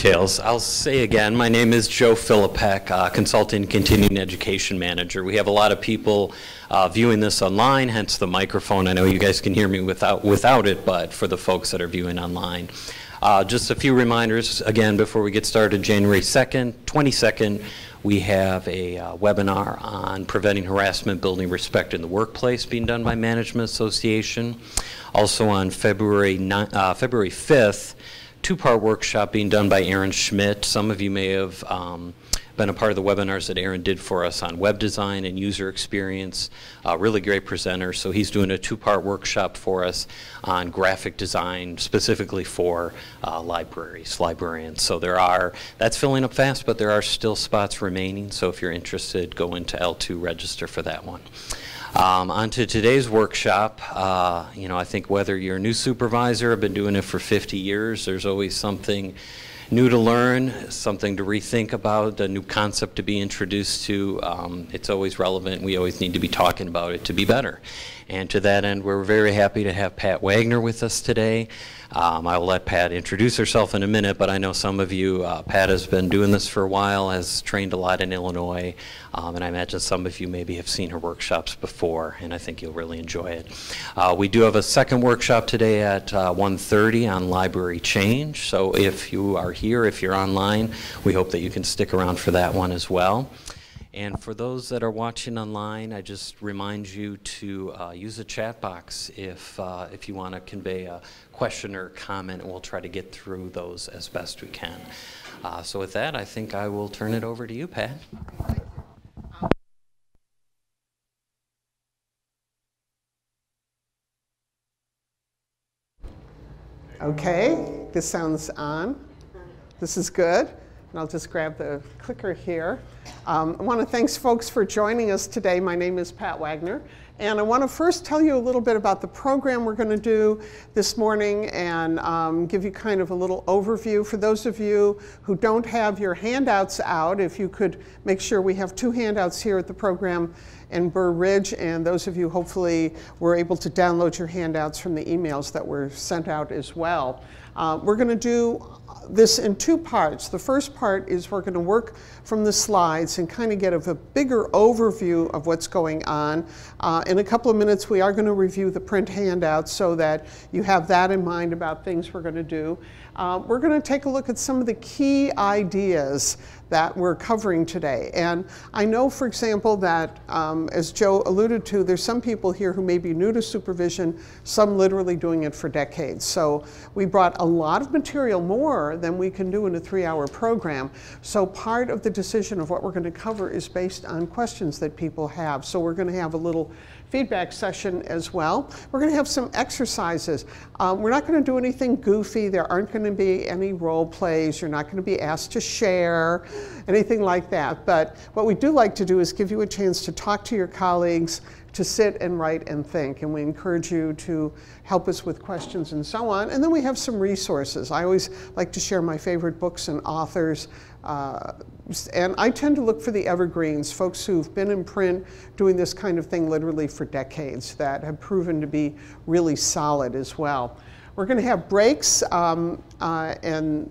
details. I'll say again, my name is Joe Filapek, uh, Consulting Continuing Education Manager. We have a lot of people uh, viewing this online, hence the microphone. I know you guys can hear me without, without it, but for the folks that are viewing online. Uh, just a few reminders, again, before we get started, January 2nd, 22nd, we have a uh, webinar on preventing harassment, building respect in the workplace being done by Management Association. Also on February, uh, February 5th, two-part workshop being done by Aaron Schmidt. Some of you may have um, been a part of the webinars that Aaron did for us on web design and user experience. Uh, really great presenter. So he's doing a two-part workshop for us on graphic design specifically for uh, libraries, librarians. So there are, that's filling up fast, but there are still spots remaining. So if you're interested, go into L2 register for that one. Um, on to today's workshop. Uh, you know, I think whether you're a new supervisor, I've been doing it for 50 years, there's always something new to learn, something to rethink about, a new concept to be introduced to. Um, it's always relevant. We always need to be talking about it to be better. And to that end, we're very happy to have Pat Wagner with us today. Um, I will let Pat introduce herself in a minute, but I know some of you, uh, Pat has been doing this for a while, has trained a lot in Illinois, um, and I imagine some of you maybe have seen her workshops before, and I think you'll really enjoy it. Uh, we do have a second workshop today at uh, 1.30 on library change, so if you are here, if you're online, we hope that you can stick around for that one as well. And for those that are watching online, I just remind you to uh, use the chat box if, uh, if you want to convey a question or comment, and we'll try to get through those as best we can. Uh, so with that, I think I will turn it over to you, Pat. Okay, this sounds on. This is good. And I'll just grab the clicker here. Um, I want to thank folks for joining us today. My name is Pat Wagner. And I want to first tell you a little bit about the program we're going to do this morning and um, give you kind of a little overview. For those of you who don't have your handouts out, if you could make sure we have two handouts here at the program in Burr Ridge, and those of you hopefully were able to download your handouts from the emails that were sent out as well. Uh, we're going to do this in two parts. The first part is we're going to work from the slides and kind of get a, bigger overview of what's going on. Uh, in a couple of minutes, we are going to review the print handout so that you have that in mind about things we're going to do. Uh, we're going to take a look at some of the key ideas that we're covering today. And I know, for example, that um, as Joe alluded to, there's some people here who may be new to supervision, some literally doing it for decades. So we brought a lot of material, more than we can do in a three hour program. So part of the decision of what we're going to cover is based on questions that people have. So we're going to have a little feedback session as well. We're going to have some exercises. Um, we're not going to do anything goofy. There aren't going to be any role plays. You're not going to be asked to share, anything like that. But what we do like to do is give you a chance to talk to your colleagues, to sit and write and think. And we encourage you to help us with questions and so on. And then we have some resources. I always like to share my favorite books and authors. Uh, and I tend to look for the evergreens, folks who've been in print doing this kind of thing literally for decades that have proven to be really solid as well. We're going to have breaks um, uh, in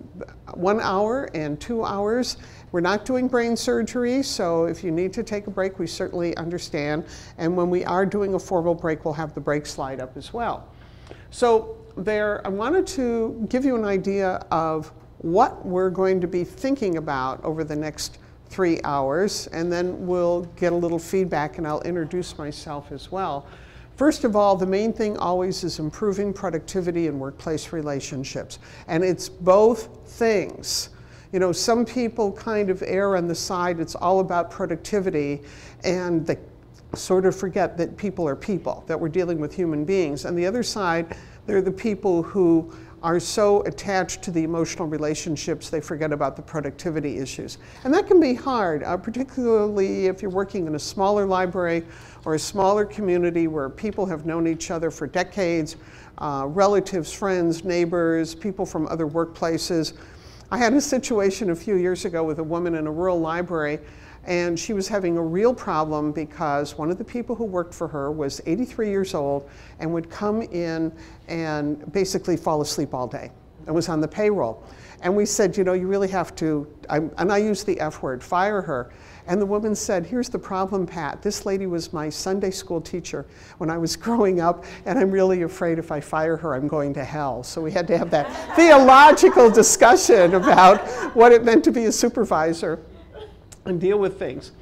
one hour and two hours. We're not doing brain surgery, so if you need to take a break, we certainly understand. And when we are doing a formal break, we'll have the break slide up as well. So there, I wanted to give you an idea of what we're going to be thinking about over the next three hours, and then we'll get a little feedback and I'll introduce myself as well. First of all, the main thing always is improving productivity and workplace relationships. And it's both things. You know, some people kind of err on the side it's all about productivity and they sort of forget that people are people, that we're dealing with human beings. On the other side, they're the people who are so attached to the emotional relationships they forget about the productivity issues. And that can be hard, uh, particularly if you're working in a smaller library or a smaller community where people have known each other for decades, uh, relatives, friends, neighbors, people from other workplaces. I had a situation a few years ago with a woman in a rural library and she was having a real problem because one of the people who worked for her was 83 years old and would come in and basically fall asleep all day. and was on the payroll. And we said, you know, you really have to, I, and I used the F word, fire her. And the woman said, Here's the problem, Pat. This lady was my Sunday school teacher when I was growing up, and I'm really afraid if I fire her, I'm going to hell. So we had to have that theological discussion about what it meant to be a supervisor and deal with things.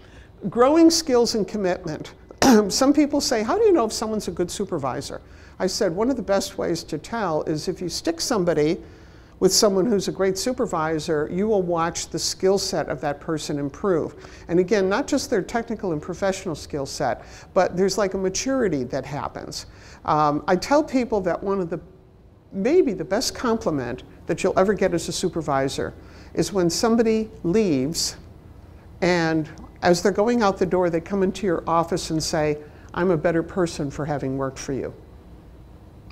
Growing skills and commitment. Some people say, How do you know if someone's a good supervisor? I said, One of the best ways to tell is if you stick somebody with someone who's a great supervisor, you will watch the skill set of that person improve. And again, not just their technical and professional skill set, but there's like a maturity that happens. Um, I tell people that one of the, maybe the best compliment that you'll ever get as a supervisor is when somebody leaves and as they're going out the door, they come into your office and say, I'm a better person for having worked for you.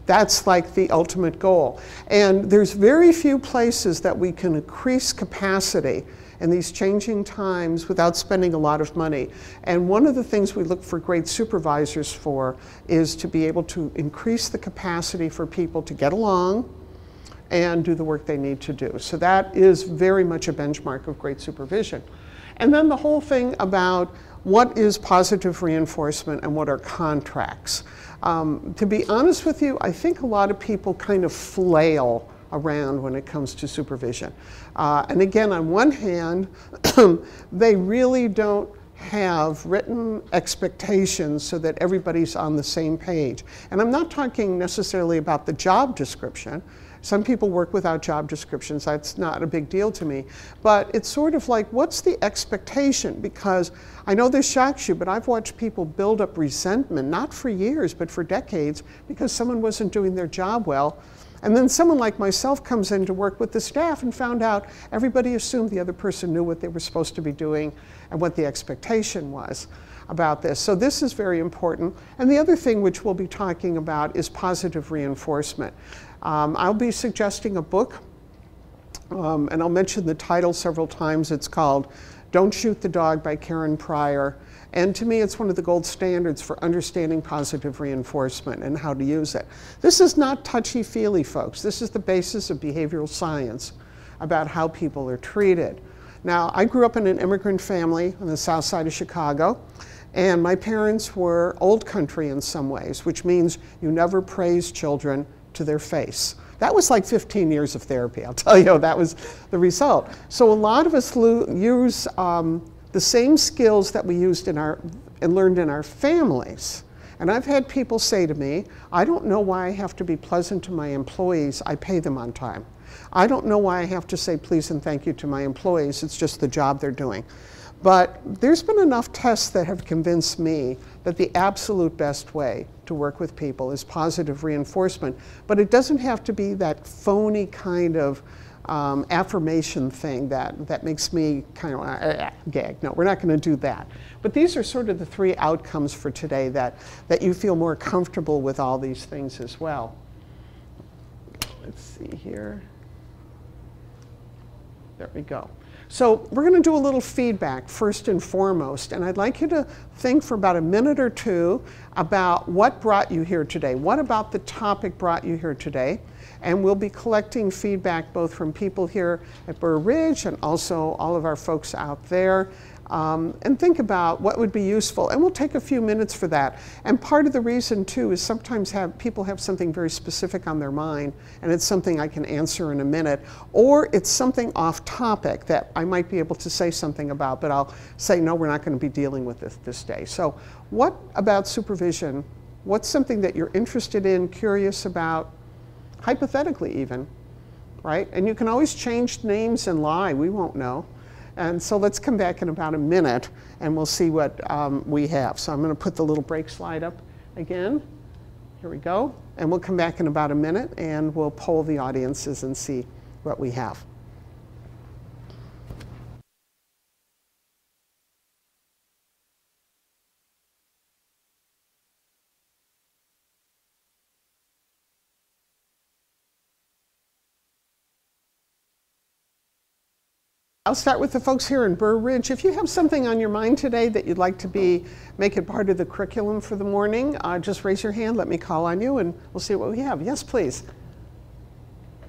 That's like the ultimate goal. And there's very few places that we can increase capacity in these changing times without spending a lot of money. And one of the things we look for great supervisors for is to be able to increase the capacity for people to get along and do the work they need to do. So that is very much a benchmark of great supervision. And then the whole thing about what is positive reinforcement and what are contracts. Um, to be honest with you, I think a lot of people kind of flail around when it comes to supervision. Uh, and again, on one hand, they really don't have written expectations so that everybody's on the same page. And I'm not talking necessarily about the job description. Some people work without job descriptions. That's not a big deal to me. But it's sort of like, what's the expectation? Because I know this shocks you, but I've watched people build up resentment, not for years, but for decades, because someone wasn't doing their job well. And then someone like myself comes in to work with the staff and found out everybody assumed the other person knew what they were supposed to be doing and what the expectation was about this. So this is very important. And the other thing which we'll be talking about is positive reinforcement. Um, I'll be suggesting a book, um, and I'll mention the title several times. It's called Don't Shoot the Dog by Karen Pryor. And to me, it's one of the gold standards for understanding positive reinforcement and how to use it. This is not touchy feely, folks. This is the basis of behavioral science about how people are treated. Now, I grew up in an immigrant family on the south side of Chicago, and my parents were old country in some ways, which means you never praise children to their face. That was like 15 years of therapy, I'll tell you, that was the result. So a lot of us use um, the same skills that we used in our, and learned in our families. And I've had people say to me, I don't know why I have to be pleasant to my employees, I pay them on time. I don't know why I have to say please and thank you to my employees, it's just the job they're doing. But there's been enough tests that have convinced me that the absolute best way to work with people is positive reinforcement. But it doesn't have to be that phony kind of um, affirmation thing that, that makes me kind of uh, uh, gag. No, we're not going to do that. But these are sort of the three outcomes for today that, that you feel more comfortable with all these things as well. Let's see here. There we go. So we're going to do a little feedback first and foremost, and I'd like you to think for about a minute or two about what brought you here today. What about the topic brought you here today? And we'll be collecting feedback both from people here at Burr Ridge and also all of our folks out there um, and think about what would be useful. And we'll take a few minutes for that. And part of the reason too is sometimes have people have something very specific on their mind, and it's something I can answer in a minute, or it's something off topic that I might be able to say something about, but I'll say no, we're not going to be dealing with this this day. So, what about supervision? What's something that you're interested in, curious about, hypothetically even, right? And you can always change names and lie. We won't know. And so let's come back in about a minute and we'll see what um, we have. So I'm going to put the little break slide up again. Here we go. And we'll come back in about a minute and we'll poll the audiences and see what we have. I'll start with the folks here in Burr Ridge. If you have something on your mind today that you'd like to be make it part of the curriculum for the morning, uh, just raise your hand. Let me call on you, and we'll see what we have. Yes, please.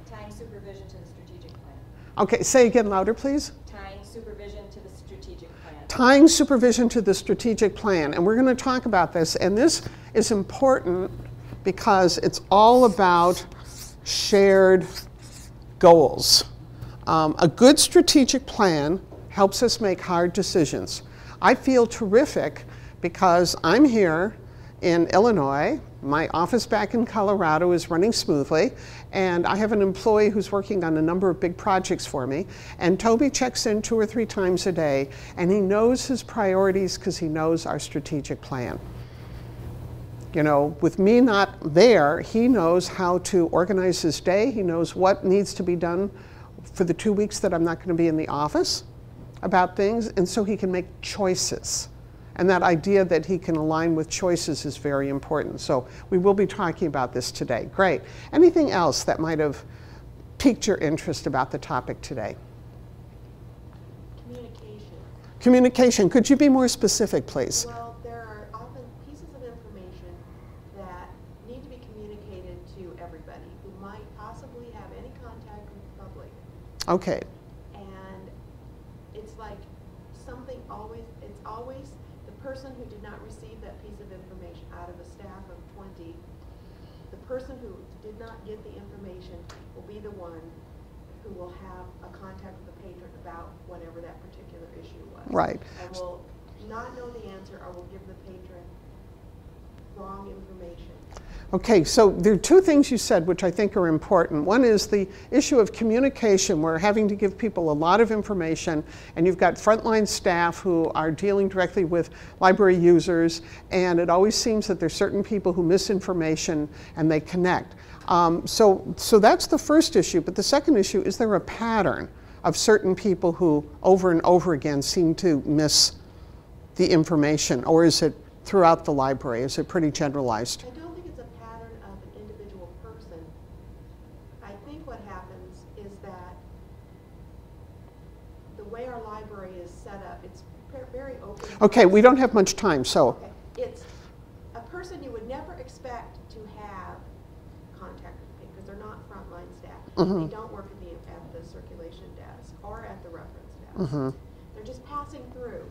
Tying supervision to the strategic plan. Okay, say again louder, please. Tying supervision to the strategic plan. Tying supervision to the strategic plan. And we're going to talk about this. And this is important because it's all about shared goals. Um, a good strategic plan helps us make hard decisions. I feel terrific because I'm here in Illinois. My office back in Colorado is running smoothly, and I have an employee who's working on a number of big projects for me. And Toby checks in two or three times a day, and he knows his priorities because he knows our strategic plan. You know, with me not there, he knows how to organize his day. He knows what needs to be done for the two weeks that I'm not going to be in the office about things, and so he can make choices. And that idea that he can align with choices is very important. So we will be talking about this today. Great. Anything else that might have piqued your interest about the topic today? Communication. Communication. Could you be more specific, please? Well, there are often pieces of information that need to be communicated to everybody who might possibly have any contact with the public. Okay. And it's like something always, it's always the person who did not receive that piece of information out of a staff of 20. The person who did not get the information will be the one who will have a contact with the patron about whatever that particular issue was. Right. I will not know the answer, I will give the patron wrong information. Okay, so there are two things you said which I think are important. One is the issue of communication. We're having to give people a lot of information, and you've got frontline staff who are dealing directly with library users, and it always seems that there's certain people who miss information and they connect. Um, so, so that's the first issue. But the second issue is there a pattern of certain people who over and over again seem to miss the information, or is it throughout the library? Is it pretty generalized? I don't think it's a pattern of an individual person. I think what happens is that the way our library is set up, it's pe- very open. Okay, we don't have much time, so It's a person you would never expect to have contact with because they're not frontline staff. Mm-hmm. They don't work at the, at the circulation desk or at the reference Mm-hmm. desk. They're just passing through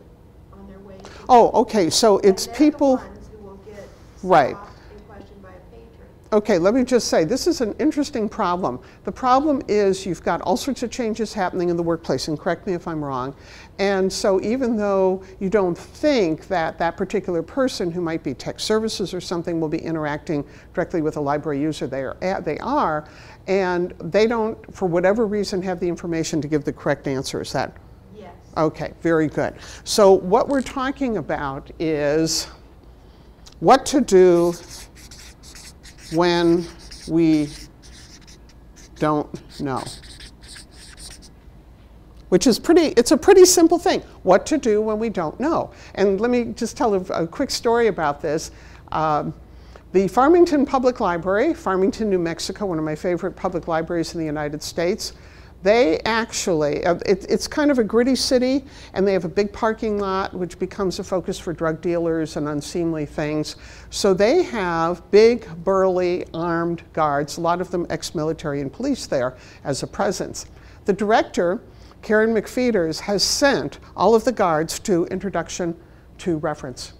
on their way. Oh, okay, so it's people, ones who will get Right. stopped and questioned by a patron. okay, let me just say, this is an interesting problem. The problem is you've got all sorts of changes happening in the workplace, and correct me if I'm wrong. And so even though you don't think that that particular person who might be tech services or something will be interacting directly with a library user, they are, at- they are, and they don't, for whatever reason, have the information to give the correct answer. Is that Yes. Okay, very good. So what we're talking about is what to do when we don't know. Which is pretty, it's a pretty simple thing. What to do when we don't know. And let me just tell a, a quick story about this. Um, the Farmington Public Library, Farmington, New Mexico, one of my favorite public libraries in the United States, they actually, uh, it, it's kind of a gritty city, and they have a big parking lot, which becomes a focus for drug dealers and unseemly things. So they have big, burly, armed guards, a lot of them ex military and police there as a presence. The director, Karen McPheeters, has sent all of the guards to introduction to reference.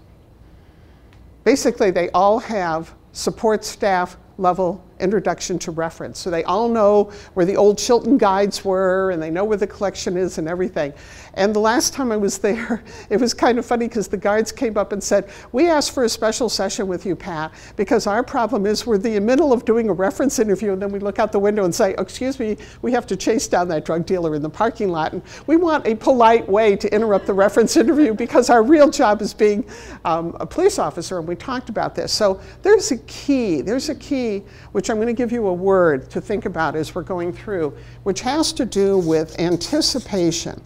Basically, they all have support staff level introduction to reference. So they all know where the old Chilton guides were and they know where the collection is and everything. And the last time I was there, it was kind of funny because the guides came up and said, We asked for a special session with you, Pat, because our problem is we're in the middle of doing a reference interview and then we look out the window and say, Excuse me, we have to chase down that drug dealer in the parking lot. And we want a polite way to interrupt the reference interview because our real job is being um, a police officer. And we talked about this. So there's a key, there's a key which I'm going to give you a word to think about as we're going through, which has to do with anticipation.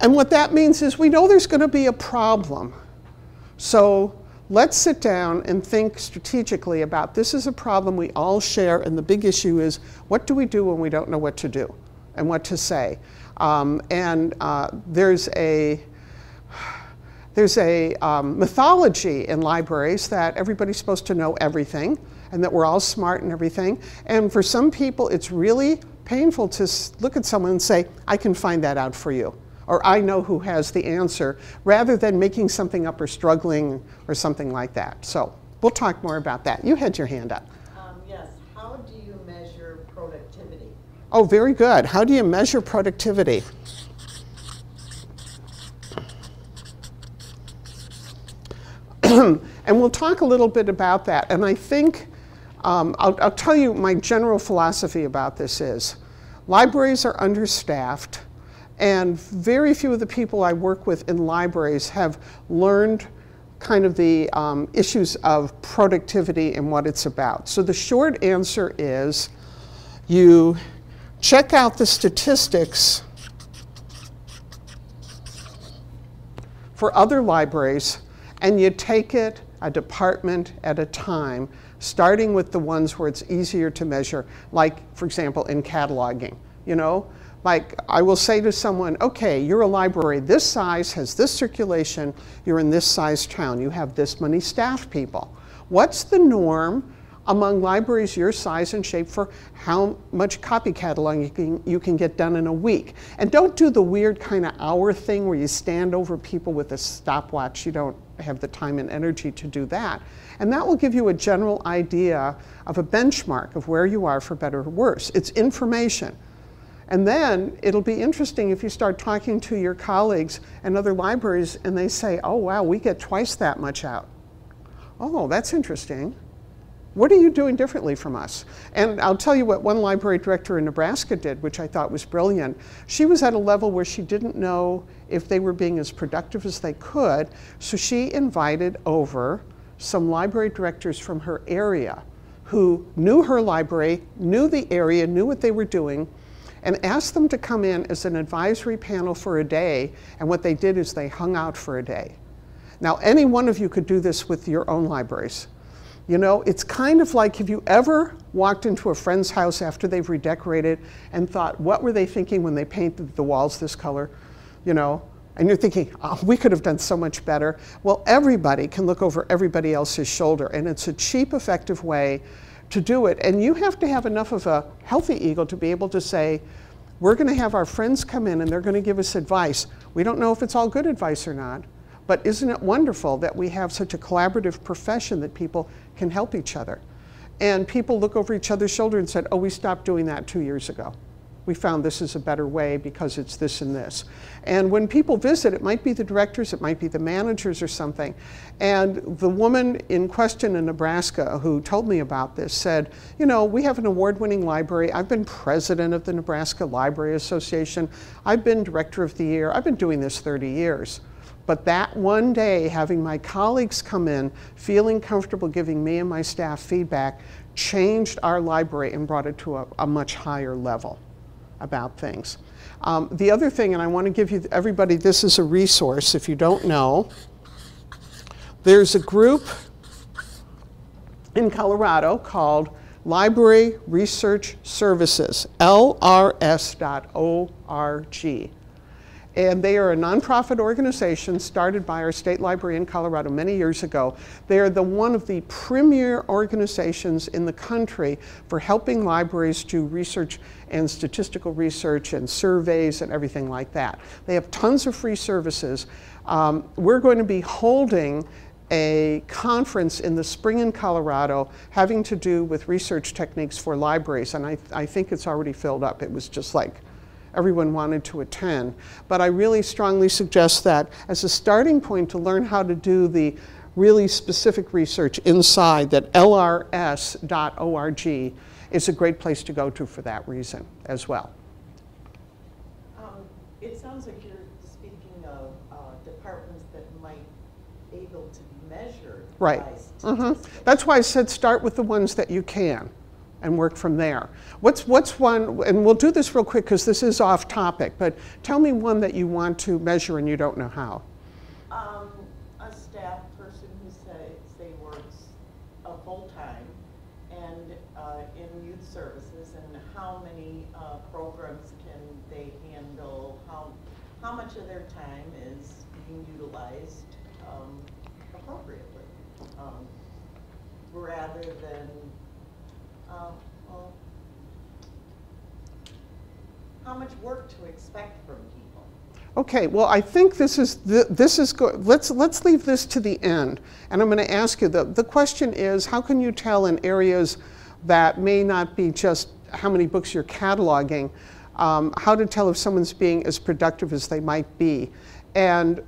And what that means is we know there's going to be a problem. So let's sit down and think strategically about this is a problem we all share, and the big issue is what do we do when we don't know what to do and what to say? Um, and uh, there's a there's a um, mythology in libraries that everybody's supposed to know everything and that we're all smart and everything. And for some people, it's really painful to look at someone and say, I can find that out for you, or I know who has the answer, rather than making something up or struggling or something like that. So we'll talk more about that. You had your hand up. Um, yes, how do you measure productivity? Oh, very good. How do you measure productivity? and we'll talk a little bit about that. And I think um, I'll, I'll tell you my general philosophy about this is libraries are understaffed, and very few of the people I work with in libraries have learned kind of the um, issues of productivity and what it's about. So the short answer is you check out the statistics for other libraries and you take it a department at a time, starting with the ones where it's easier to measure, like, for example, in cataloging. You know, like I will say to someone, okay, you're a library this size, has this circulation, you're in this size town, you have this many staff people. What's the norm among libraries your size and shape for how much copy cataloging you can, you can get done in a week? And don't do the weird kind of hour thing where you stand over people with a stopwatch. You don't have the time and energy to do that. And that will give you a general idea of a benchmark of where you are for better or worse. It's information. And then it'll be interesting if you start talking to your colleagues and other libraries and they say, oh, wow, we get twice that much out. Oh, that's interesting. What are you doing differently from us? And I'll tell you what one library director in Nebraska did, which I thought was brilliant. She was at a level where she didn't know if they were being as productive as they could, so she invited over some library directors from her area who knew her library, knew the area, knew what they were doing, and asked them to come in as an advisory panel for a day. And what they did is they hung out for a day. Now, any one of you could do this with your own libraries. You know, it's kind of like have you ever walked into a friend's house after they've redecorated and thought, what were they thinking when they painted the walls this color? You know, and you're thinking, oh, we could have done so much better. Well, everybody can look over everybody else's shoulder, and it's a cheap, effective way to do it. And you have to have enough of a healthy ego to be able to say, we're going to have our friends come in and they're going to give us advice. We don't know if it's all good advice or not, but isn't it wonderful that we have such a collaborative profession that people can help each other? And people look over each other's shoulder and said, oh, we stopped doing that two years ago. We found this is a better way because it's this and this. And when people visit, it might be the directors, it might be the managers or something. And the woman in question in Nebraska who told me about this said, You know, we have an award winning library. I've been president of the Nebraska Library Association. I've been director of the year. I've been doing this 30 years. But that one day, having my colleagues come in, feeling comfortable giving me and my staff feedback, changed our library and brought it to a, a much higher level about things. Um, the other thing, and I want to give you everybody this is a resource if you don't know, there's a group in Colorado called Library Research Services, lrs.org. And they are a nonprofit organization started by our state library in Colorado many years ago. They are the one of the premier organizations in the country for helping libraries do research and statistical research and surveys and everything like that. They have tons of free services. Um, we're going to be holding a conference in the spring in Colorado having to do with research techniques for libraries, and I, I think it's already filled up. It was just like everyone wanted to attend. But I really strongly suggest that as a starting point to learn how to do the really specific research inside that lrs.org is a great place to go to for that reason as well. Um, it sounds like you're speaking of uh, departments that might able to be measured Right. by hmm. That's why I said start with the ones that you can and work from there. What's, what's one, and we'll do this real quick because this is off topic, but tell me one that you want to measure and you don't know how. Um, a staff person who say, say works a full-time and, uh, in youth services and how many, uh, programs can they handle? How, how much of their time is being utilized, um, appropriately? Um, rather than uh, well, how much work to expect from people? Okay, well, I think this is, th- this is good. Let's, let's leave this to the end. And I'm going to ask you the, the question is how can you tell in areas that may not be just how many books you're cataloging, um, how to tell if someone's being as productive as they might be? And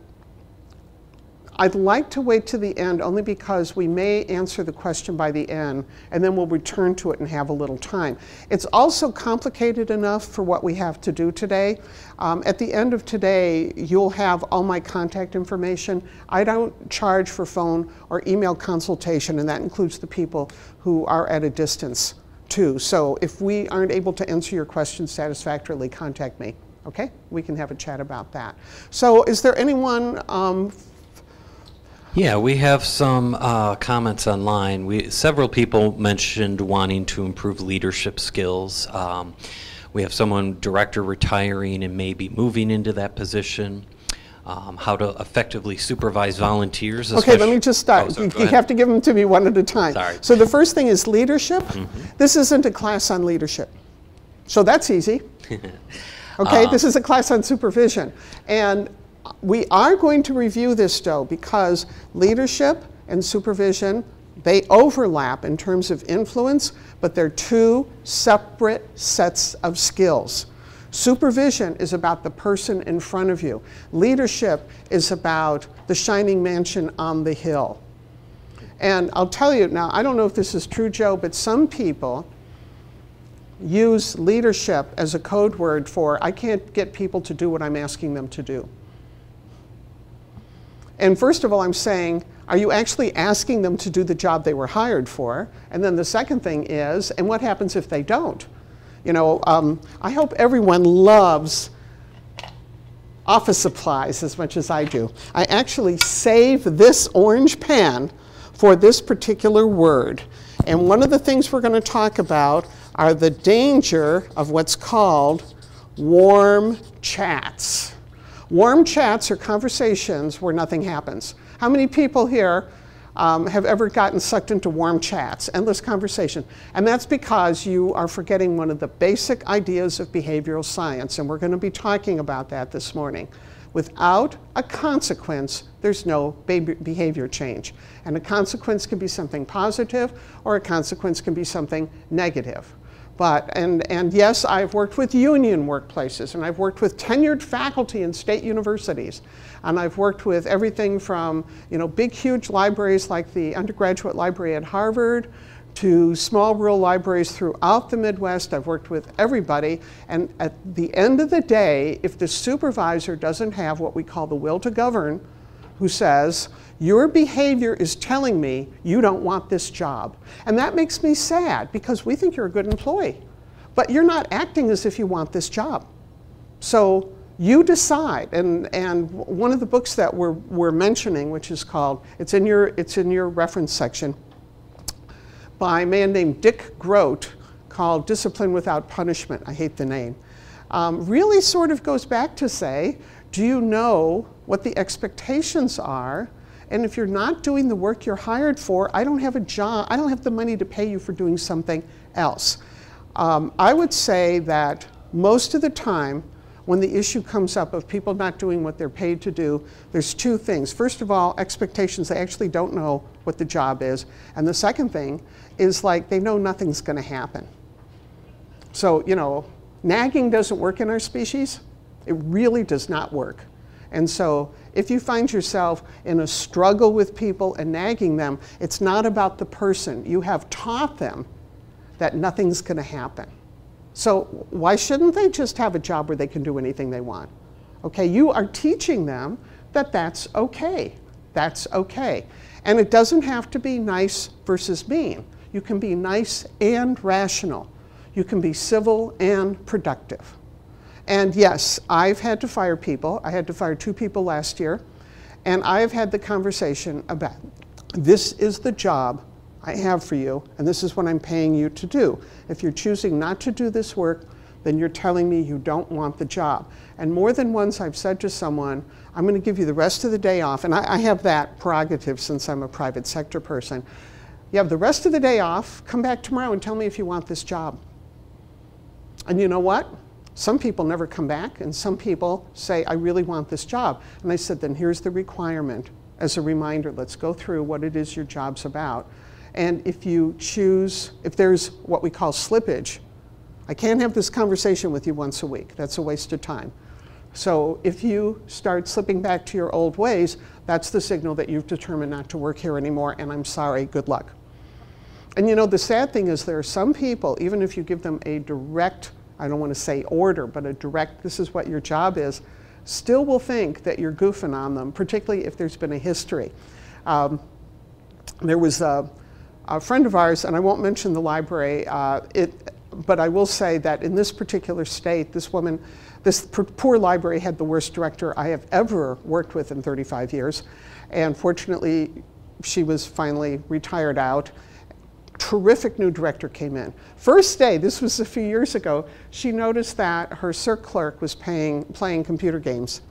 I'd like to wait to the end only because we may answer the question by the end and then we'll return to it and have a little time. It's also complicated enough for what we have to do today. Um, at the end of today, you'll have all my contact information. I don't charge for phone or email consultation, and that includes the people who are at a distance too. So if we aren't able to answer your question satisfactorily, contact me. Okay? We can have a chat about that. So, is there anyone um, Yeah, we have some uh, comments online. We, several people mentioned wanting to improve leadership skills. Um, we have someone, director, retiring and maybe moving into that position. Um, how to effectively supervise volunteers. Okay, let me just start. Oh, sorry, you have to give them to me one at a time. Sorry. Mm-hmm. So the first thing is leadership. This isn't a class on leadership. So that's easy. Okay, Uh, this is a class on supervision. And we are going to review this, though, because leadership and supervision, they overlap in terms of influence, but they're two separate sets of skills. Supervision is about the person in front of you. Leadership is about the shining mansion on the hill. And I'll tell you now, I don't know if this is true, Joe, but some people use leadership as a code word for I can't get people to do what I'm asking them to do. And first of all, I'm saying, are you actually asking them to do the job they were hired for? And then the second thing is, and what happens if they don't? You know, um, I hope everyone loves office supplies as much as I do. I actually save this orange pen for this particular word. And one of the things we're going to talk about are the danger of what's called warm chats. Warm chats are conversations where nothing happens. How many people here um, have ever gotten sucked into warm chats, endless conversation? And that's because you are forgetting one of the basic ideas of behavioral science, and we're going to be talking about that this morning. Without a consequence, there's no behavior change. And a consequence can be something positive, or a consequence can be something negative. But, and, and yes, I've worked with union workplaces, and I've worked with tenured faculty in state universities, and I've worked with everything from, you know, big, huge libraries like the undergraduate library at Harvard to small rural libraries throughout the Midwest. I've worked with everybody, and at the end of the day, if the supervisor doesn't have what we call the will to govern, who says, Your behavior is telling me you don't want this job. And that makes me sad because we think you're a good employee, but you're not acting as if you want this job. So you decide. And, and one of the books that we're, we're mentioning, which is called, it's in, your, it's in your reference section, by a man named Dick Grote called Discipline Without Punishment. I hate the name. Um, really sort of goes back to say, do you know what the expectations are? And if you're not doing the work you're hired for, I don't have a job, I don't have the money to pay you for doing something else. Um, I would say that most of the time, when the issue comes up of people not doing what they're paid to do, there's two things. First of all, expectations, they actually don't know what the job is. And the second thing is like they know nothing's going to happen. So, you know, nagging doesn't work in our species. It really does not work. And so, if you find yourself in a struggle with people and nagging them, it's not about the person. You have taught them that nothing's going to happen. So, why shouldn't they just have a job where they can do anything they want? Okay, you are teaching them that that's okay. That's okay. And it doesn't have to be nice versus mean. You can be nice and rational. You can be civil and productive. And yes, I've had to fire people. I had to fire two people last year. And I've had the conversation about this is the job I have for you, and this is what I'm paying you to do. If you're choosing not to do this work, then you're telling me you don't want the job. And more than once, I've said to someone, I'm going to give you the rest of the day off, and I, I have that prerogative since I'm a private sector person. You have the rest of the day off. Come back tomorrow and tell me if you want this job. And you know what? Some people never come back, and some people say, I really want this job. And I said, then here's the requirement. As a reminder, let's go through what it is your job's about. And if you choose, if there's what we call slippage, I can't have this conversation with you once a week. That's a waste of time. So if you start slipping back to your old ways, that's the signal that you've determined not to work here anymore, and I'm sorry, good luck. And you know, the sad thing is there are some people, even if you give them a direct, I don't want to say order, but a direct, this is what your job is, still will think that you're goofing on them, particularly if there's been a history. Um, there was a, a, friend of ours, and I won't mention the library, uh, it, but I will say that in this particular state, this woman, this poor library had the worst director I have ever worked with in 35 years. And fortunately, she was finally retired out terrific new director came in. First day, this was a few years ago, she noticed that her circ clerk was paying, playing computer games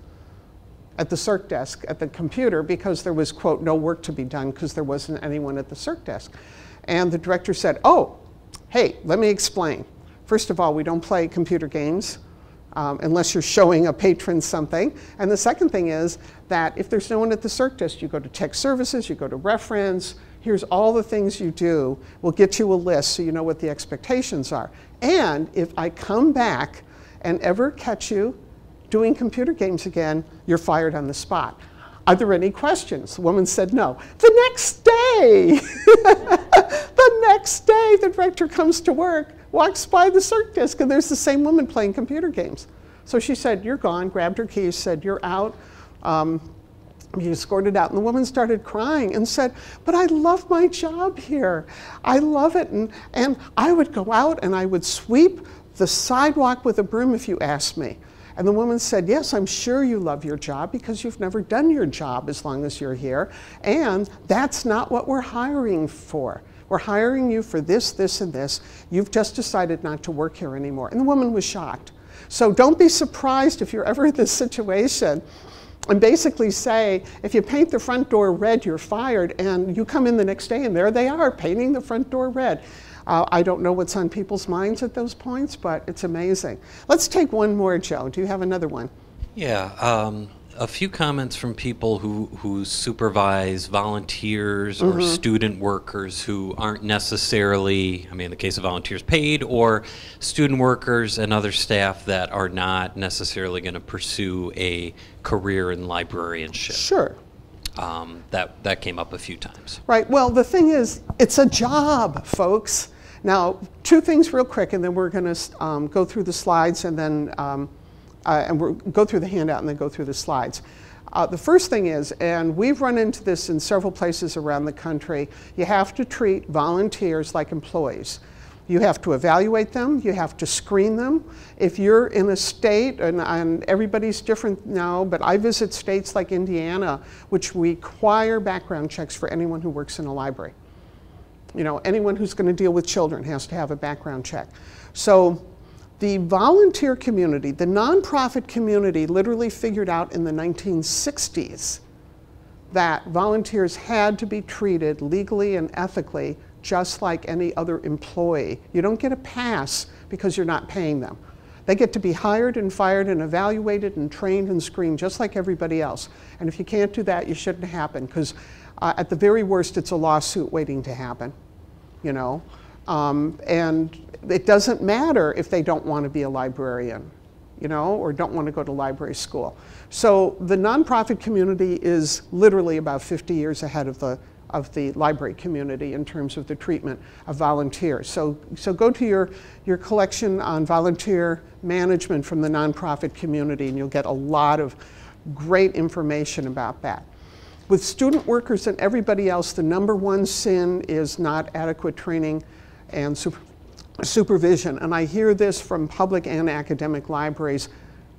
at the circ desk at the computer because there was, quote, no work to be done because there wasn't anyone at the circ desk. And the director said, oh, hey, let me explain. First of all, we don't play computer games. Um, unless you're showing a patron something. And the second thing is that if there's no one at the circ desk, you go to tech services, you go to reference, here's all the things you do. We'll get you a list so you know what the expectations are. And if I come back and ever catch you doing computer games again, you're fired on the spot. Are there any questions? The woman said no. The next day, the next day, the director comes to work, walks by the circ desk, and there's the same woman playing computer games. So she said, You're gone, grabbed her keys, said, You're out. Um, he escorted out, and the woman started crying and said, But I love my job here. I love it. And, and I would go out and I would sweep the sidewalk with a broom if you asked me. And the woman said, Yes, I'm sure you love your job because you've never done your job as long as you're here. And that's not what we're hiring for. We're hiring you for this, this, and this. You've just decided not to work here anymore. And the woman was shocked. So don't be surprised if you're ever in this situation and basically say, if you paint the front door red, you're fired, and you come in the next day and there they are painting the front door red. Uh, I don't know what's on people's minds at those points, but it's amazing. Let's take one more, Joe. Do you have another one? Yeah. Um, a few comments from people who, who supervise volunteers or mm-hmm. student workers who aren't necessarily, I mean, in the case of volunteers, paid, or student workers and other staff that are not necessarily going to pursue a career in librarianship. Sure. Um, that, that came up a few times. Right. Well, the thing is, it's a job, folks. Now, two things real quick, and then we're going to um, go through the slides and then. Um, uh, and we'll go through the handout and then go through the slides. Uh, the first thing is, and we've run into this in several places around the country, you have to treat volunteers like employees. You have to evaluate them, you have to screen them. If you're in a state, and, and, everybody's different now, but I visit states like Indiana, which require background checks for anyone who works in a library. You know, anyone who's going to deal with children has to have a background check. So the volunteer community, the nonprofit community, literally figured out in the 1960s that volunteers had to be treated legally and ethically just like any other employee. You don't get a pass because you're not paying them. They get to be hired and fired and evaluated and trained and screened just like everybody else. And if you can't do that, you shouldn't happen because uh, at the very worst, it's a lawsuit waiting to happen, you know. Um, and it doesn't matter if they don't want to be a librarian, you know, or don't want to go to library school. So the nonprofit community is literally about 50 years ahead of the of the library community in terms of the treatment of volunteers. So, so go to your, your collection on volunteer management from the nonprofit community and you'll get a lot of great information about that. With student workers and everybody else, the number one sin is not adequate training and super, supervision. And I hear this from public and academic libraries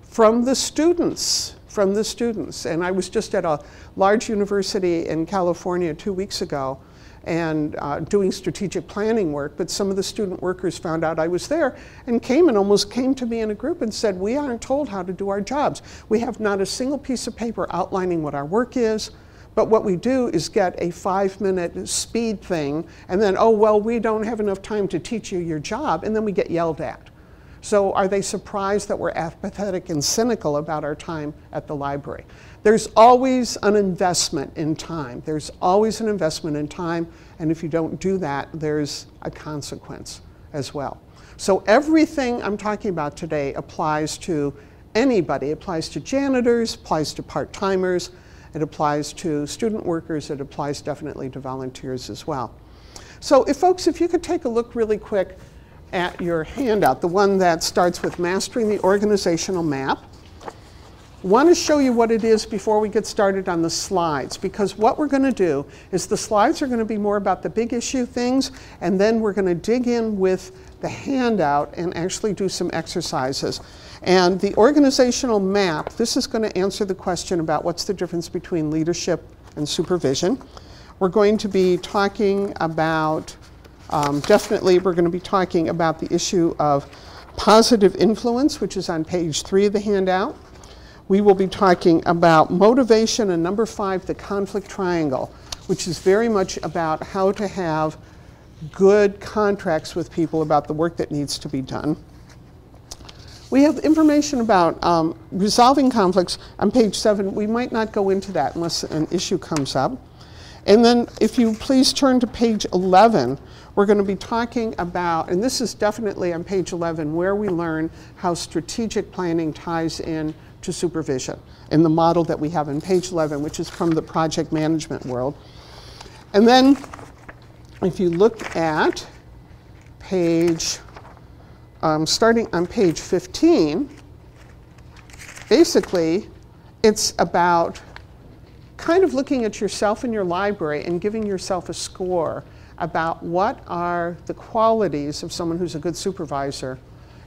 from the students, from the students. And I was just at a large university in California two weeks ago and uh, doing strategic planning work, but some of the student workers found out I was there and came and almost came to me in a group and said, we aren't told how to do our jobs. We have not a single piece of paper outlining what our work is, But what we do is get a five minute speed thing, and then, oh, well, we don't have enough time to teach you your job, and then we get yelled at. So are they surprised that we're apathetic and cynical about our time at the library? There's always an investment in time. There's always an investment in time, and if you don't do that, there's a consequence as well. So everything I'm talking about today applies to anybody. It applies to janitors, applies to part-timers, it applies to student workers, it applies definitely to volunteers as well. So if folks, if you could take a look really quick at your handout, the one that starts with mastering the organizational map. I want to show you what it is before we get started on the slides because what we're going to do is the slides are going to be more about the big issue things and then we're going to dig in with the handout and actually do some exercises. And the organizational map, this is going to answer the question about what's the difference between leadership and supervision. We're going to be talking about, um, definitely, we're going to be talking about the issue of positive influence, which is on page three of the handout. We will be talking about motivation and number five, the conflict triangle, which is very much about how to have good contracts with people about the work that needs to be done. We have information about um, resolving conflicts on page seven. We might not go into that unless an issue comes up. And then if you please turn to page 11, we're going to be talking about, and this is definitely on page 11, where we learn how strategic planning ties in to supervision in the model that we have in page 11, which is from the project management world. And then if you look at page, um, starting on page 15, basically it's about kind of looking at yourself in your library and giving yourself a score about what are the qualities of someone who's a good supervisor.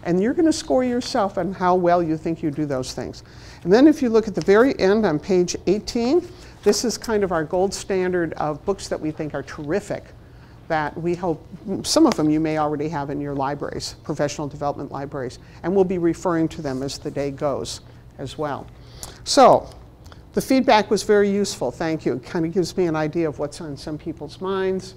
And you're going to score yourself on how well you think you do those things. And then if you look at the very end on page 18, this is kind of our gold standard of books that we think are terrific that we hope, some of them you may already have in your libraries, professional development libraries, and we'll be referring to them as the day goes as well. So, the feedback was very useful, thank you. It kind of gives me an idea of what's on some people's minds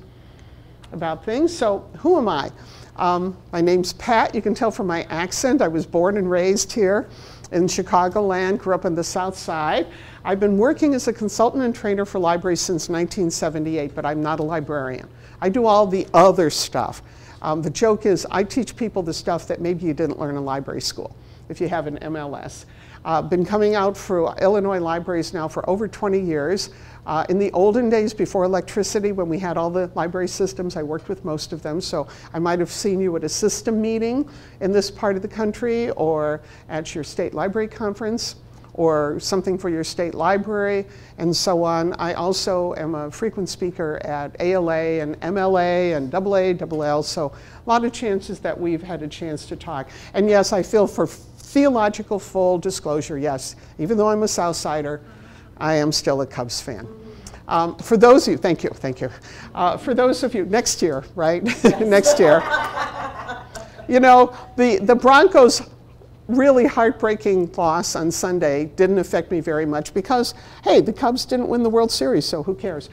about things. So, who am I? Um, my name's Pat. You can tell from my accent, I was born and raised here in Chicagoland, grew up on the South Side. I've been working as a consultant and trainer for libraries since 1978, but I'm not a librarian. I do all the other stuff. Um, the joke is I teach people the stuff that maybe you didn't learn in library school if you have an MLS. Uh, been coming out for Illinois libraries now for over 20 years. Uh, in the olden days before electricity, when we had all the library systems, I worked with most of them. So I might have seen you at a system meeting in this part of the country or at your state library conference or something for your state library and so on. I also am a frequent speaker at ALA and MLA and AA, so a lot of chances that we've had a chance to talk. And yes, I feel for theological full disclosure, yes, even though I'm a Southsider, I am still a Cubs fan. Um, for those of you, thank you, thank you. Uh, for those of you, next year, right? Next year. you know, the, the Broncos really heartbreaking loss on Sunday didn't affect me very much because, hey, the Cubs didn't win the World Series, so who cares?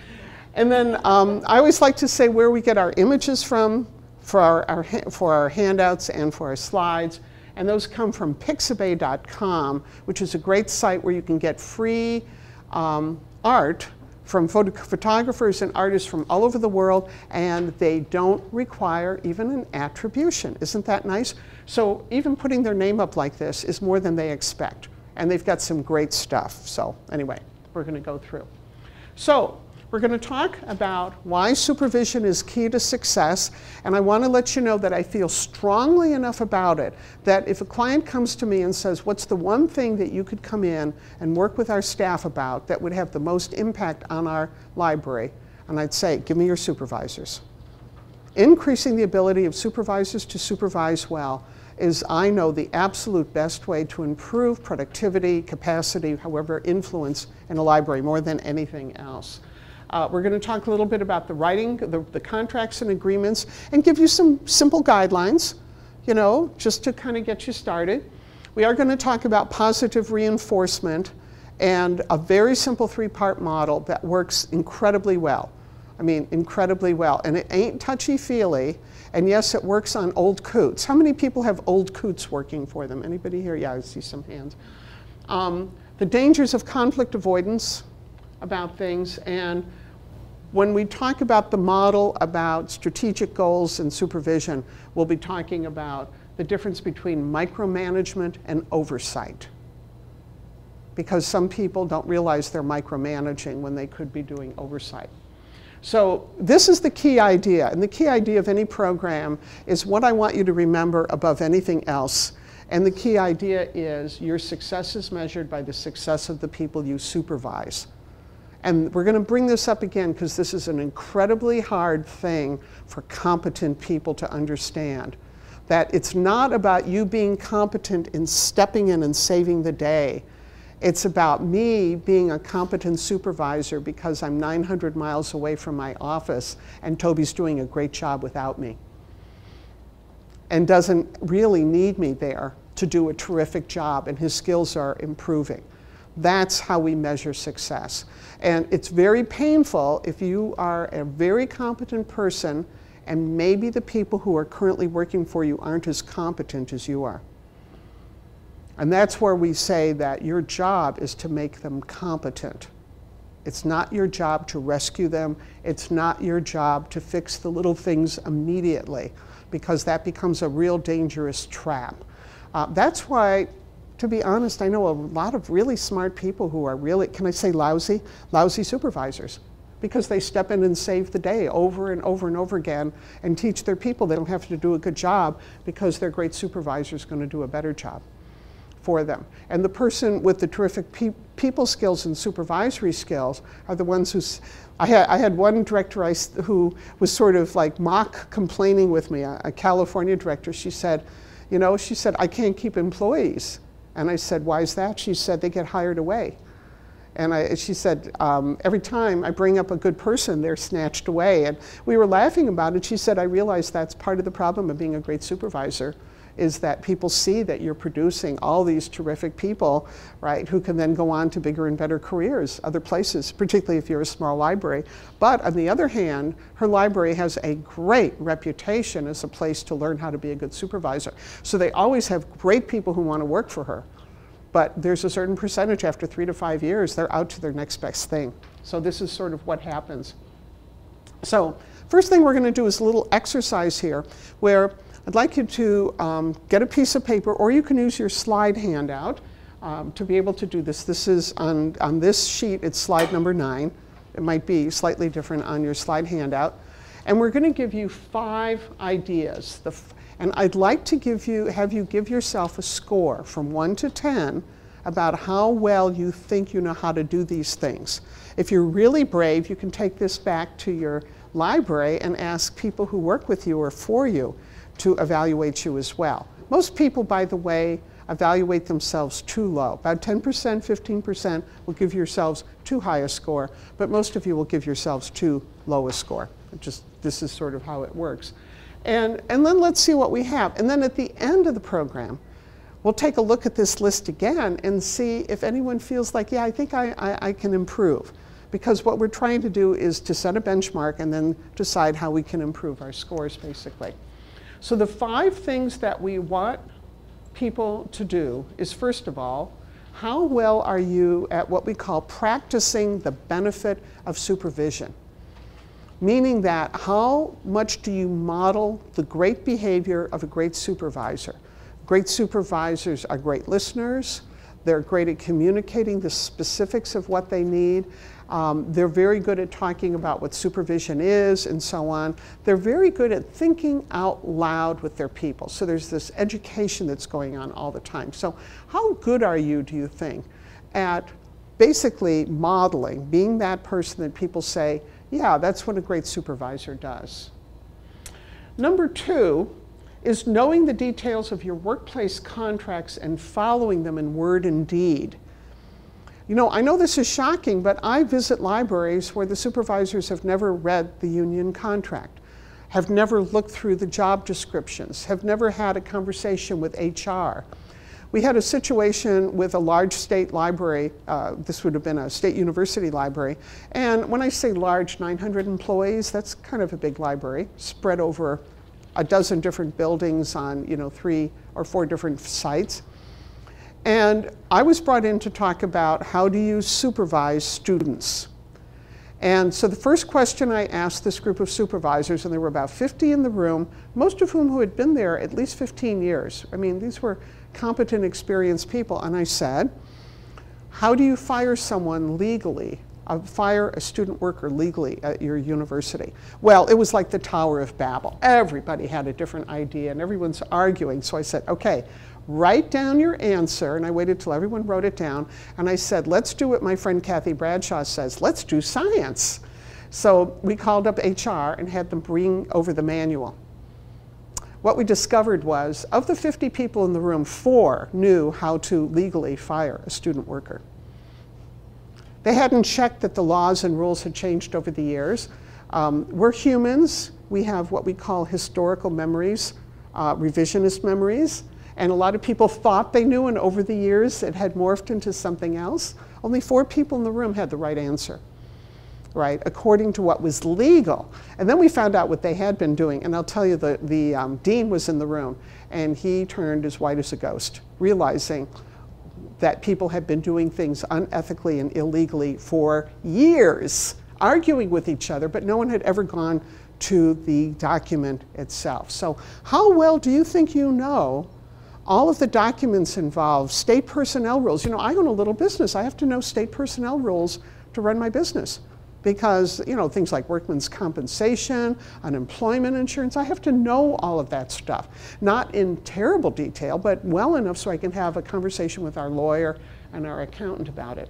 And then um, I always like to say where we get our images from for our, our, for our handouts and for our slides. And those come from pixabay.com, which is a great site where you can get free um, art from photo photographers and artists from all over the world, and they don't require even an attribution. Isn't that nice? So even putting their name up like this is more than they expect. And they've got some great stuff. So anyway, we're going to go through. So we're going to talk about why supervision is key to success. And I want to let you know that I feel strongly enough about it that if a client comes to me and says, What's the one thing that you could come in and work with our staff about that would have the most impact on our library? And I'd say, Give me your supervisors. Increasing the ability of supervisors to supervise well is, I know, the absolute best way to improve productivity, capacity, however, influence in a library more than anything else. Uh, we're going to talk a little bit about the writing, the, the contracts and agreements, and give you some simple guidelines, you know, just to kind of get you started. We are going to talk about positive reinforcement and a very simple three part model that works incredibly well. I mean, incredibly well. And it ain't touchy feely. And yes, it works on old coots. How many people have old coots working for them? Anybody here? Yeah, I see some hands. Um, the dangers of conflict avoidance about things. And when we talk about the model about strategic goals and supervision, we'll be talking about the difference between micromanagement and oversight. Because some people don't realize they're micromanaging when they could be doing oversight. So this is the key idea. And the key idea of any program is what I want you to remember above anything else. And the key idea is your success is measured by the success of the people you supervise. And we're going to bring this up again because this is an incredibly hard thing for competent people to understand. That it's not about you being competent in stepping in and saving the day. It's about me being a competent supervisor because I'm 900 miles away from my office and Toby's doing a great job without me and doesn't really need me there to do a terrific job and his skills are improving. That's how we measure success. And it's very painful if you are a very competent person and maybe the people who are currently working for you aren't as competent as you are. And that's where we say that your job is to make them competent. It's not your job to rescue them. It's not your job to fix the little things immediately because that becomes a real dangerous trap. Uh, that's why, to be honest, I know a lot of really smart people who are really, can I say lousy? Lousy supervisors because they step in and save the day over and over and over again and teach their people they don't have to do a good job because their great supervisor is going to do a better job for them. And the person with the terrific pe people skills and supervisory skills are the ones who. I had, I had one director I, who was sort of like mock complaining with me, a, a California director. She said, You know, she said, I can't keep employees. And I said, Why is that? She said, They get hired away. And I, she said, um, every time I bring up a good person, they're snatched away. And we were laughing about it. She said, I realize that's part of the problem of being a great supervisor is that people see that you're producing all these terrific people, right, who can then go on to bigger and better careers other places, particularly if you're a small library. But on the other hand, her library has a great reputation as a place to learn how to be a good supervisor. So they always have great people who want to work for her. But there's a certain percentage after three to five years, they're out to their next best thing. So this is sort of what happens. So first thing we're going to do is a little exercise here where I'd like you to um, get a piece of paper, or you can use your slide handout um, to be able to do this. This is on, on this sheet, it's slide number nine. It might be slightly different on your slide handout. And we're going to give you five ideas. And I'd like to give you, have you give yourself a score from one to 10 about how well you think you know how to do these things. If you're really brave, you can take this back to your library and ask people who work with you or for you to evaluate you as well. Most people, by the way, evaluate themselves too low. About 10%, 15% will give yourselves too high a score, but most of you will give yourselves too low a score. Just this is sort of how it works. And, and then let's see what we have. And then at the end of the program, we'll take a look at this list again and see if anyone feels like, yeah, I think I, I, I can improve. Because what we're trying to do is to set a benchmark and then decide how we can improve our scores, basically. So the five things that we want people to do is first of all, how well are you at what we call practicing the benefit of supervision? Meaning that how much do you model the great behavior of a great supervisor? Great supervisors are great listeners. They're great at communicating the specifics of what they need. Um, they're very good at talking about what supervision is and so on. They're very good at thinking out loud with their people. So there's this education that's going on all the time. So, how good are you, do you think, at basically modeling, being that person that people say, yeah, that's what a great supervisor does? Number two is knowing the details of your workplace contracts and following them in word and deed. You know, I know this is shocking, but I visit libraries where the supervisors have never read the union contract, have never looked through the job descriptions, have never had a conversation with HR. we had a situation with a large state library. Uh, this would have been a state university library. And when I say large, 900 employees, that's kind of a big library spread over a dozen different buildings on, you know, three or four different sites. And I was brought in to talk about how do you supervise students. And so the first question I asked this group of supervisors, and there were about 50 in the room, most of whom who had been there at least 15 years. I mean, these were competent, experienced people. And I said, how do you fire someone legally? Uh, fire a student worker legally at your university? Well, it was like the Tower of Babel. Everybody had a different idea and everyone's arguing. So I said, okay, write down your answer. And I waited till everyone wrote it down. And I said, let's do what my friend Kathy Bradshaw says let's do science. So we called up HR and had them bring over the manual. What we discovered was of the 50 people in the room, four knew how to legally fire a student worker. They hadn't checked that the laws and rules had changed over the years. Um, we're humans. We have what we call historical memories, uh, revisionist memories. And a lot of people thought they knew, and over the years it had morphed into something else. Only four people in the room had the right answer, right, according to what was legal. And then we found out what they had been doing. And I'll tell you, the, the um, dean was in the room, and he turned as white as a ghost, realizing that people had been doing things unethically and illegally for years, arguing with each other, but no one had ever gone to the document itself. So, how well do you think you know all of the documents involve state personnel rules. You know, I own a little business. I have to know state personnel rules to run my business because, you know, things like workman's compensation, unemployment insurance, I have to know all of that stuff. Not in terrible detail, but well enough so I can have a conversation with our lawyer and our accountant about it.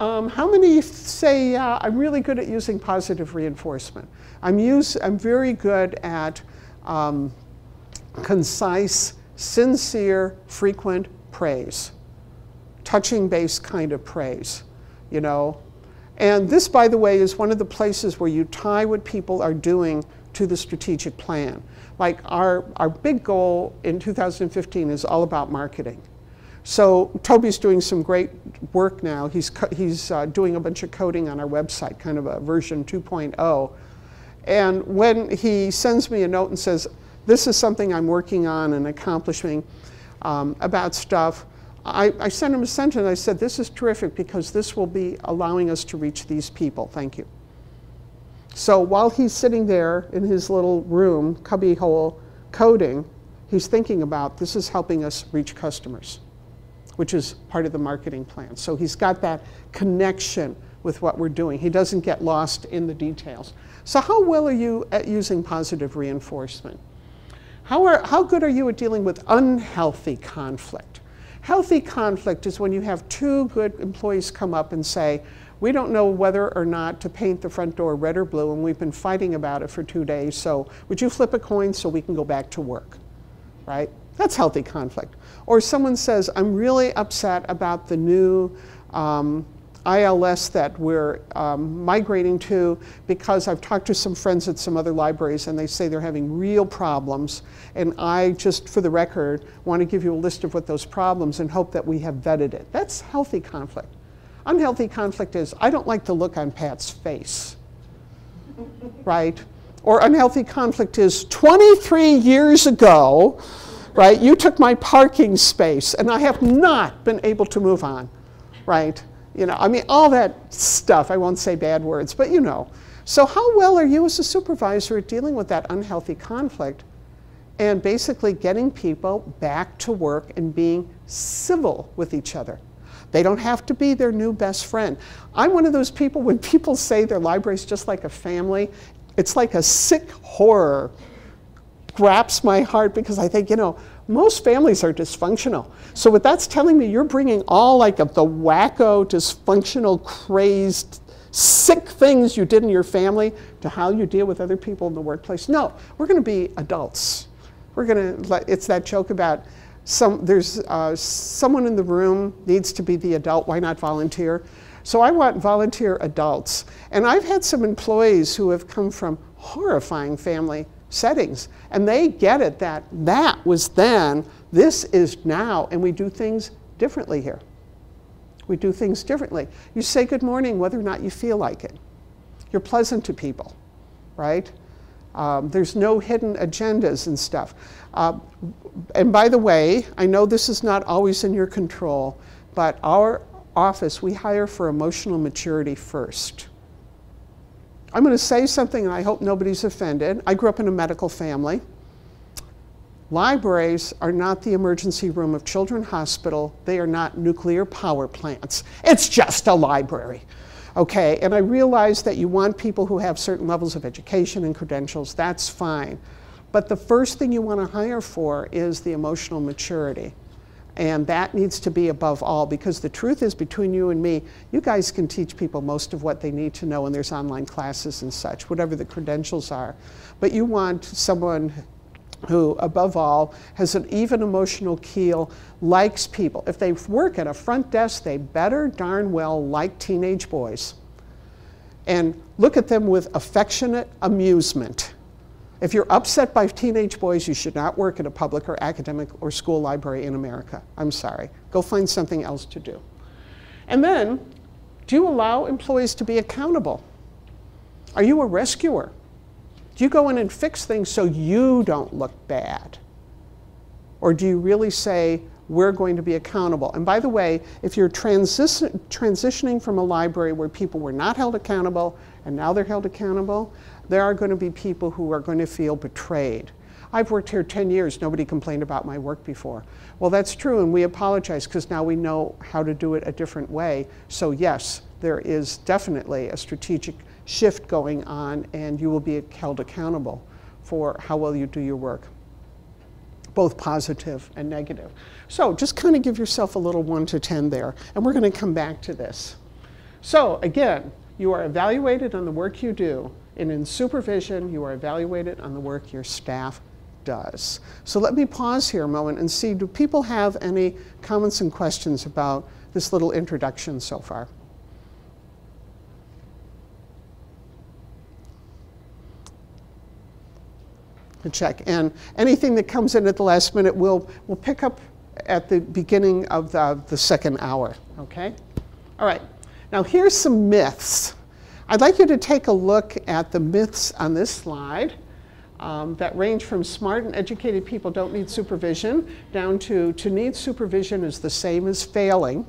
Um, how many say, uh, I'm really good at using positive reinforcement? I'm, use, I'm very good at um, concise sincere, frequent praise, touching base kind of praise, you know. And this, by the way, is one of the places where you tie what people are doing to the strategic plan. Like our, our big goal in 2015 is all about marketing. So Toby's doing some great work now. He's, he's uh, doing a bunch of coding on our website, kind of a version 2.0. And when he sends me a note and says, this is something I'm working on and accomplishing um, about stuff. I, I sent him a sentence. I said, This is terrific because this will be allowing us to reach these people. Thank you. So while he's sitting there in his little room, cubbyhole, coding, he's thinking about this is helping us reach customers, which is part of the marketing plan. So he's got that connection with what we're doing. He doesn't get lost in the details. So, how well are you at using positive reinforcement? How, are, how good are you at dealing with unhealthy conflict? Healthy conflict is when you have two good employees come up and say, we don't know whether or not to paint the front door red or blue, and we've been fighting about it for two days, so would you flip a coin so we can go back to work? Right? That's healthy conflict. Or someone says, I'm really upset about the new um, ILS that we're um, migrating to because I've talked to some friends at some other libraries and they say they're having real problems. And I just, for the record, want to give you a list of what those problems and hope that we have vetted it. That's healthy conflict. Unhealthy conflict is I don't like the look on Pat's face, right? Or unhealthy conflict is 23 years ago, right? You took my parking space and I have not been able to move on, right? You know, I mean, all that stuff. I won't say bad words, but you know. So, how well are you as a supervisor at dealing with that unhealthy conflict and basically getting people back to work and being civil with each other? They don't have to be their new best friend. I'm one of those people when people say their library is just like a family, it's like a sick horror grabs my heart because I think, you know, most families are dysfunctional. So what that's telling me, you're bringing all like of the wacko, dysfunctional, crazed, sick things you did in your family to how you deal with other people in the workplace. No, we're going to be adults. We're going to. It's that joke about some. There's uh, someone in the room needs to be the adult. Why not volunteer? So I want volunteer adults. And I've had some employees who have come from horrifying family settings. And they get it that that was then, this is now, and we do things differently here. We do things differently. You say good morning whether or not you feel like it. You're pleasant to people, right? Um, there's no hidden agendas and stuff. Uh, and by the way, I know this is not always in your control, but our office, we hire for emotional maturity first. I'm going to say something and I hope nobody's offended. I grew up in a medical family. Libraries are not the emergency room of Children's Hospital. They are not nuclear power plants. It's just a library. Okay, and I realize that you want people who have certain levels of education and credentials. That's fine. But the first thing you want to hire for is the emotional maturity. And that needs to be above all because the truth is, between you and me, you guys can teach people most of what they need to know, and there's online classes and such, whatever the credentials are. But you want someone who, above all, has an even emotional keel, likes people. If they work at a front desk, they better darn well like teenage boys. And look at them with affectionate amusement. If you're upset by teenage boys, you should not work at a public or academic or school library in America. I'm sorry. Go find something else to do. And then, do you allow employees to be accountable? Are you a rescuer? Do you go in and fix things so you don't look bad? Or do you really say, we're going to be accountable? And by the way, if you're transi- transitioning from a library where people were not held accountable and now they're held accountable, there are going to be people who are going to feel betrayed. I've worked here 10 years, nobody complained about my work before. Well, that's true, and we apologize because now we know how to do it a different way. So, yes, there is definitely a strategic shift going on, and you will be held accountable for how well you do your work, both positive and negative. So, just kind of give yourself a little 1 to 10 there, and we're going to come back to this. So, again, you are evaluated on the work you do, and in supervision, you are evaluated on the work your staff does. So let me pause here a moment and see do people have any comments and questions about this little introduction so far? To check. And anything that comes in at the last minute, we'll, we'll pick up at the beginning of the, the second hour. Okay? All right. Now, here's some myths I'd like you to take a look at the myths on this slide um, that range from smart and educated people don't need supervision down to to need supervision is the same as failing.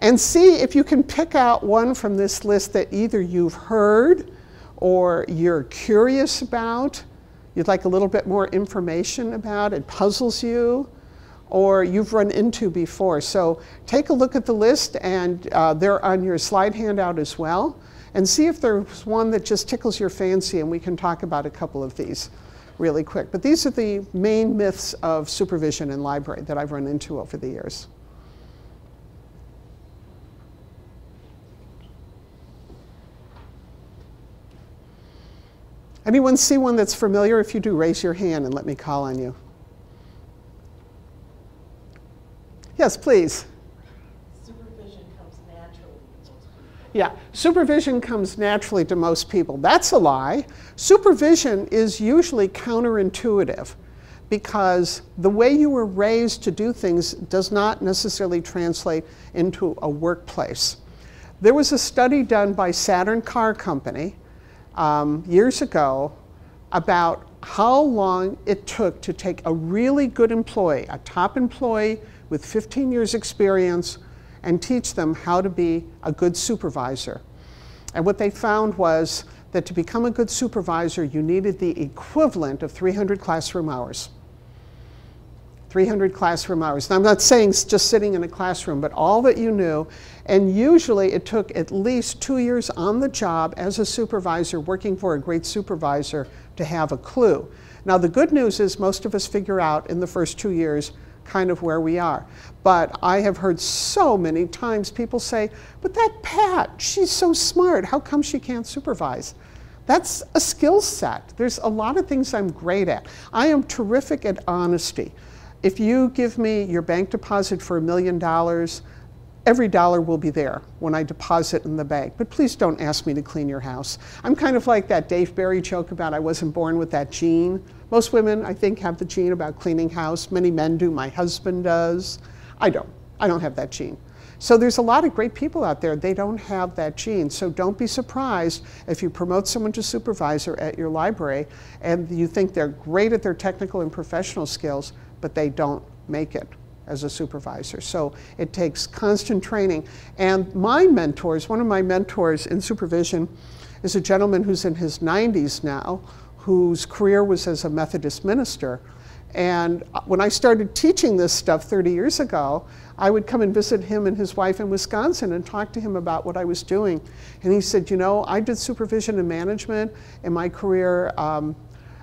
And see if you can pick out one from this list that either you've heard or you're curious about, you'd like a little bit more information about, it puzzles you, or you've run into before. So take a look at the list, and uh, they're on your slide handout as well. And see if there's one that just tickles your fancy, and we can talk about a couple of these really quick. But these are the main myths of supervision in library that I've run into over the years. Anyone see one that's familiar? If you do, raise your hand and let me call on you. Yes, please. Supervision comes naturally to most people. Yeah, supervision comes naturally to most people. That's a lie. Supervision is usually counterintuitive because the way you were raised to do things does not necessarily translate into a workplace. There was a study done by Saturn Car Company um, years ago about how long it took to take a really good employee, a top employee with 15 years experience and teach them how to be a good supervisor. And what they found was that to become a good supervisor, you needed the equivalent of 300 classroom hours. 300 classroom hours. Now, I'm not saying just sitting in a classroom, but all that you knew. And usually it took at least two years on the job as a supervisor, working for a great supervisor, to have a clue. Now, the good news is most of us figure out in the first two years kind of where we are. But I have heard so many times people say, but that Pat, she's so smart. How come she can't supervise? That's a skill set. There's a lot of things I'm great at. I am terrific at honesty. If you give me your bank deposit for a million dollars, every dollar will be there when I deposit in the bank. But please don't ask me to clean your house. I'm kind of like that Dave Barry joke about I wasn't born with that gene. Most women, I think, have the gene about cleaning house. Many men do. My husband does. I don't. I don't have that gene. So there's a lot of great people out there. They don't have that gene. So don't be surprised if you promote someone to supervisor at your library and you think they're great at their technical and professional skills, but they don't make it as a supervisor. So it takes constant training. And my mentors, one of my mentors in supervision is a gentleman who's in his 90s now, whose career was as a Methodist minister. And when I started teaching this stuff 30 years ago, I would come and visit him and his wife in Wisconsin and talk to him about what I was doing. And he said, You know, I did supervision and management in my career um,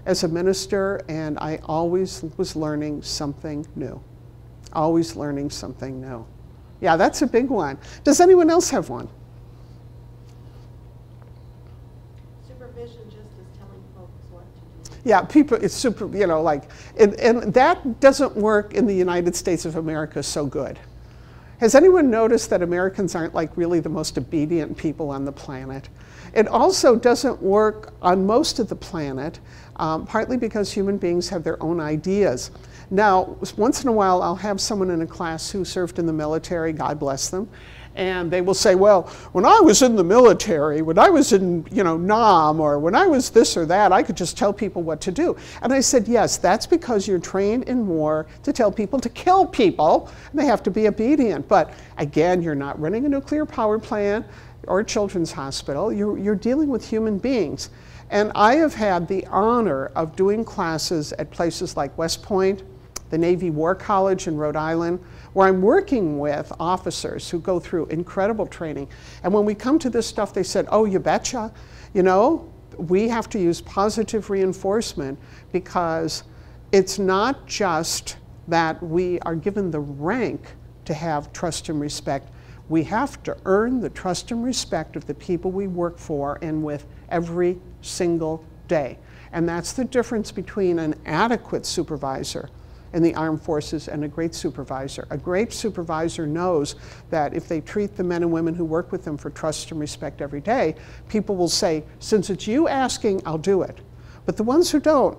as a minister, and I always was learning something new. Always learning something new. Yeah, that's a big one. Does anyone else have one? Supervision just is telling folks what to do. Yeah, people, it's super, you know, like, and, and that doesn't work in the United States of America so good. Has anyone noticed that Americans aren't like really the most obedient people on the planet? It also doesn't work on most of the planet, um, partly because human beings have their own ideas. Now, once in a while, I'll have someone in a class who served in the military, God bless them, and they will say, well, when I was in the military, when I was in, you know, NAM, or when I was this or that, I could just tell people what to do. And I said, yes, that's because you're trained in war to tell people to kill people, and they have to be obedient. But again, you're not running a nuclear power plant or a children's hospital. You're, you're dealing with human beings. And I have had the honor of doing classes at places like West Point, the Navy War College in Rhode Island, where I'm working with officers who go through incredible training. And when we come to this stuff, they said, oh, you betcha. You know, we have to use positive reinforcement because it's not just that we are given the rank to have trust and respect. We have to earn the trust and respect of the people we work for and with every single day. And that's the difference between an adequate supervisor in the armed forces and a great supervisor. A great supervisor knows that if they treat the men and women who work with them for trust and respect every day, people will say, since it's you asking, I'll do it. But the ones who don't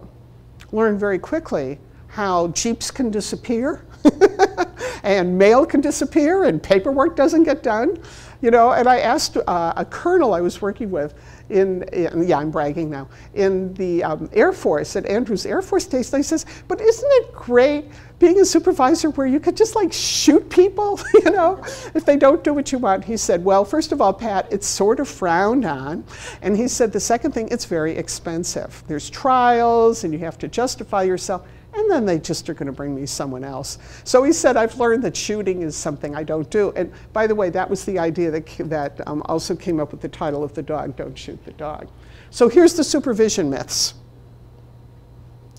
learn very quickly how Jeeps can disappear and mail can disappear and paperwork doesn't get done. You know, and I asked uh, a colonel I was working with, in, in, yeah, I'm bragging now, in the um, Air Force at Andrews Air Force Station. He says, but isn't it great being a supervisor where you could just like shoot people, you know, if they don't do what you want? He said, well, first of all, Pat, it's sort of frowned on. And he said, the second thing, it's very expensive. There's trials and you have to justify yourself and then they just are going to bring me someone else. So he said, I've learned that shooting is something I don't do. And by the way, that was the idea that, that um, also came up with the title of the dog, Don't Shoot the Dog. So here's the supervision myths.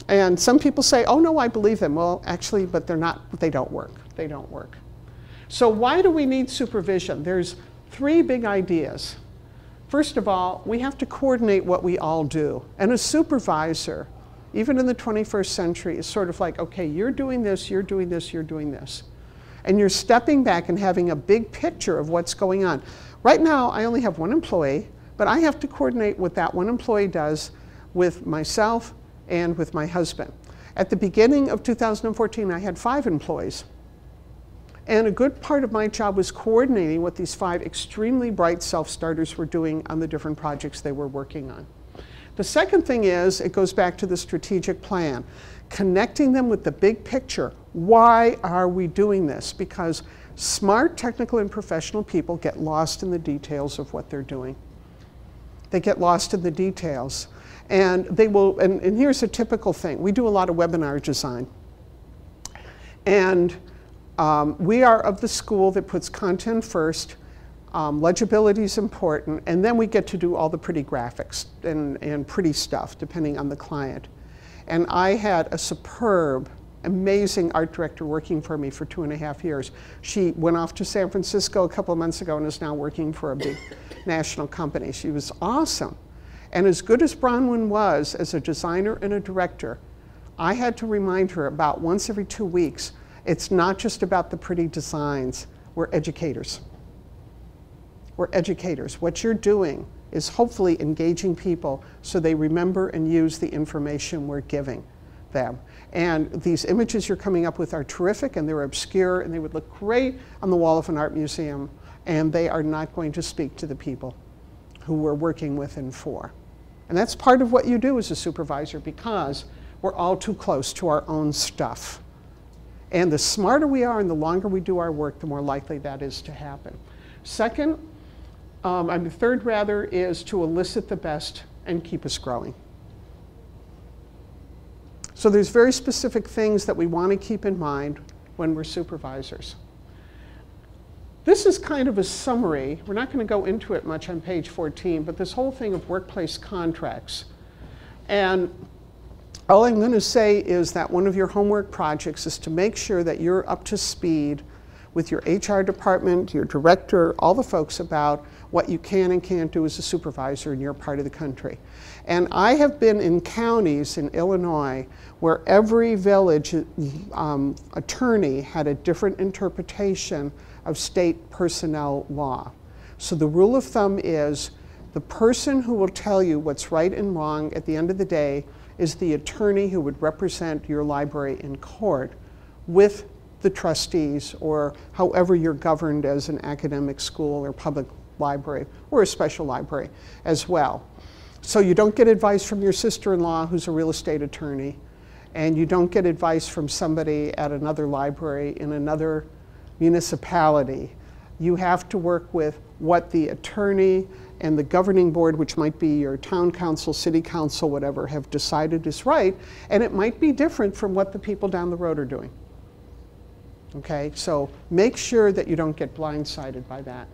And some people say, oh no, I believe them. Well, actually, but they're not, they don't work. They don't work. So why do we need supervision? There's three big ideas. First of all, we have to coordinate what we all do. And a supervisor even in the 21st century, is sort of like, okay, you're doing this, you're doing this, you're doing this. And you're stepping back and having a big picture of what's going on. Right now, I only have one employee, but I have to coordinate what that one employee does with myself and with my husband. At the beginning of 2014, I had five employees. And a good part of my job was coordinating what these five extremely bright self-starters were doing on the different projects they were working on. The second thing is, it goes back to the strategic plan, connecting them with the big picture. Why are we doing this? Because smart technical and professional people get lost in the details of what they're doing. They get lost in the details. And they will, and, and here's a typical thing. We do a lot of webinar design. And um, we are of the school that puts content first um, legibility is important, and then we get to do all the pretty graphics and, and pretty stuff, depending on the client. And I had a superb, amazing art director working for me for two and a half years. She went off to San Francisco a couple of months ago and is now working for a big national company. She was awesome. And as good as Bronwyn was as a designer and a director, I had to remind her about once every two weeks, it's not just about the pretty designs we're educators. We're educators. What you're doing is hopefully engaging people so they remember and use the information we're giving them. And these images you're coming up with are terrific and they're obscure and they would look great on the wall of an art museum and they are not going to speak to the people who we're working with and for. And that's part of what you do as a supervisor because we're all too close to our own stuff. And the smarter we are and the longer we do our work, the more likely that is to happen. Second, um, I mean, third rather, is to elicit the best and keep us growing. So there's very specific things that we want to keep in mind when we're supervisors. This is kind of a summary. We're not going to go into it much on page 14, but this whole thing of workplace contracts. And all I'm going to say is that one of your homework projects is to make sure that you're up to speed with your HR department, your director, all the folks about what you can and can't do as a supervisor in your part of the country. And I have been in counties in Illinois where every village um, attorney had a different interpretation of state personnel law. So the rule of thumb is the person who will tell you what's right and wrong at the end of the day is the attorney who would represent your library in court with the trustees or however you're governed as an academic school or public library or a special library as well. So you don't get advice from your sister-in-law who's a real estate attorney and you don't get advice from somebody at another library in another municipality. You have to work with what the attorney and the governing board, which might be your town council, city council, whatever, have decided is right, and it might be different from what the people down the road are doing. Okay, so make sure that you don't get blindsided by that.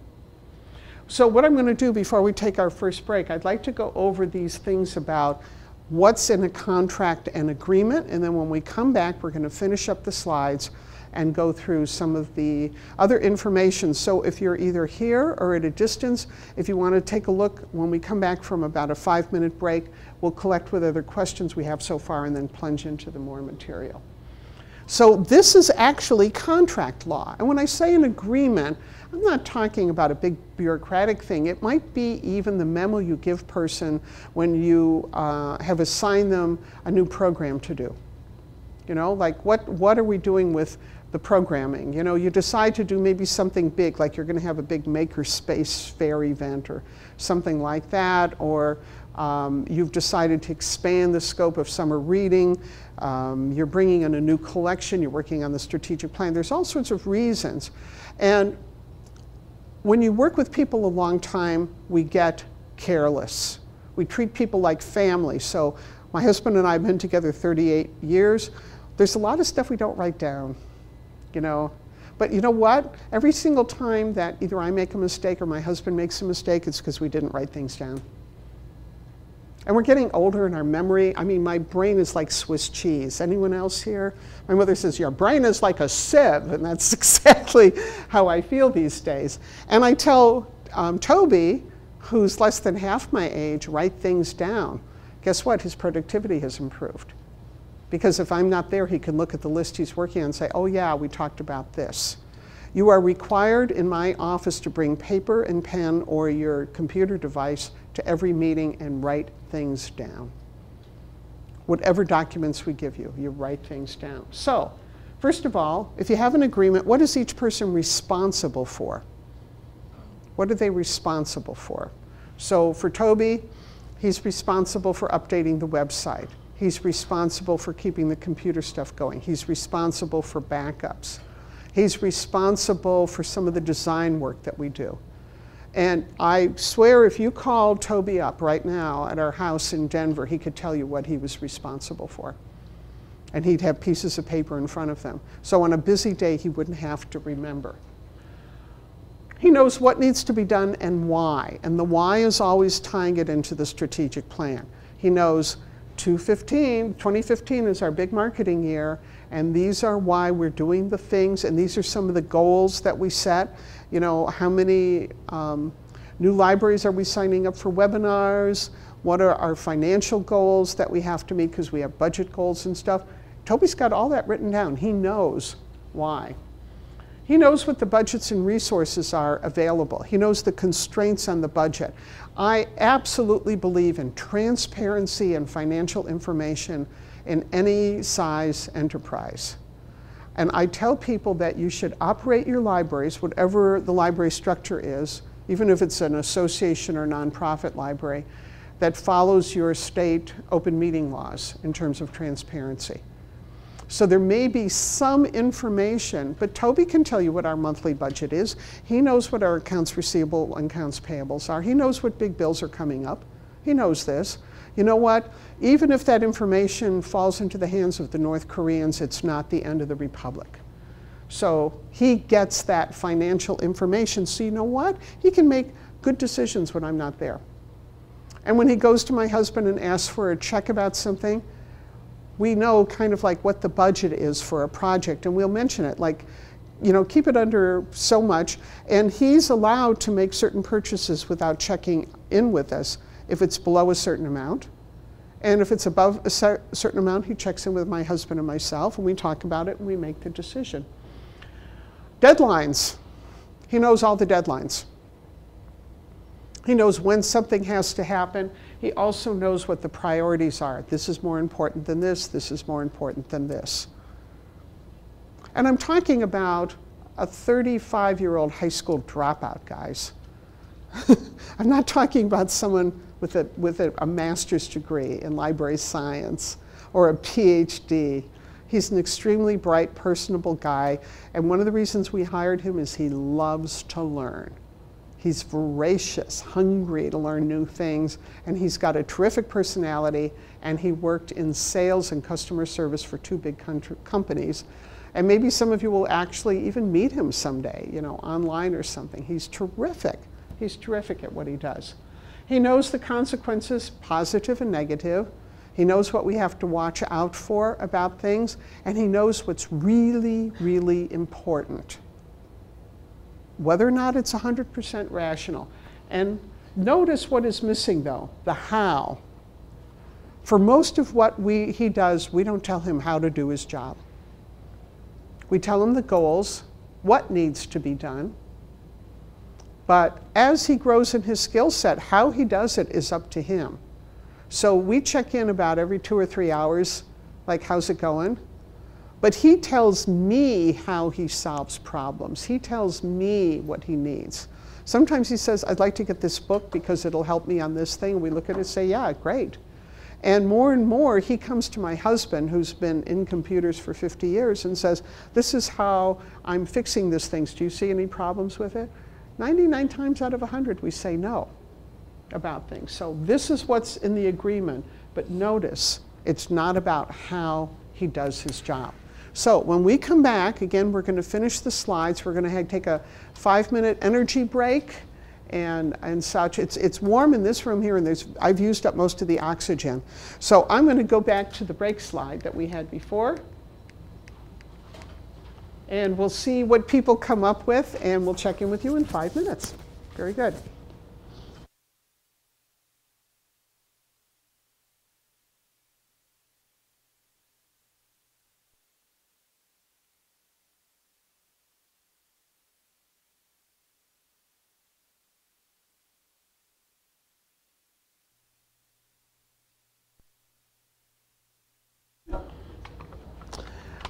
So what I'm going to do before we take our first break, I'd like to go over these things about what's in a contract and agreement, and then when we come back, we're going to finish up the slides and go through some of the other information. So if you're either here or at a distance, if you want to take a look when we come back from about a five minute break, we'll collect what other questions we have so far and then plunge into the more material. So this is actually contract law. And when I say an agreement, I'm not talking about a big bureaucratic thing. It might be even the memo you give person when you uh, have assigned them a new program to do. You know, like what, what are we doing with the programming? You know, you decide to do maybe something big, like you're going to have a big maker space fair event or something like that, or um, you've decided to expand the scope of summer reading. Um, you're bringing in a new collection. You're working on the strategic plan. There's all sorts of reasons. And when you work with people a long time, we get careless. We treat people like family. So my husband and I have been together 38 years. There's a lot of stuff we don't write down, you know. But you know what? Every single time that either I make a mistake or my husband makes a mistake, it's because we didn't write things down. And we're getting older in our memory. I mean, my brain is like Swiss cheese. Anyone else here? My mother says, Your brain is like a sieve. And that's exactly how I feel these days. And I tell um, Toby, who's less than half my age, write things down. Guess what? His productivity has improved. Because if I'm not there, he can look at the list he's working on and say, Oh, yeah, we talked about this. You are required in my office to bring paper and pen or your computer device to every meeting and write things down. Whatever documents we give you, you write things down. So, first of all, if you have an agreement, what is each person responsible for? What are they responsible for? So, for Toby, he's responsible for updating the website. He's responsible for keeping the computer stuff going. He's responsible for backups. He's responsible for some of the design work that we do. And I swear if you called Toby up right now at our house in Denver, he could tell you what he was responsible for. And he'd have pieces of paper in front of them. So on a busy day, he wouldn't have to remember. He knows what needs to be done and why. And the why is always tying it into the strategic plan. He knows 2015, 2015 is our big marketing year, and these are why we're doing the things, and these are some of the goals that we set you know, how many um, new libraries are we signing up for webinars? What are our financial goals that we have to meet because we have budget goals and stuff? Toby's got all that written down. He knows why. He knows what the budgets and resources are available. He knows the constraints on the budget. I absolutely believe in transparency and financial information in any size enterprise. And I tell people that you should operate your libraries, whatever the library structure is, even if it's an association or nonprofit library, that follows your state open meeting laws in terms of transparency. So there may be some information, but Toby can tell you what our monthly budget is. He knows what our accounts receivable and accounts payables are. He knows what big bills are coming up. He knows this. You know what? Even if that information falls into the hands of the North Koreans, it's not the end of the republic. So he gets that financial information. So you know what? He can make good decisions when I'm not there. And when he goes to my husband and asks for a check about something, we know kind of like what the budget is for a project, and we'll mention it like, you know, keep it under so much. And he's allowed to make certain purchases without checking in with us if it's below a certain amount. And if it's above a certain amount, he checks in with my husband and myself, and we talk about it and we make the decision. Deadlines. He knows all the deadlines. He knows when something has to happen. He also knows what the priorities are. This is more important than this, this is more important than this. And I'm talking about a 35 year old high school dropout, guys. I'm not talking about someone with, a, with a, a master's degree in library science or a PhD. He's an extremely bright, personable guy, and one of the reasons we hired him is he loves to learn. He's voracious, hungry to learn new things, and he's got a terrific personality. And he worked in sales and customer service for two big companies. And maybe some of you will actually even meet him someday, you know, online or something. He's terrific. He's terrific at what he does. He knows the consequences, positive and negative. He knows what we have to watch out for about things, and he knows what's really, really important whether or not it's 100% rational. And notice what is missing though the how. For most of what we, he does, we don't tell him how to do his job. We tell him the goals, what needs to be done. But as he grows in his skill set, how he does it is up to him. So we check in about every two or three hours, like, how's it going? But he tells me how he solves problems. He tells me what he needs. Sometimes he says, I'd like to get this book because it'll help me on this thing. We look at it and say, yeah, great. And more and more, he comes to my husband, who's been in computers for 50 years, and says, This is how I'm fixing this thing. Do you see any problems with it? 99 times out of 100, we say no about things. So this is what's in the agreement. But notice, it's not about how he does his job. So when we come back, again, we're going to finish the slides. We're going to take a five-minute energy break and, and such. It's, it's warm in this room here, and there's, I've used up most of the oxygen. So I'm going to go back to the break slide that we had before. And we'll see what people come up with, and we'll check in with you in five minutes. Very good.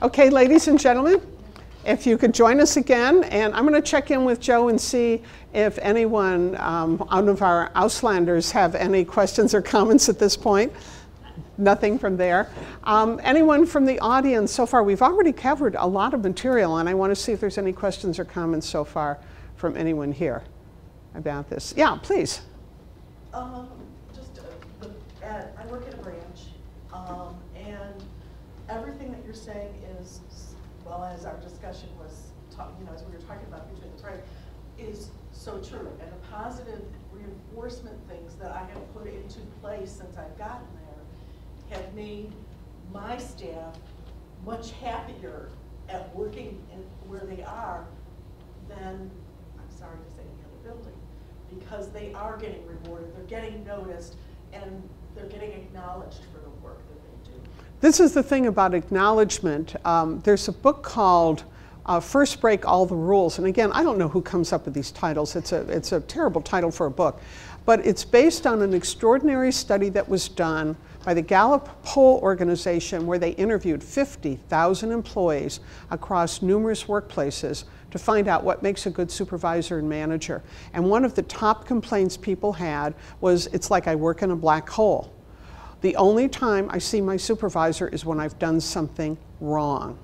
Okay, ladies and gentlemen, if you could join us again, and I'm going to check in with Joe and see if anyone um, out of our Auslanders have any questions or comments at this point. Nothing from there. Um, anyone from the audience so far? We've already covered a lot of material, and I want to see if there's any questions or comments so far from anyone here about this. Yeah, please. Um, just, uh, at, I work at a branch, um, and everything that you're saying as our discussion was, you know, as we were talking about between the right, is so true. And the positive reinforcement things that I have put into place since I've gotten there have made my staff much happier at working in where they are than, I'm sorry to say, any other building. Because they are getting rewarded, they're getting noticed, and they're getting acknowledged for the work that they do. This is the thing about acknowledgement. Um, there's a book called uh, first break all the rules. And again, I don't know who comes up with these titles. It's a, it's a terrible title for a book. But it's based on an extraordinary study that was done by the Gallup Poll Organization, where they interviewed 50,000 employees across numerous workplaces to find out what makes a good supervisor and manager. And one of the top complaints people had was it's like I work in a black hole. The only time I see my supervisor is when I've done something wrong.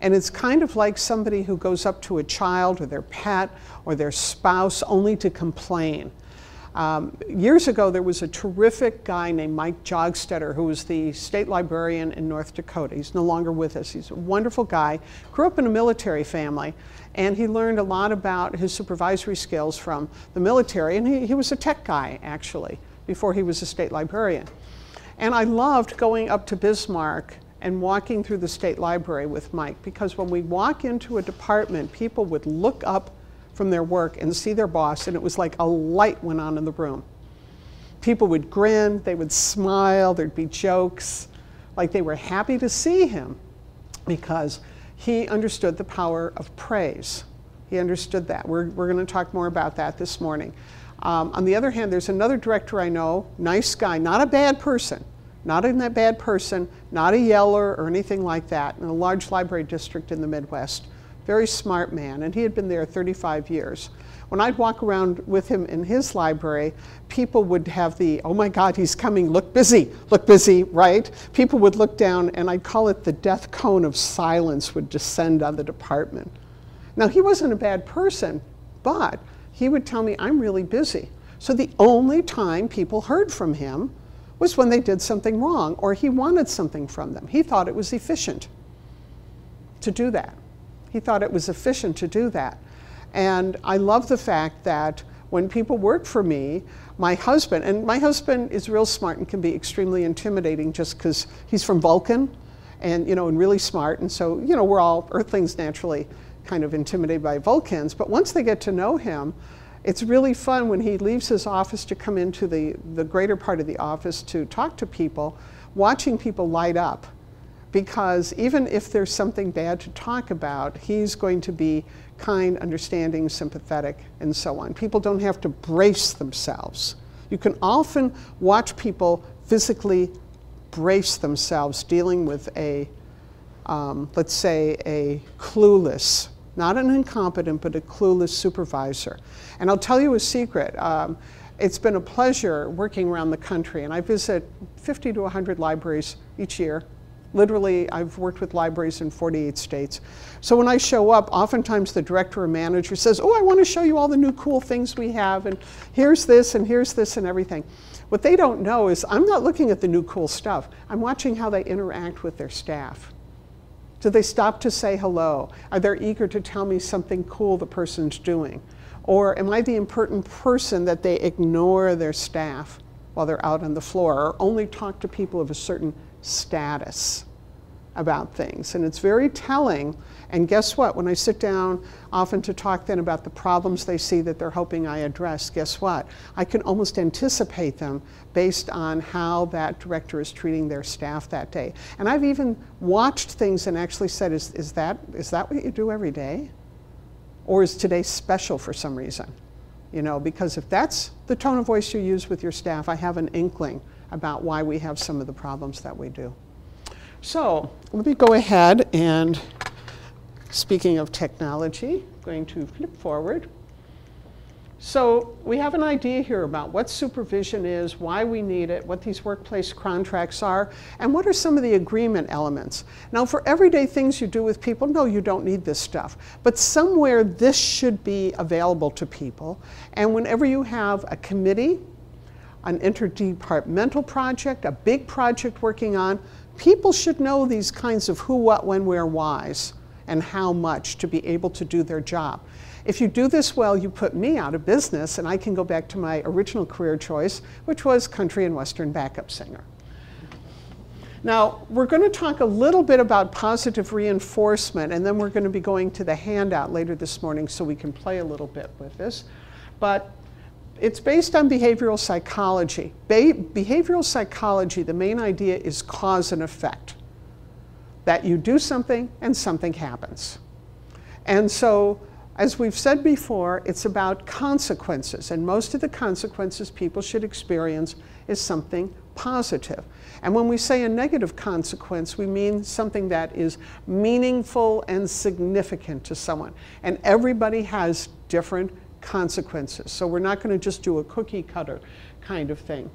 And it's kind of like somebody who goes up to a child or their pet or their spouse only to complain. Um, years ago, there was a terrific guy named Mike Jaugstetter who was the state librarian in North Dakota. He's no longer with us. He's a wonderful guy, grew up in a military family, and he learned a lot about his supervisory skills from the military. And he, he was a tech guy, actually, before he was a state librarian. And I loved going up to Bismarck and walking through the state library with Mike because when we walk into a department, people would look up from their work and see their boss, and it was like a light went on in the room. People would grin, they would smile, there'd be jokes, like they were happy to see him because he understood the power of praise. He understood that. We're, we're going to talk more about that this morning. Um, on the other hand, there's another director I know, nice guy, not a bad person, not a bad person, not a yeller or anything like that, in a large library district in the Midwest very smart man, and he had been there 35 years. When I'd walk around with him in his library, people would have the, oh my God, he's coming, look busy, look busy, right? People would look down, and I'd call it the death cone of silence would descend on the department. Now, he wasn't a bad person, but he would tell me, I'm really busy. So the only time people heard from him was when they did something wrong or he wanted something from them. He thought it was efficient to do that. He thought it was efficient to do that. And I love the fact that when people work for me, my husband, and my husband is real smart and can be extremely intimidating just because he's from Vulcan and, you know, and really smart. And so, you know, we're all earthlings naturally kind of intimidated by Vulcans. But once they get to know him, it's really fun when he leaves his office to come into the, the greater part of the office to talk to people, watching people light up because even if there's something bad to talk about, he's going to be kind, understanding, sympathetic, and so on. People don't have to brace themselves. You can often watch people physically brace themselves dealing with a, um, let's say, a clueless, not an incompetent, but a clueless supervisor. And I'll tell you a secret. Um, it's been a pleasure working around the country, and I visit 50 to 100 libraries each year Literally, I've worked with libraries in 48 states. So when I show up, oftentimes the director or manager says, Oh, I want to show you all the new cool things we have, and here's this, and here's this, and everything. What they don't know is I'm not looking at the new cool stuff, I'm watching how they interact with their staff. Do they stop to say hello? Are they eager to tell me something cool the person's doing? Or am I the important person that they ignore their staff while they're out on the floor or only talk to people of a certain status about things. And it's very telling. And guess what? When I sit down often to talk then about the problems they see that they're hoping I address, guess what? I can almost anticipate them based on how that director is treating their staff that day. And I've even watched things and actually said, is, is, that, is that what you do every day? Or is today special for some reason? You know, because if that's the tone of voice you use with your staff, I have an inkling about why we have some of the problems that we do. So let me go ahead and, speaking of technology, going to flip forward. So we have an idea here about what supervision is, why we need it, what these workplace contracts are, and what are some of the agreement elements. Now for everyday things you do with people, no, you don't need this stuff. But somewhere this should be available to people. And whenever you have a committee an interdepartmental project, a big project working on, people should know these kinds of who, what, when, where, whys, and how much to be able to do their job. If you do this well, you put me out of business, and I can go back to my original career choice, which was country and western backup singer. Now, we're going to talk a little bit about positive reinforcement, and then we're going to be going to the handout later this morning so we can play a little bit with this. But it's based on behavioral psychology. behavioral psychology, the main idea is cause and effect. That you do something and something happens. And so, as we've said before, it's about consequences. And most of the consequences people should experience is something positive. And when we say a negative consequence, we mean something that is meaningful and significant to someone. And everybody has different consequences. So we're not going to just do a cookie cutter kind of thing.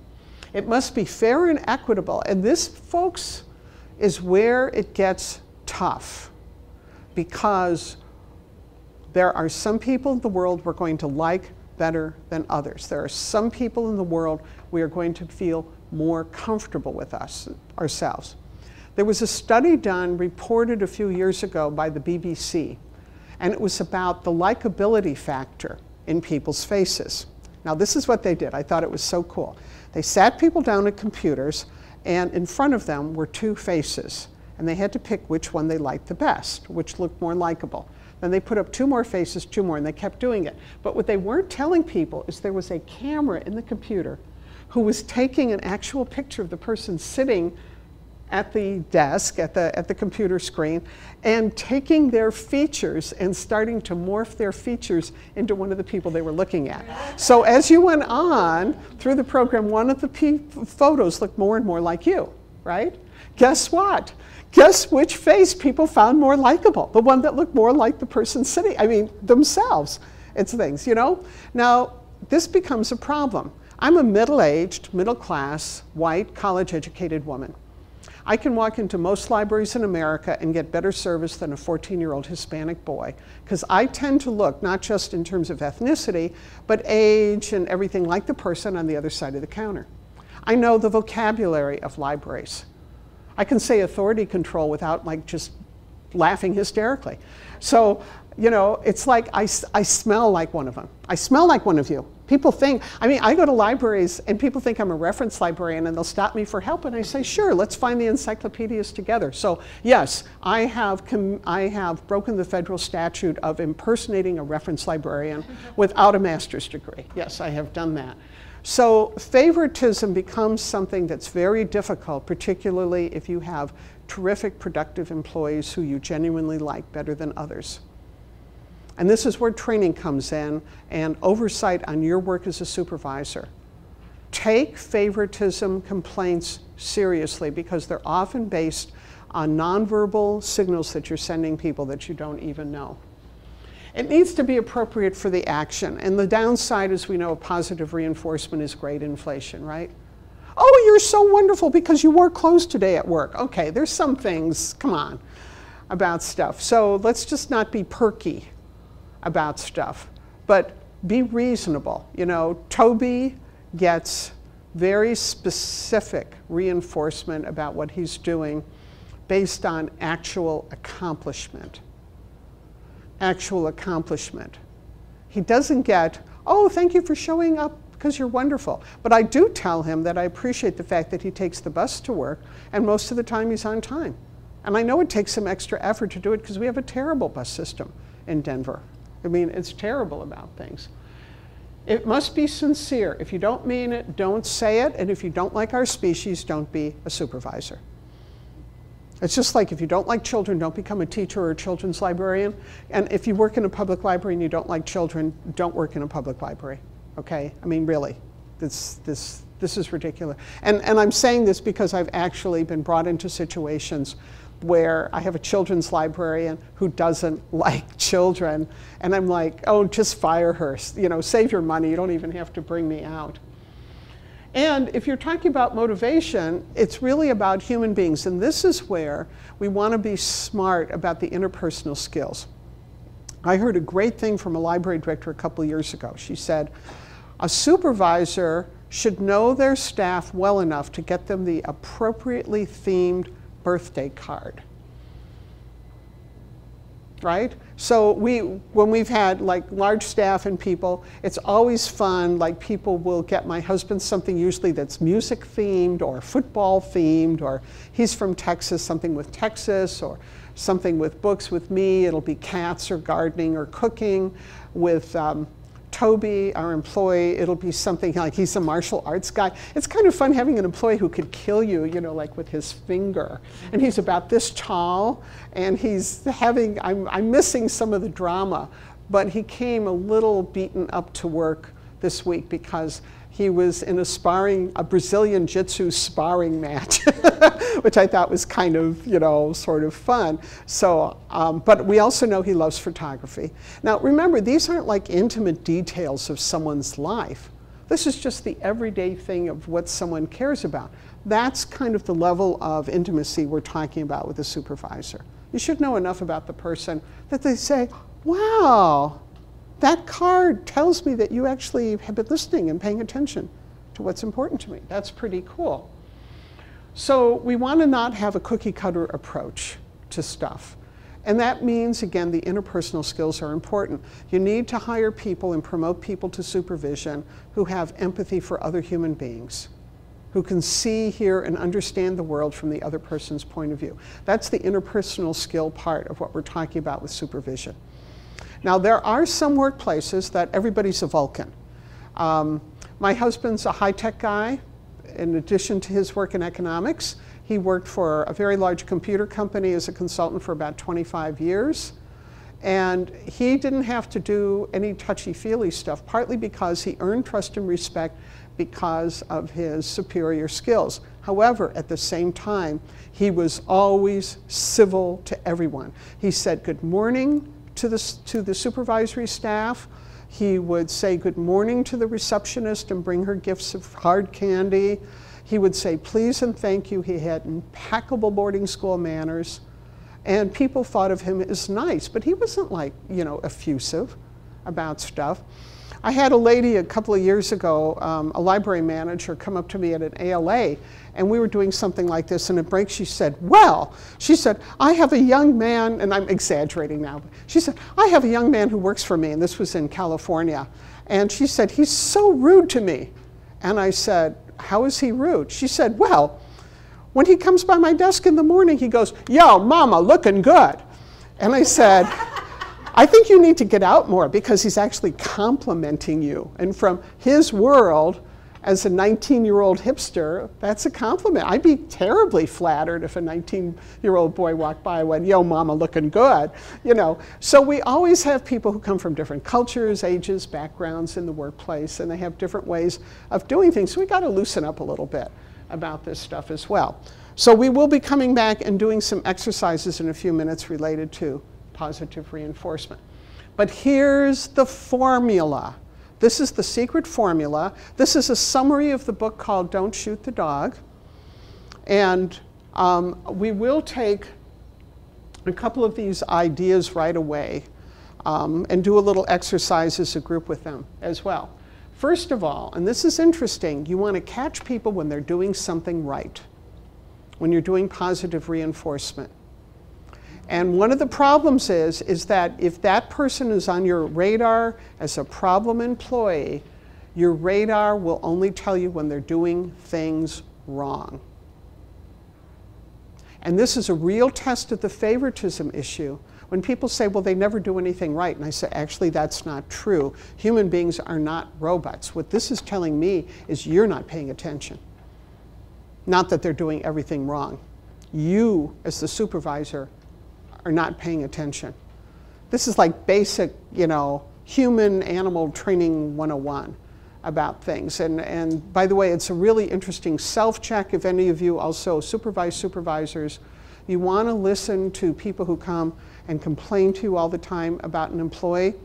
It must be fair and equitable. And this, folks, is where it gets tough because there are some people in the world we're going to like better than others. There are some people in the world we are going to feel more comfortable with us ourselves. There was a study done reported a few years ago by the BBC, and it was about the likability factor in people's faces. Now, this is what they did. I thought it was so cool. They sat people down at computers, and in front of them were two faces, and they had to pick which one they liked the best, which looked more likable. Then they put up two more faces, two more, and they kept doing it. But what they weren't telling people is there was a camera in the computer who was taking an actual picture of the person sitting at the desk, at the, at the computer screen, and taking their features and starting to morph their features into one of the people they were looking at. So as you went on through the program, one of the photos looked more and more like you, right? Guess what? Guess which face people found more likable? The one that looked more like the person sitting, I mean, themselves. It's things, you know? Now, this becomes a problem I'm a middle aged, middle class, white, college educated woman. I can walk into most libraries in America and get better service than a 14 year old Hispanic boy because I tend to look not just in terms of ethnicity, but age and everything like the person on the other side of the counter. I know the vocabulary of libraries. I can say authority control without like just laughing hysterically. So, you know, it's like I, I smell like one of them. I smell like one of you. People think, I mean, I go to libraries and people think I'm a reference librarian and they'll stop me for help and I say, sure, let's find the encyclopedias together. So yes, I have, I have broken the federal statute of impersonating a reference librarian without a master's degree. Yes, I have done that. So favoritism becomes something that's very difficult, particularly if you have terrific productive employees who you genuinely like better than others. And this is where training comes in and oversight on your work as a supervisor. Take favoritism complaints seriously because they're often based on nonverbal signals that you're sending people that you don't even know. It needs to be appropriate for the action. And the downside, as we know, of positive reinforcement is great inflation, right? Oh, you're so wonderful because you wore clothes today at work. Okay, there's some things, come on, about stuff. So let's just not be perky about stuff, but be reasonable. You know, Toby gets very specific reinforcement about what he's doing based on actual accomplishment. Actual accomplishment. He doesn't get, oh, thank you for showing up because you're wonderful. But I do tell him that I appreciate the fact that he takes the bus to work and most of the time he's on time. And I know it takes some extra effort to do it because we have a terrible bus system in Denver. I mean, it's terrible about things. It must be sincere. If you don't mean it, don't say it. And if you don't like our species, don't be a supervisor. It's just like if you don't like children, don't become a teacher or a children's librarian. And if you work in a public library and you don't like children, don't work in a public library. Okay? I mean, really, this, this, this is ridiculous. And, and I'm saying this because I've actually been brought into situations where I have a children's librarian who doesn't like children, and I'm like, oh, just fire her. You know, save your money. You don't even have to bring me out. And if you're talking about motivation, it's really about human beings. And this is where we want to be smart about the interpersonal skills. I heard a great thing from a library director a couple years ago. She said, a supervisor should know their staff well enough to get them the appropriately themed birthday card. Right? So we, when we've had like large staff and people, it's always fun. Like people will get my husband something usually that's music themed or football themed, or he's from Texas, something with Texas, or something with books with me. It'll be cats or gardening or cooking with um, Toby, our employee, it'll be something like he's a martial arts guy. It's kind of fun having an employee who could kill you, you know, like with his finger. And he's about this tall, and he's having, I'm, I'm missing some of the drama, but he came a little beaten up to work this week because he was in a sparring, a Brazilian Jiu-Jitsu sparring match, which I thought was kind of, you know, sort of fun. So, um, but we also know he loves photography. Now, remember, these aren't like intimate details of someone's life. This is just the everyday thing of what someone cares about. That's kind of the level of intimacy we're talking about with a supervisor. You should know enough about the person that they say, wow, that card tells me that you actually have been listening and paying attention to what's important to me. That's pretty cool. So we want to not have a cookie cutter approach to stuff. And that means, again, the interpersonal skills are important. You need to hire people and promote people to supervision who have empathy for other human beings, who can see, hear, and understand the world from the other person's point of view. That's the interpersonal skill part of what we're talking about with supervision. Now, there are some workplaces that everybody's a Vulcan. Um, my husband's a high tech guy. In addition to his work in economics, he worked for a very large computer company as a consultant for about 25 years. And he didn't have to do any touchy feely stuff, partly because he earned trust and respect because of his superior skills. However, at the same time, he was always civil to everyone. He said good morning to the, to the supervisory staff. He would say good morning to the receptionist and bring her gifts of hard candy. He would say please and thank you. He had impeccable boarding school manners. And people thought of him as nice, but he wasn't like, you know, effusive about stuff. I had a lady a couple of years ago, um, a library manager, come up to me at an ALA, and we were doing something like this. And at break, she said, Well, she said, I have a young man, and I'm exaggerating now. She said, I have a young man who works for me, and this was in California. And she said, He's so rude to me. And I said, How is he rude? She said, Well, when he comes by my desk in the morning, he goes, Yo, mama, looking good. And I said, I think you need to get out more because he's actually complimenting you. And from his world, as a 19 year old hipster, that's a compliment. I'd be terribly flattered if a 19 year old boy walked by and went, Yo, mama, looking good. You know, so we always have people who come from different cultures, ages, backgrounds in the workplace, and they have different ways of doing things. So we got to loosen up a little bit about this stuff as well. So we will be coming back and doing some exercises in a few minutes related to positive reinforcement. But here's the formula. This is the secret formula. This is a summary of the book called Don't Shoot the Dog. And um, we will take a couple of these ideas right away um, and do a little exercise as a group with them as well. First of all, and this is interesting, you want to catch people when they're doing something right, when you're doing positive reinforcement. And one of the problems is, is that if that person is on your radar as a problem employee, your radar will only tell you when they're doing things wrong. And this is a real test of the favoritism issue. When people say, well, they never do anything right, and I say, actually, that's not true. Human beings are not robots. What this is telling me is you're not paying attention. Not that they're doing everything wrong. You, as the supervisor, are not paying attention. This is like basic, you know, human animal training 101 about things. And, and by the way, it's a really interesting self check if any of you also supervise supervisors. You want to listen to people who come and complain to you all the time about an employee.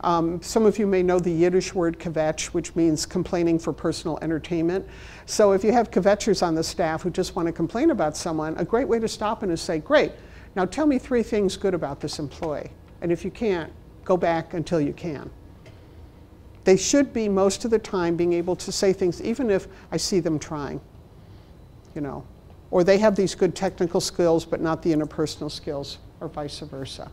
Um, some of you may know the Yiddish word kvetch, which means complaining for personal entertainment. So if you have kvetchers on the staff who just want to complain about someone, a great way to stop them is say, great, now tell me three things good about this employee. And if you can't, go back until you can. They should be most of the time being able to say things even if I see them trying. You know, or they have these good technical skills but not the interpersonal skills or vice versa.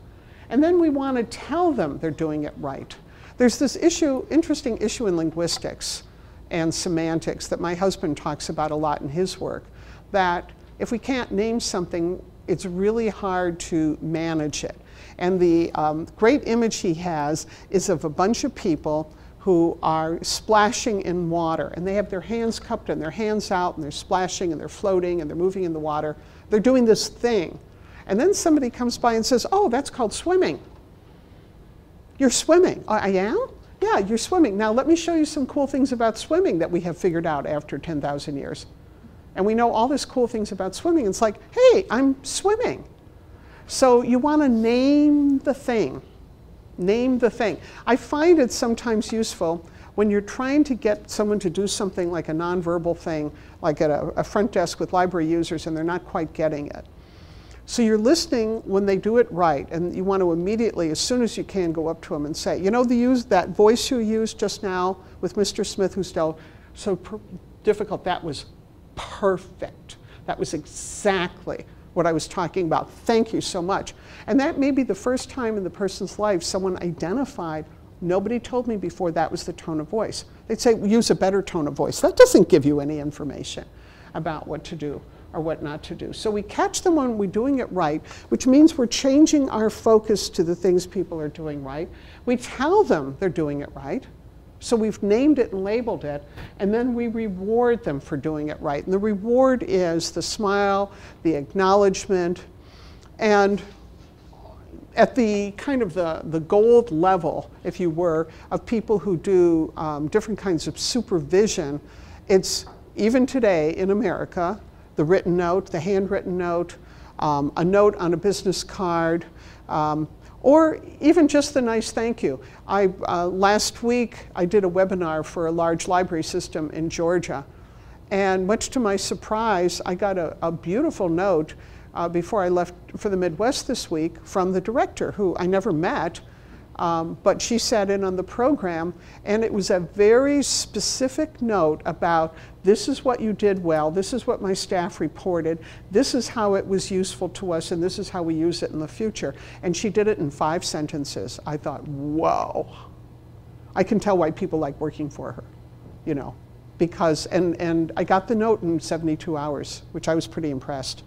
And then we want to tell them they're doing it right. There's this issue, interesting issue in linguistics and semantics that my husband talks about a lot in his work that if we can't name something it's really hard to manage it. And the um, great image he has is of a bunch of people who are splashing in water and they have their hands cupped and their hands out and they're splashing and they're floating and they're moving in the water. They're doing this thing. And then somebody comes by and says, Oh, that's called swimming. You're swimming. I am? Yeah, you're swimming. Now, let me show you some cool things about swimming that we have figured out after 10,000 years. And we know all these cool things about swimming. It's like, hey, I'm swimming. So you want to name the thing. Name the thing. I find it sometimes useful when you're trying to get someone to do something like a nonverbal thing, like at a, a front desk with library users, and they're not quite getting it. So you're listening when they do it right, and you want to immediately, as soon as you can, go up to them and say, you know, the use that voice you used just now with Mr. Smith, who's so, difficult. That was perfect. That was exactly what I was talking about. Thank you so much. And that may be the first time in the person's life someone identified. Nobody told me before that was the tone of voice. They'd say, use a better tone of voice. That doesn't give you any information about what to do or what not to do. So we catch them when we're doing it right, which means we're changing our focus to the things people are doing right. We tell them they're doing it right. So we've named it and labeled it, and then we reward them for doing it right. And the reward is the smile, the acknowledgement, and at the kind of the, the gold level, if you were, of people who do um, different kinds of supervision, it's even today in America, the written note, the handwritten note, um, a note on a business card, um, or even just the nice thank you. I, uh, last week, I did a webinar for a large library system in Georgia, and much to my surprise, I got a, a beautiful note uh, before I left for the Midwest this week from the director, who I never met, um, but she sat in on the program, and it was a very specific note about this is what you did well, this is what my staff reported, this is how it was useful to us, and this is how we use it in the future. And she did it in five sentences. I thought, whoa. I can tell why people like working for her, you know, because, and, and I got the note in 72 hours, which I was pretty impressed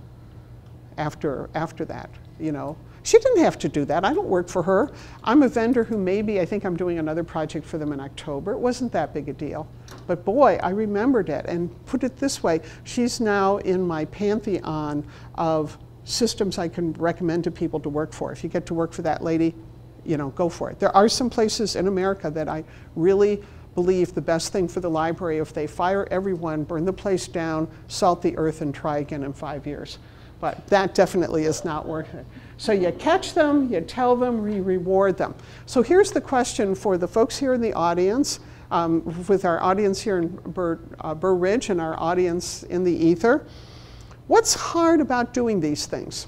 after, after that, you know. She didn't have to do that. I don't work for her. I'm a vendor who maybe, I think I'm doing another project for them in October. It wasn't that big a deal. But boy, I remembered it. And put it this way she's now in my pantheon of systems I can recommend to people to work for. If you get to work for that lady, you know, go for it. There are some places in America that I really believe the best thing for the library if they fire everyone, burn the place down, salt the earth, and try again in five years. But that definitely is not worth it. So you catch them, you tell them, you reward them. So here's the question for the folks here in the audience, um, with our audience here in Burr, uh, Burr Ridge and our audience in the ether. What's hard about doing these things?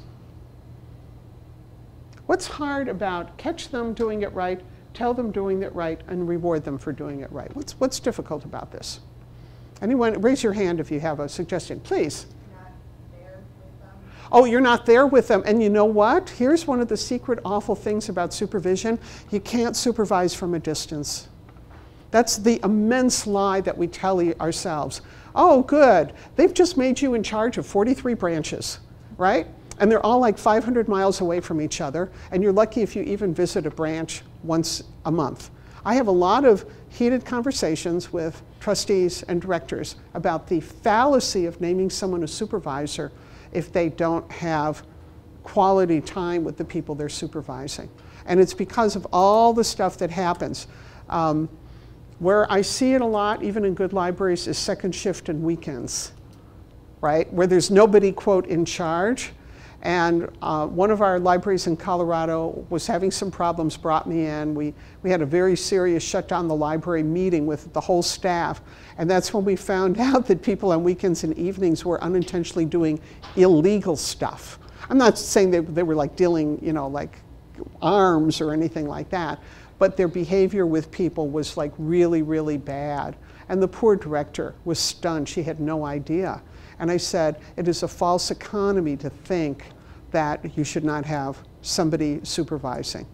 What's hard about catch them doing it right, tell them doing it right, and reward them for doing it right? What's, what's difficult about this? Anyone, raise your hand if you have a suggestion, please. Oh, you're not there with them. And you know what? Here's one of the secret awful things about supervision you can't supervise from a distance. That's the immense lie that we tell ourselves. Oh, good. They've just made you in charge of 43 branches, right? And they're all like 500 miles away from each other, and you're lucky if you even visit a branch once a month. I have a lot of heated conversations with trustees and directors about the fallacy of naming someone a supervisor if they don't have quality time with the people they're supervising. And it's because of all the stuff that happens. Um, where I see it a lot, even in good libraries, is second shift and weekends, right? Where there's nobody, quote, in charge. And uh, one of our libraries in Colorado was having some problems, brought me in. We, we had a very serious shut down the library meeting with the whole staff. And that's when we found out that people on weekends and evenings were unintentionally doing illegal stuff. I'm not saying they, they were like dealing, you know, like arms or anything like that, but their behavior with people was like really, really bad. And the poor director was stunned. She had no idea. And I said, it is a false economy to think that you should not have somebody supervising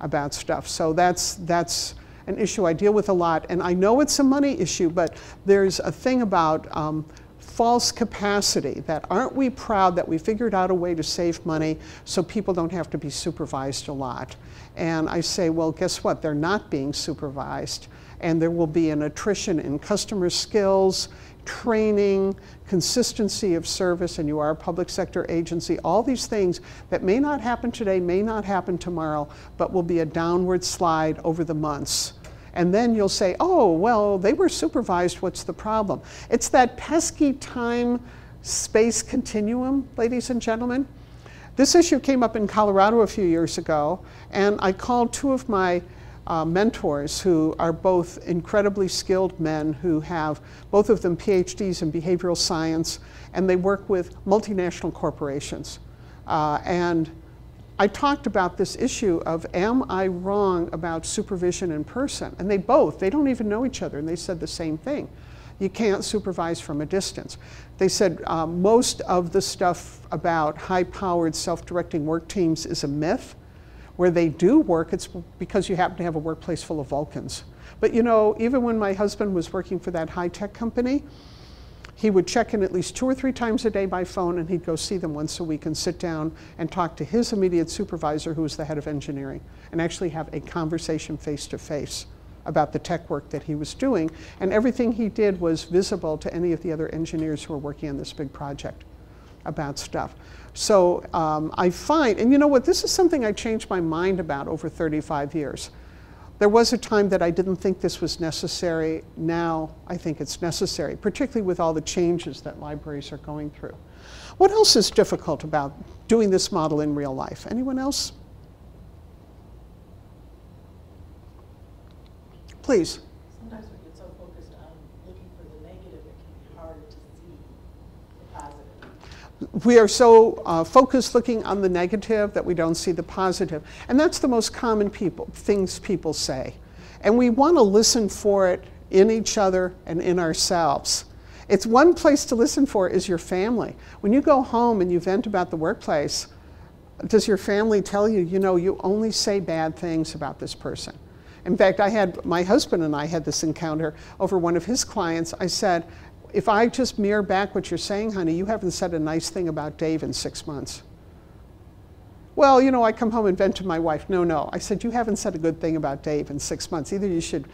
about stuff. So that's, that's an issue I deal with a lot. And I know it's a money issue, but there's a thing about um, false capacity that aren't we proud that we figured out a way to save money so people don't have to be supervised a lot? And I say, well, guess what? They're not being supervised. And there will be an attrition in customer skills, training, consistency of service, and you are a public sector agency, all these things that may not happen today, may not happen tomorrow, but will be a downward slide over the months. And then you'll say, oh, well, they were supervised, what's the problem? It's that pesky time space continuum, ladies and gentlemen. This issue came up in Colorado a few years ago, and I called two of my uh, mentors who are both incredibly skilled men who have both of them PhDs in behavioral science, and they work with multinational corporations. Uh, and I talked about this issue of am I wrong about supervision in person? And they both, they don't even know each other, and they said the same thing. You can't supervise from a distance. They said um, most of the stuff about high powered self directing work teams is a myth. Where they do work, it's because you happen to have a workplace full of Vulcans. But you know, even when my husband was working for that high tech company, he would check in at least two or three times a day by phone and he'd go see them once a week and sit down and talk to his immediate supervisor who was the head of engineering and actually have a conversation face to face about the tech work that he was doing and everything he did was visible to any of the other engineers who were working on this big project about stuff so um, i find and you know what this is something i changed my mind about over 35 years there was a time that I didn't think this was necessary. Now I think it's necessary, particularly with all the changes that libraries are going through. What else is difficult about doing this model in real life? Anyone else? Please. Sometimes we get so focused on looking for the negative, it can be hard to see the positive. We are so uh, focused looking on the negative that we don't see the positive. And that's the most common people, things people say. And we want to listen for it in each other and in ourselves. It's one place to listen for is your family. When you go home and you vent about the workplace, does your family tell you, you know, you only say bad things about this person? In fact, I had my husband and I had this encounter over one of his clients. I said, if I just mirror back what you're saying, honey, you haven't said a nice thing about Dave in six months. Well, you know, I come home and vent to my wife. No, no. I said, you haven't said a good thing about Dave in six months. Either you should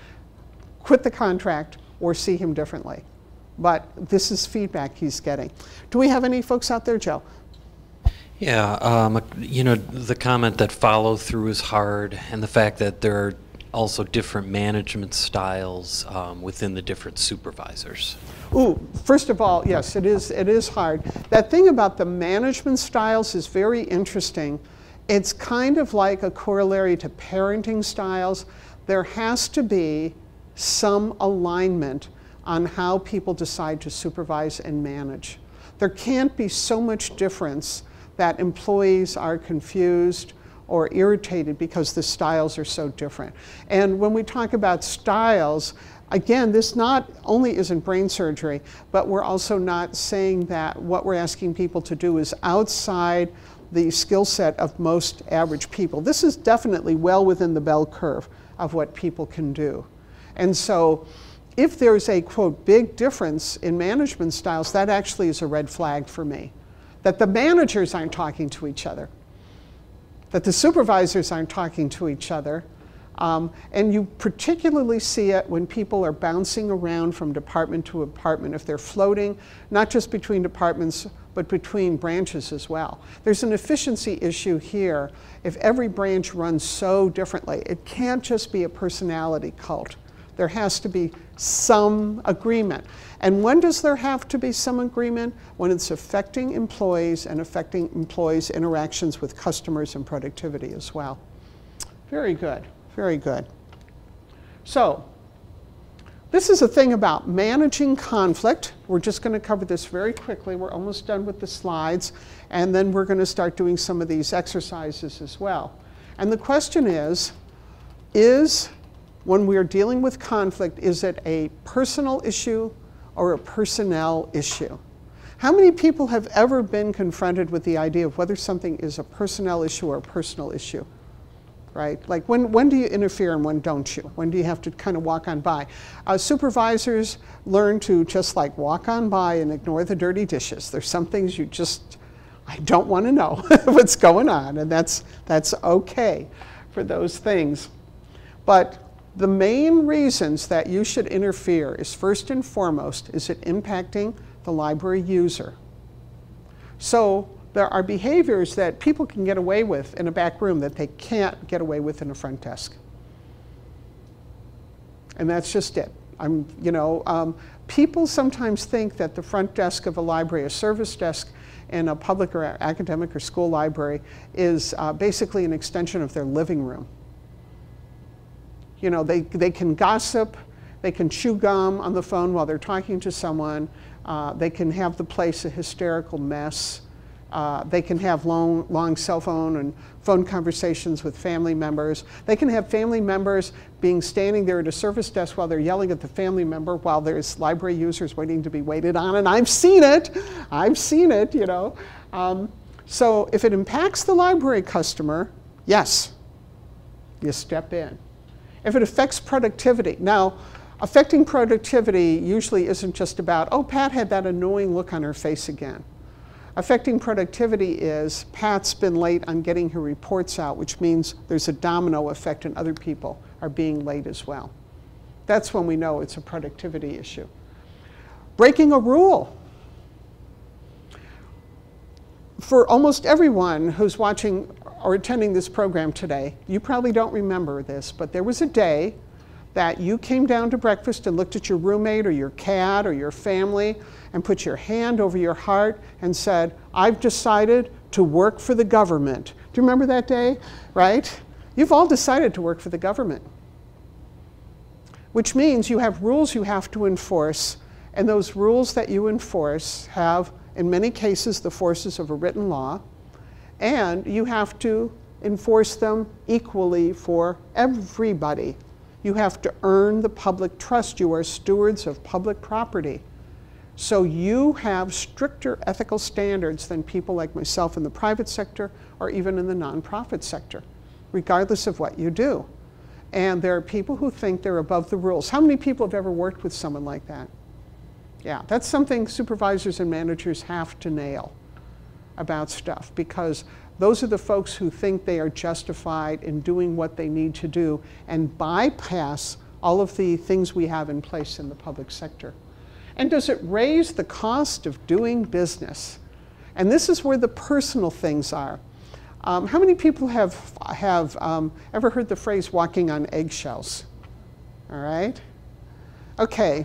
quit the contract or see him differently. But this is feedback he's getting. Do we have any folks out there, Joe? Yeah, um, you know, the comment that follow through is hard, and the fact that there are also different management styles um, within the different supervisors. Ooh, first of all, yes, it is, it is hard. That thing about the management styles is very interesting. It's kind of like a corollary to parenting styles. There has to be some alignment on how people decide to supervise and manage. There can't be so much difference that employees are confused or irritated because the styles are so different. And when we talk about styles, again, this not only isn't brain surgery, but we're also not saying that what we're asking people to do is outside the skill set of most average people. This is definitely well within the bell curve of what people can do. And so if there's a quote big difference in management styles, that actually is a red flag for me. That the managers aren't talking to each other, that the supervisors aren't talking to each other. Um, and you particularly see it when people are bouncing around from department to department, if they're floating, not just between departments, but between branches as well. There's an efficiency issue here. If every branch runs so differently, it can't just be a personality cult. There has to be some agreement. And when does there have to be some agreement? When it's affecting employees and affecting employees' interactions with customers and productivity as well. Very good, very good. So, this is a thing about managing conflict. We're just going to cover this very quickly. We're almost done with the slides, and then we're going to start doing some of these exercises as well. And the question is, is when we are dealing with conflict, is it a personal issue or a personnel issue? How many people have ever been confronted with the idea of whether something is a personnel issue or a personal issue? Right? Like when, when do you interfere and when don't you? When do you have to kind of walk on by? Uh, supervisors learn to just like walk on by and ignore the dirty dishes. There's some things you just, I don't want to know what's going on, and that's, that's okay for those things. But the main reasons that you should interfere is first and foremost, is it impacting the library user? So there are behaviors that people can get away with in a back room that they can't get away with in a front desk. And that's just it. I'm, you know, um, people sometimes think that the front desk of a library, a service desk in a public or academic or school library, is uh, basically an extension of their living room. You know, they, they can gossip, they can chew gum on the phone while they're talking to someone, uh, they can have the place a hysterical mess. Uh, they can have long, long cell phone and phone conversations with family members. They can have family members being standing there at a service desk while they're yelling at the family member while there's library users waiting to be waited on. And I've seen it. I've seen it, you know. Um, so if it impacts the library customer, yes, you step in. If it affects productivity, now, affecting productivity usually isn't just about, oh, Pat had that annoying look on her face again. Affecting productivity is Pat's been late on getting her reports out, which means there's a domino effect and other people are being late as well. That's when we know it's a productivity issue. Breaking a rule. For almost everyone who's watching or attending this program today, you probably don't remember this, but there was a day that you came down to breakfast and looked at your roommate or your cat or your family and put your hand over your heart and said, I've decided to work for the government. Do you remember that day? Right? You've all decided to work for the government. Which means you have rules you have to enforce, and those rules that you enforce have, in many cases, the forces of a written law, and you have to enforce them equally for everybody you have to earn the public trust. You are stewards of public property. So you have stricter ethical standards than people like myself in the private sector or even in the nonprofit sector, regardless of what you do. And there are people who think they're above the rules. How many people have ever worked with someone like that? Yeah, that's something supervisors and managers have to nail about stuff because those are the folks who think they are justified in doing what they need to do and bypass all of the things we have in place in the public sector. And does it raise the cost of doing business? And this is where the personal things are. Um, how many people have, have um, ever heard the phrase walking on eggshells? All right? Okay,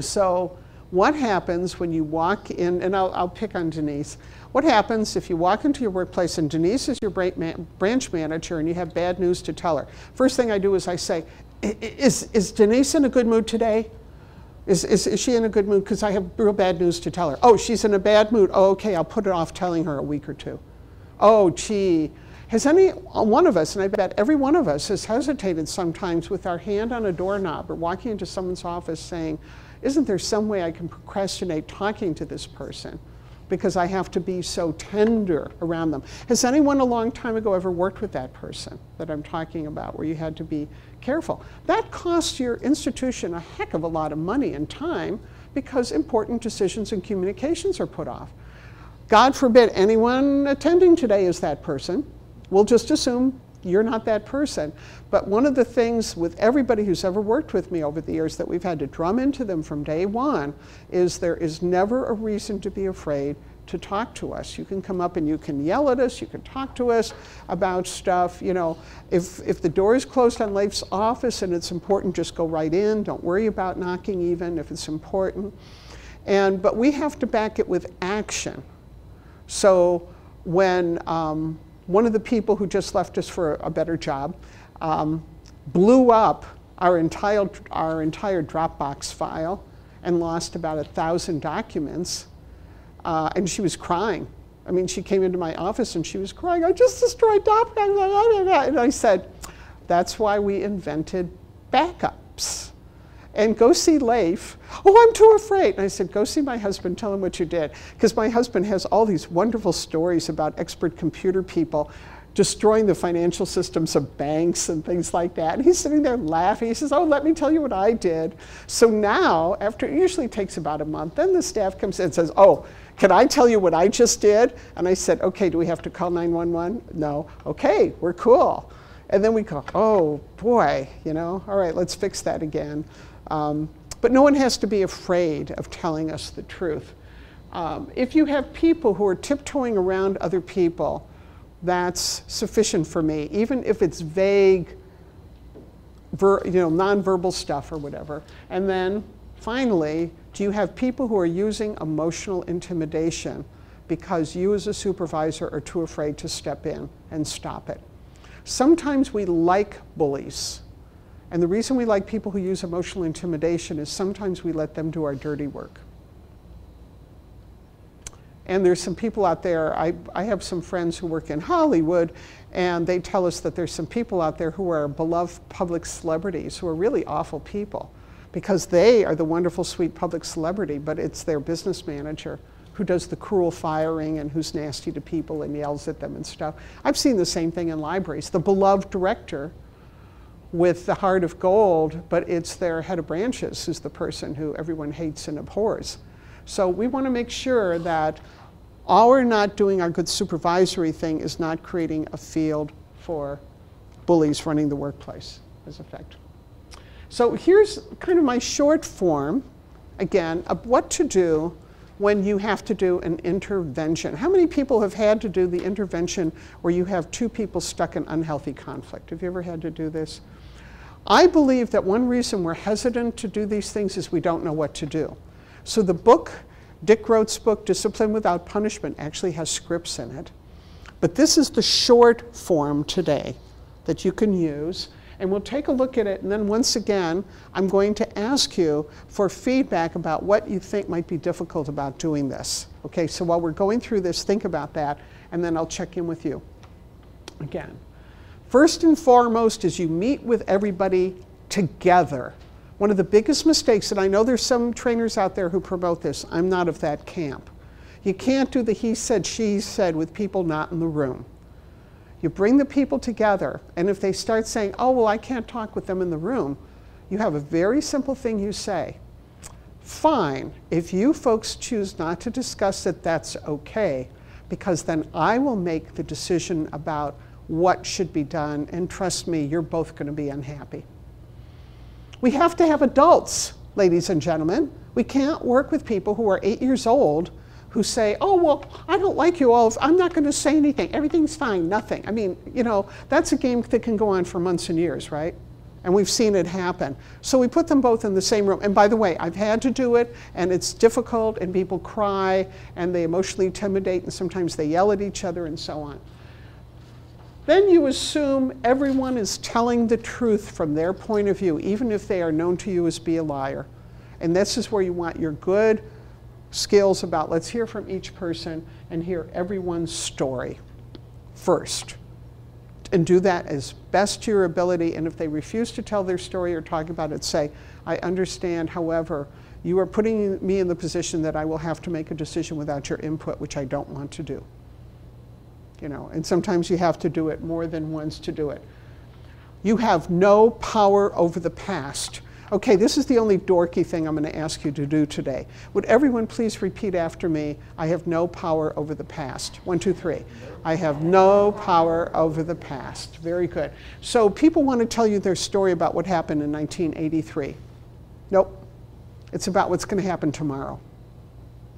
so what happens when you walk in, and I'll, I'll pick on Denise. What happens if you walk into your workplace and Denise is your branch manager and you have bad news to tell her? First thing I do is I say, is, is Denise in a good mood today? Is, is, is she in a good mood? Because I have real bad news to tell her. Oh, she's in a bad mood. Oh, okay, I'll put it off telling her a week or two. Oh, gee. Has any uh, one of us, and I bet every one of us, has hesitated sometimes with our hand on a doorknob or walking into someone's office saying, Isn't there some way I can procrastinate talking to this person? because I have to be so tender around them. Has anyone a long time ago ever worked with that person that I'm talking about where you had to be careful? That costs your institution a heck of a lot of money and time because important decisions and communications are put off. God forbid anyone attending today is that person. We'll just assume you're not that person. But one of the things with everybody who's ever worked with me over the years that we've had to drum into them from day one is there is never a reason to be afraid to talk to us. You can come up and you can yell at us, you can talk to us about stuff. You know, if, if the door is closed on Leif's office and it's important, just go right in. Don't worry about knocking even if it's important. And, but we have to back it with action. So when um, one of the people who just left us for a better job um, blew up our entire, our entire Dropbox file and lost about a thousand documents. Uh, and she was crying. I mean, she came into my office and she was crying, I just destroyed Dropbox. And I said, that's why we invented backups. And go see Leif. Oh, I'm too afraid. And I said, go see my husband, tell him what you did. Because my husband has all these wonderful stories about expert computer people destroying the financial systems of banks and things like that. And he's sitting there laughing. He says, Oh, let me tell you what I did. So now, after it usually takes about a month, then the staff comes in and says, Oh, can I tell you what I just did? And I said, Okay, do we have to call 911? No. Okay, we're cool. And then we go, Oh, boy, you know, all right, let's fix that again. Um, but no one has to be afraid of telling us the truth. Um, if you have people who are tiptoeing around other people, that's sufficient for me, even if it's vague, ver, you know, nonverbal stuff or whatever. And then finally, do you have people who are using emotional intimidation because you as a supervisor are too afraid to step in and stop it? Sometimes we like bullies. And the reason we like people who use emotional intimidation is sometimes we let them do our dirty work. And there's some people out there, I, I have some friends who work in Hollywood, and they tell us that there's some people out there who are beloved public celebrities who are really awful people because they are the wonderful, sweet public celebrity, but it's their business manager who does the cruel firing and who's nasty to people and yells at them and stuff. I've seen the same thing in libraries. The beloved director with the heart of gold, but it's their head of branches who's the person who everyone hates and abhors. So we want to make sure that our not doing our good supervisory thing is not creating a field for bullies running the workplace as effect. So here's kind of my short form, again, of what to do when you have to do an intervention. How many people have had to do the intervention where you have two people stuck in unhealthy conflict? Have you ever had to do this? I believe that one reason we're hesitant to do these things is we don't know what to do. So the book, Dick Grote's book, Discipline Without Punishment, actually has scripts in it. But this is the short form today that you can use. And we'll take a look at it. And then once again, I'm going to ask you for feedback about what you think might be difficult about doing this. Okay, so while we're going through this, think about that. And then I'll check in with you again. First and foremost is you meet with everybody together. One of the biggest mistakes, and I know there's some trainers out there who promote this, I'm not of that camp. You can't do the he said, she said with people not in the room. You bring the people together, and if they start saying, oh, well, I can't talk with them in the room, you have a very simple thing you say. Fine, if you folks choose not to discuss it, that's okay, because then I will make the decision about what should be done, and trust me, you're both going to be unhappy. We have to have adults, ladies and gentlemen. We can't work with people who are eight years old who say, oh, well, I don't like you all. I'm not going to say anything. Everything's fine, nothing. I mean, you know, that's a game that can go on for months and years, right? And we've seen it happen. So we put them both in the same room. And by the way, I've had to do it, and it's difficult, and people cry, and they emotionally intimidate, and sometimes they yell at each other, and so on. Then you assume everyone is telling the truth from their point of view, even if they are known to you as be a liar. And this is where you want your good skills about let's hear from each person and hear everyone's story first. And do that as best to your ability. And if they refuse to tell their story or talk about it, say, I understand, however, you are putting me in the position that I will have to make a decision without your input, which I don't want to do you know, and sometimes you have to do it more than once to do it. You have no power over the past. Okay, this is the only dorky thing I'm going to ask you to do today. Would everyone please repeat after me? I have no power over the past. One, two, three. I have no power over the past. Very good. So people want to tell you their story about what happened in 1983. Nope. It's about what's going to happen tomorrow.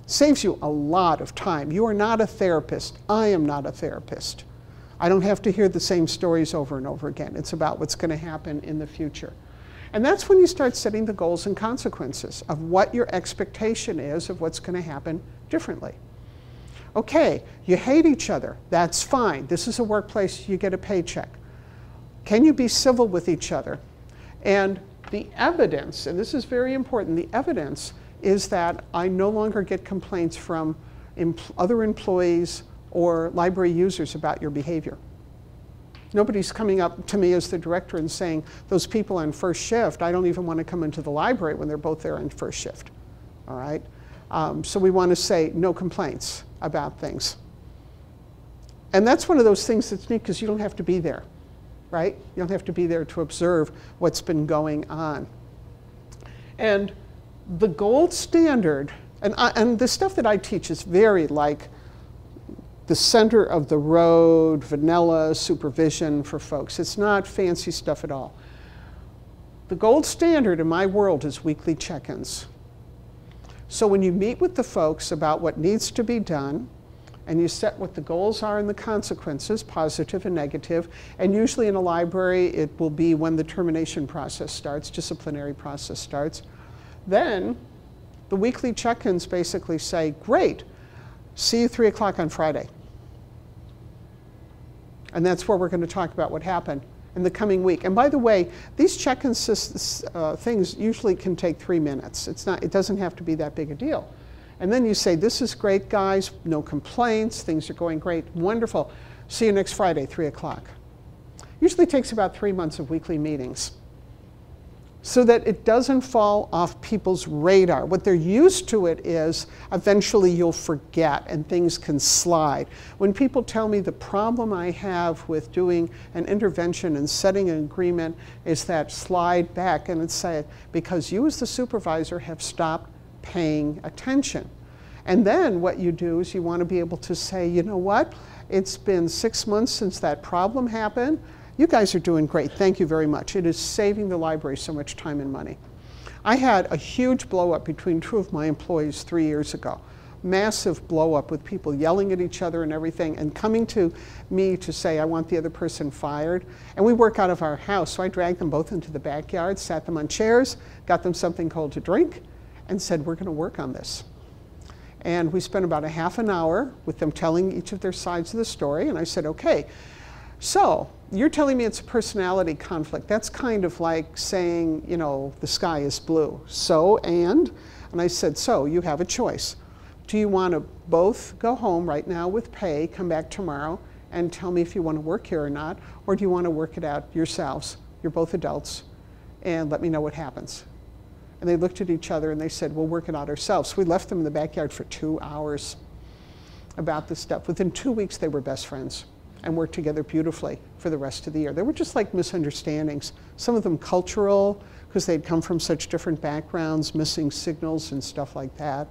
Saves you a lot of time. You are not a therapist. I am not a therapist. I don't have to hear the same stories over and over again. It's about what's going to happen in the future. And that's when you start setting the goals and consequences of what your expectation is of what's going to happen differently. Okay, you hate each other. That's fine. This is a workplace, you get a paycheck. Can you be civil with each other? And the evidence, and this is very important, the evidence is that I no longer get complaints from other employees or library users about your behavior. Nobody's coming up to me as the director and saying, those people on first shift, I don't even want to come into the library when they're both there on first shift. All right? Um, so we want to say no complaints about things. And that's one of those things that's neat because you don't have to be there, right? You don't have to be there to observe what's been going on. And the gold standard, and, I, and the stuff that I teach is very like the center of the road, vanilla supervision for folks. It's not fancy stuff at all. The gold standard in my world is weekly check ins. So when you meet with the folks about what needs to be done, and you set what the goals are and the consequences, positive and negative, and usually in a library it will be when the termination process starts, disciplinary process starts, then the weekly check ins basically say, Great, see you 3 o'clock on Friday. And that's where we're going to talk about what happened in the coming week. And by the way, these check-in uh, things usually can take three minutes. It's not, it doesn't have to be that big a deal. And then you say, this is great, guys, no complaints, things are going great, wonderful. See you next Friday, 3 o'clock. Usually takes about three months of weekly meetings so that it doesn't fall off people's radar. What they're used to it is eventually you'll forget and things can slide. When people tell me the problem I have with doing an intervention and setting an agreement is that slide back and it's because you as the supervisor have stopped paying attention. And then what you do is you want to be able to say, you know what? It's been six months since that problem happened. You guys are doing great. Thank you very much. It is saving the library so much time and money. I had a huge blow up between two of my employees three years ago. Massive blow up with people yelling at each other and everything, and coming to me to say, I want the other person fired. And we work out of our house, so I dragged them both into the backyard, sat them on chairs, got them something cold to drink, and said, We're going to work on this. And we spent about a half an hour with them telling each of their sides of the story, and I said, Okay, so you're telling me it's a personality conflict. That's kind of like saying, you know, the sky is blue. So, and? And I said, so you have a choice. Do you want to both go home right now with pay, come back tomorrow, and tell me if you want to work here or not? Or do you want to work it out yourselves? You're both adults, and let me know what happens. And they looked at each other and they said, we'll work it out ourselves. We left them in the backyard for two hours about this stuff. Within two weeks, they were best friends and worked together beautifully for the rest of the year. They were just like misunderstandings, some of them cultural, because they'd come from such different backgrounds, missing signals and stuff like that.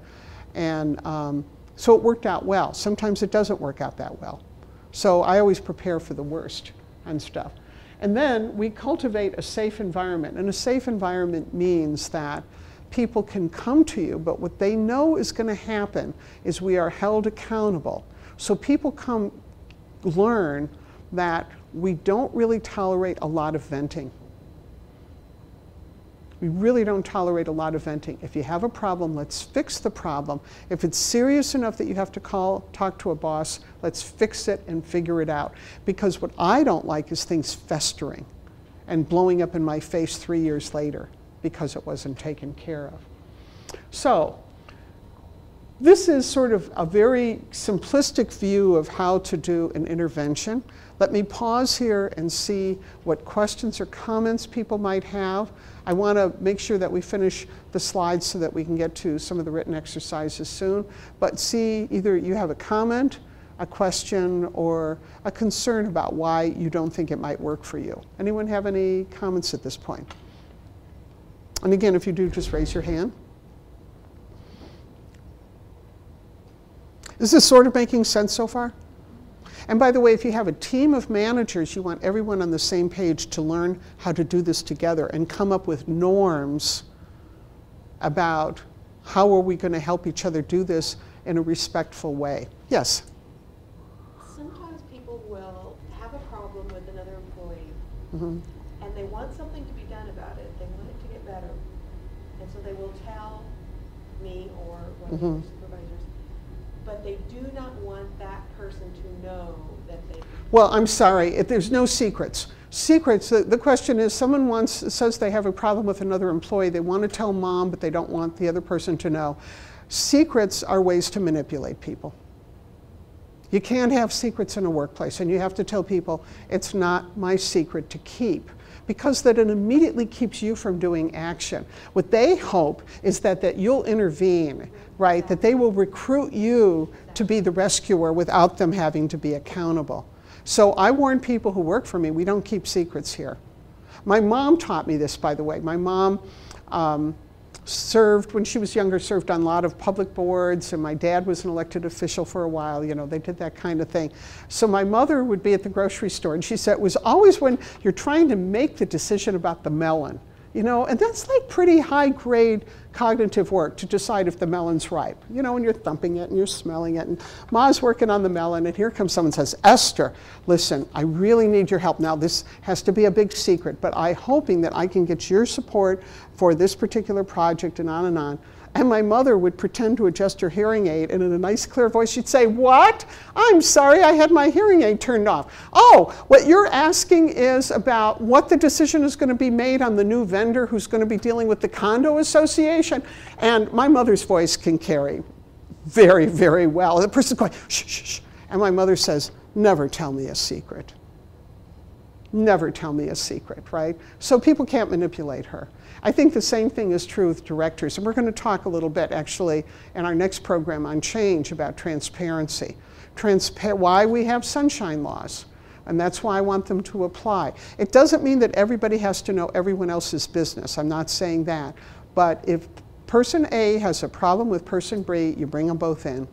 And um, so it worked out well. Sometimes it doesn't work out that well. So I always prepare for the worst and stuff. And then we cultivate a safe environment. And a safe environment means that people can come to you, but what they know is going to happen is we are held accountable. So people come learn that we don't really tolerate a lot of venting. We really don't tolerate a lot of venting. If you have a problem, let's fix the problem. If it's serious enough that you have to call, talk to a boss, let's fix it and figure it out. Because what I don't like is things festering and blowing up in my face three years later because it wasn't taken care of. So, this is sort of a very simplistic view of how to do an intervention. Let me pause here and see what questions or comments people might have. I want to make sure that we finish the slides so that we can get to some of the written exercises soon. But see, either you have a comment, a question, or a concern about why you don't think it might work for you. Anyone have any comments at this point? And again, if you do, just raise your hand. Is this sort of making sense so far? And by the way, if you have a team of managers, you want everyone on the same page to learn how to do this together and come up with norms about how are we going to help each other do this in a respectful way. Yes? Sometimes people will have a problem with another employee Mm-hmm. and they want something to be done about it. They want it to get better. And so they will tell me or one of Mhm. the supervisors, but they do not want that person to know that they. Well, I'm sorry, if there's no secrets. Secrets, the, the question is someone wants, says they have a problem with another employee, they want to tell mom, but they don't want the other person to know. Secrets are ways to manipulate people. You can't have secrets in a workplace, and you have to tell people it's not my secret to keep. Because that it immediately keeps you from doing action. What they hope is that, that you'll intervene, right? That they will recruit you to be the rescuer without them having to be accountable. So I warn people who work for me, we don't keep secrets here. My mom taught me this, by the way. My mom um, served, when she was younger, served on a lot of public boards, and my dad was an elected official for a while. You know, they did that kind of thing. So my mother would be at the grocery store, and she said it was always when you're trying to make the decision about the melon you know, and that's like pretty high grade cognitive work to decide if the melon's ripe. You know, and you're thumping it and you're smelling it, and Ma's working on the melon, and here comes someone says, Esther, listen, I really need your help. Now, this has to be a big secret, but I'm hoping that I can get your support for this particular project and on and on. And my mother would pretend to adjust her hearing aid, and in a nice, clear voice, she'd say, What? I'm sorry, I had my hearing aid turned off. Oh, what you're asking is about what the decision is going to be made on the new vendor who's going to be dealing with the condo association. And my mother's voice can carry very, very well. The person's going, Shh, shh, shh. And my mother says, Never tell me a secret. Never tell me a secret, right? So people can't manipulate her. I think the same thing is true with directors. And we're going to talk a little bit actually in our next program on change about transparency. Transpa- why we have sunshine laws. And that's why I want them to apply. It doesn't mean that everybody has to know everyone else's business. I'm not saying that. But if person A has a problem with person B, you bring them both in.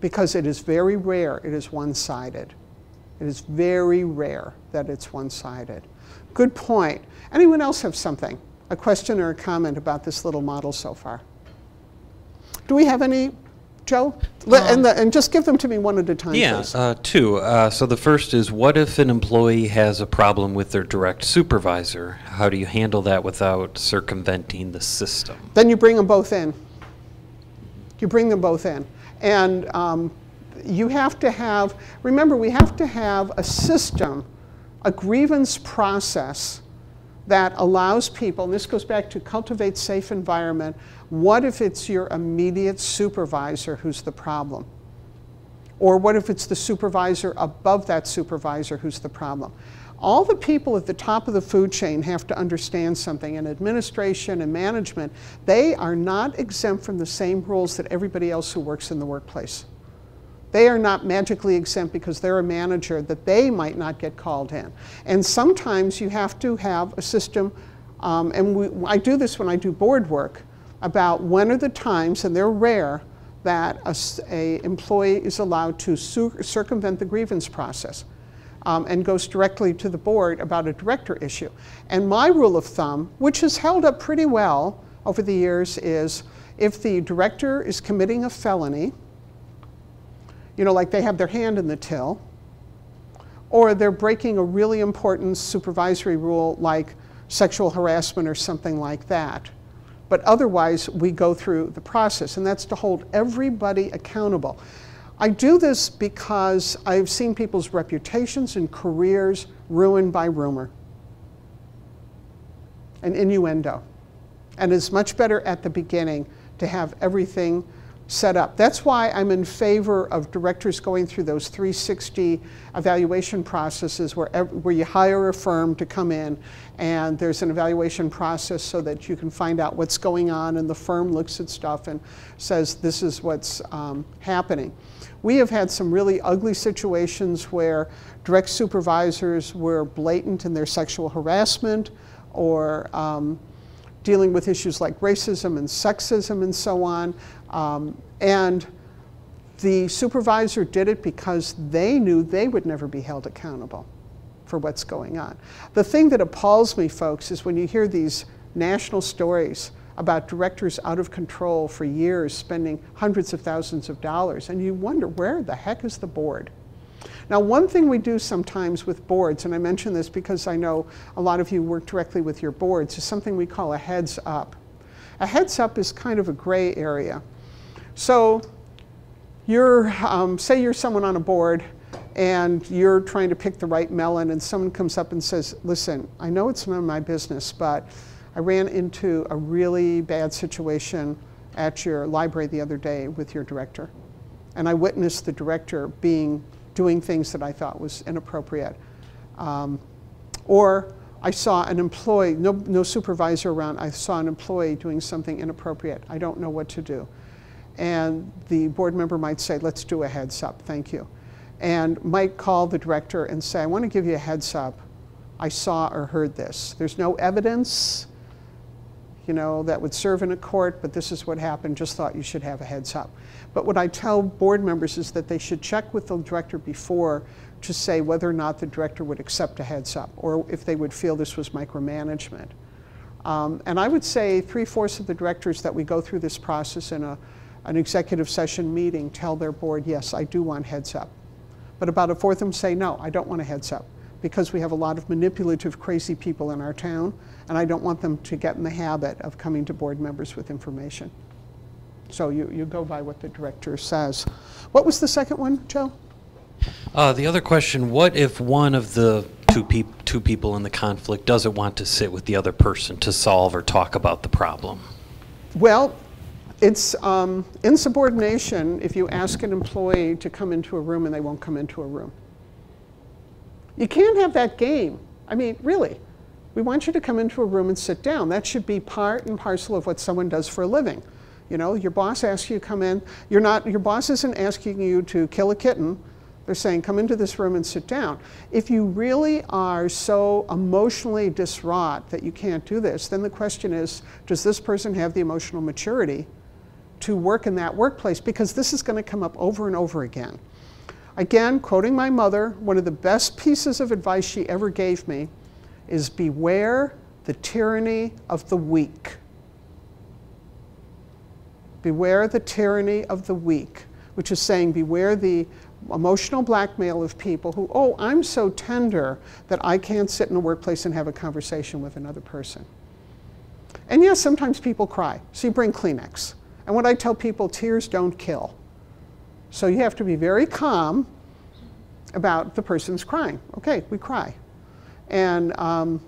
Because it is very rare it is one sided. It is very rare that it's one sided. Good point. Anyone else have something? A question or a comment about this little model so far? Do we have any, Joe? Let- and, the, and just give them to me one at a time, Yeah, uh, two. Uh, so the first is what if an employee has a problem with their direct supervisor? How do you handle that without circumventing the system? Then you bring them both in. You bring them both in. And um, you have to have, remember, we have to have a system, a grievance process that allows people, and this goes back to cultivate safe environment, what if it's your immediate supervisor who's the problem? Or what if it's the supervisor above that supervisor who's the problem? All the people at the top of the food chain have to understand something, and administration and management, they are not exempt from the same rules that everybody else who works in the workplace. They are not magically exempt because they're a manager that they might not get called in. And sometimes you have to have a system, um, and we, I do this when I do board work, about when are the times, and they're rare, that a, a employee is allowed to circumvent the grievance process. Um, and goes directly to the board about a director issue. And my rule of thumb, which has held up pretty well over the years, is if the director is committing a felony, you know, like they have their hand in the till, or they're breaking a really important supervisory rule like sexual harassment or something like that. But otherwise, we go through the process, and that's to hold everybody accountable. I do this because I've seen people's reputations and careers ruined by rumor and innuendo. And it's much better at the beginning to have everything set up. That's why I'm in favor of directors going through those 360 evaluation processes where, where you hire a firm to come in and there's an evaluation process so that you can find out what's going on and the firm looks at stuff and says this is what's um, happening. We have had some really ugly situations where direct supervisors were blatant in their sexual harassment or um, dealing with issues like racism and sexism and so on. Um, and the supervisor did it because they knew they would never be held accountable for what's going on. The thing that appalls me, folks, is when you hear these national stories about directors out of control for years spending hundreds of thousands of dollars, and you wonder where the heck is the board? Now, one thing we do sometimes with boards, and I mention this because I know a lot of you work directly with your boards, is something we call a heads up. A heads up is kind of a gray area. So, you're, um, say you're someone on a board and you're trying to pick the right melon, and someone comes up and says, Listen, I know it's none of my business, but I ran into a really bad situation at your library the other day with your director. And I witnessed the director being doing things that I thought was inappropriate. Um, or I saw an employee, no, no supervisor around, I saw an employee doing something inappropriate. I don't know what to do. And the board member might say, let's do a heads up, thank you. And might call the director and say, I want to give you a heads up. I saw or heard this. There's no evidence, you know, that would serve in a court, but this is what happened. Just thought you should have a heads up. But what I tell board members is that they should check with the director before to say whether or not the director would accept a heads up or if they would feel this was micromanagement. Um, and I would say three fourths of the directors that we go through this process in a, an executive session meeting tell their board, yes, I do want heads up. But about a fourth of them say, no, I don't want a heads up because we have a lot of manipulative, crazy people in our town, and I don't want them to get in the habit of coming to board members with information. So you, you go by what the director says. What was the second one, Joe? Uh, the other question, what if one of the two, peop- two people in the conflict doesn't want to sit with the other person to solve or talk about the problem? Well, it's um, insubordination if you ask an employee to come into a room and they won't come into a room. You can't have that game. I mean, really. We want you to come into a room and sit down. That should be part and parcel of what someone does for a living. You know, your boss asks you to come in. You're not, your boss isn't asking you to kill a kitten. They're saying, come into this room and sit down. If you really are so emotionally distraught that you can't do this, then the question is, does this person have the emotional maturity to work in that workplace? Because this is going to come up over and over again. Again, quoting my mother, one of the best pieces of advice she ever gave me is beware the tyranny of the weak. Beware the tyranny of the weak, which is saying, beware the emotional blackmail of people who, oh, I'm so tender that I can't sit in a workplace and have a conversation with another person. And yes, sometimes people cry, so you bring Kleenex. And what I tell people, tears don't kill. So you have to be very calm about the person's crying. Okay, we cry. And um,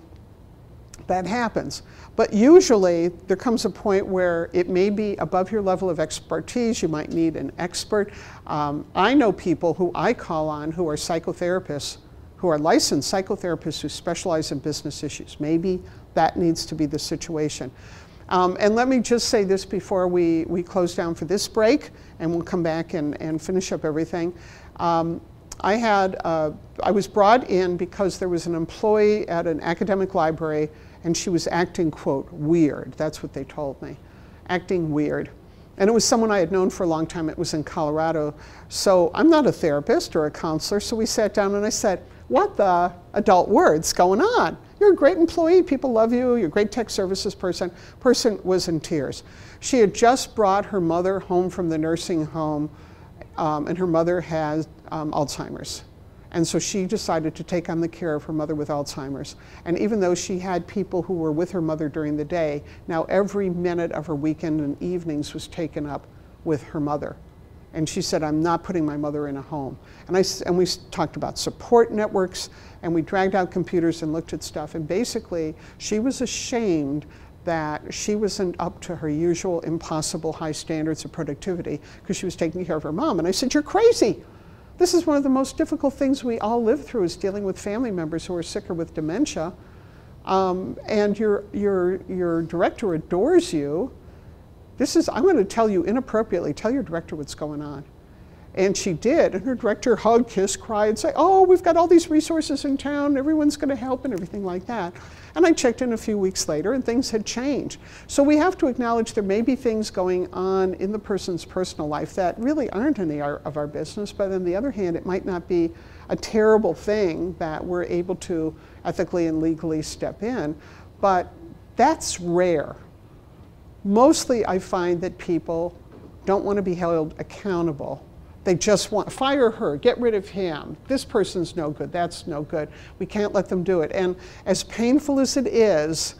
that happens. But usually there comes a point where it may be above your level of expertise. You might need an expert. Um, I know people who I call on who are psychotherapists, who are licensed psychotherapists who specialize in business issues. Maybe that needs to be the situation. Um, and let me just say this before we, we close down for this break, and we'll come back and, and finish up everything. Um, I had, uh, I was brought in because there was an employee at an academic library and she was acting, quote, weird. That's what they told me, acting weird. And it was someone I had known for a long time. It was in Colorado. So I'm not a therapist or a counselor. So we sat down and I said, What the adult words going on? You're a great employee. People love you. You're a great tech services person. Person was in tears. She had just brought her mother home from the nursing home, um, and her mother has um, Alzheimer's. And so she decided to take on the care of her mother with Alzheimer's. And even though she had people who were with her mother during the day, now every minute of her weekend and evenings was taken up with her mother. And she said, I'm not putting my mother in a home. And, I, and we talked about support networks, and we dragged out computers and looked at stuff. And basically, she was ashamed that she wasn't up to her usual impossible high standards of productivity because she was taking care of her mom. And I said, You're crazy. This is one of the most difficult things we all live through is dealing with family members who are sick or with dementia. Um, and your, your, your director adores you. This is, I'm going to tell you inappropriately, tell your director what's going on. And she did, and her director hugged, kissed, cried, say, oh, we've got all these resources in town, everyone's going to help, and everything like that. And I checked in a few weeks later, and things had changed. So we have to acknowledge there may be things going on in the person's personal life that really aren't any of our business, but on the other hand, it might not be a terrible thing that we're able to ethically and legally step in. But that's rare. Mostly, I find that people don't want to be held accountable they just want, fire her, get rid of him. This person's no good, that's no good. We can't let them do it. And as painful as it is,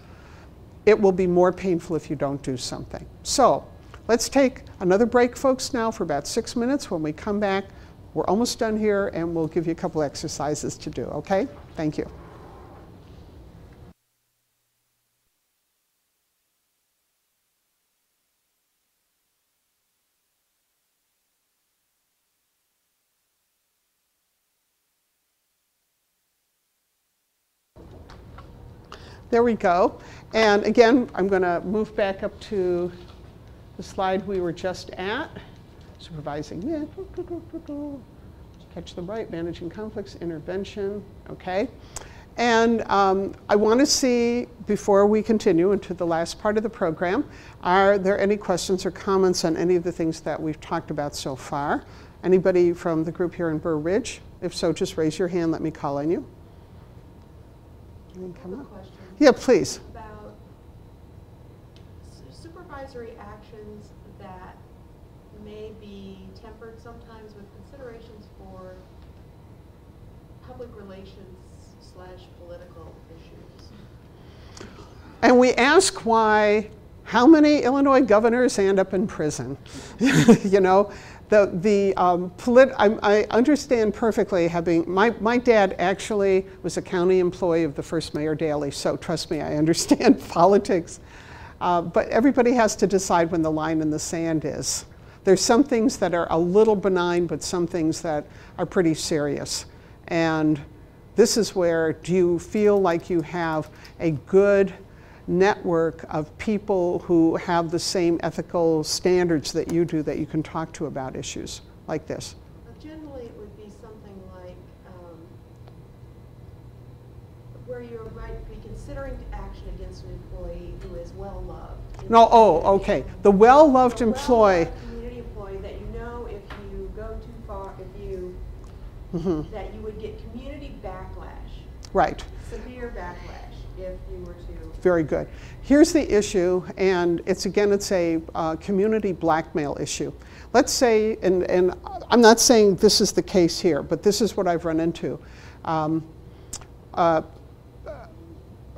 it will be more painful if you don't do something. So let's take another break, folks, now for about six minutes. When we come back, we're almost done here and we'll give you a couple exercises to do, okay? Thank you. There we go. And again, I'm going to move back up to the slide we were just at. Supervising, catch the right, managing conflicts, intervention, okay? And um, I want to see, before we continue into the last part of the program, are there any questions or comments on any of the things that we've talked about so far? Anybody from the group here in Burr Ridge? If so, just raise your hand, let me call on you. Come up? Yeah, please. about supervisory actions that may be tempered sometimes with considerations for public relations slash political issues. And we ask why, how many Illinois governors end up in prison? you know, the, the um, polit- I, I understand perfectly having, my, my dad actually was a county employee of the first Mayor Daley, so trust me, I understand politics. Uh, but everybody has to decide when the line in the sand is. There's some things that are a little benign, but some things that are pretty serious. And this is where do you feel like you have a good network of people who have the same ethical standards that you do that you can talk to about issues like this? Generally, it would be something like um, where you might be considering action against an employee who is well loved. No, oh, okay. The well-loved employee, well-loved community employee that you know if you go too far, if you, Mhm. that you would get community backlash, right. severe backlash, if you were to. Very good. Here's the issue, and it's again, it's a uh, community blackmail issue. Let's say, and, and I'm not saying this is the case here, but this is what I've run into. Um, uh,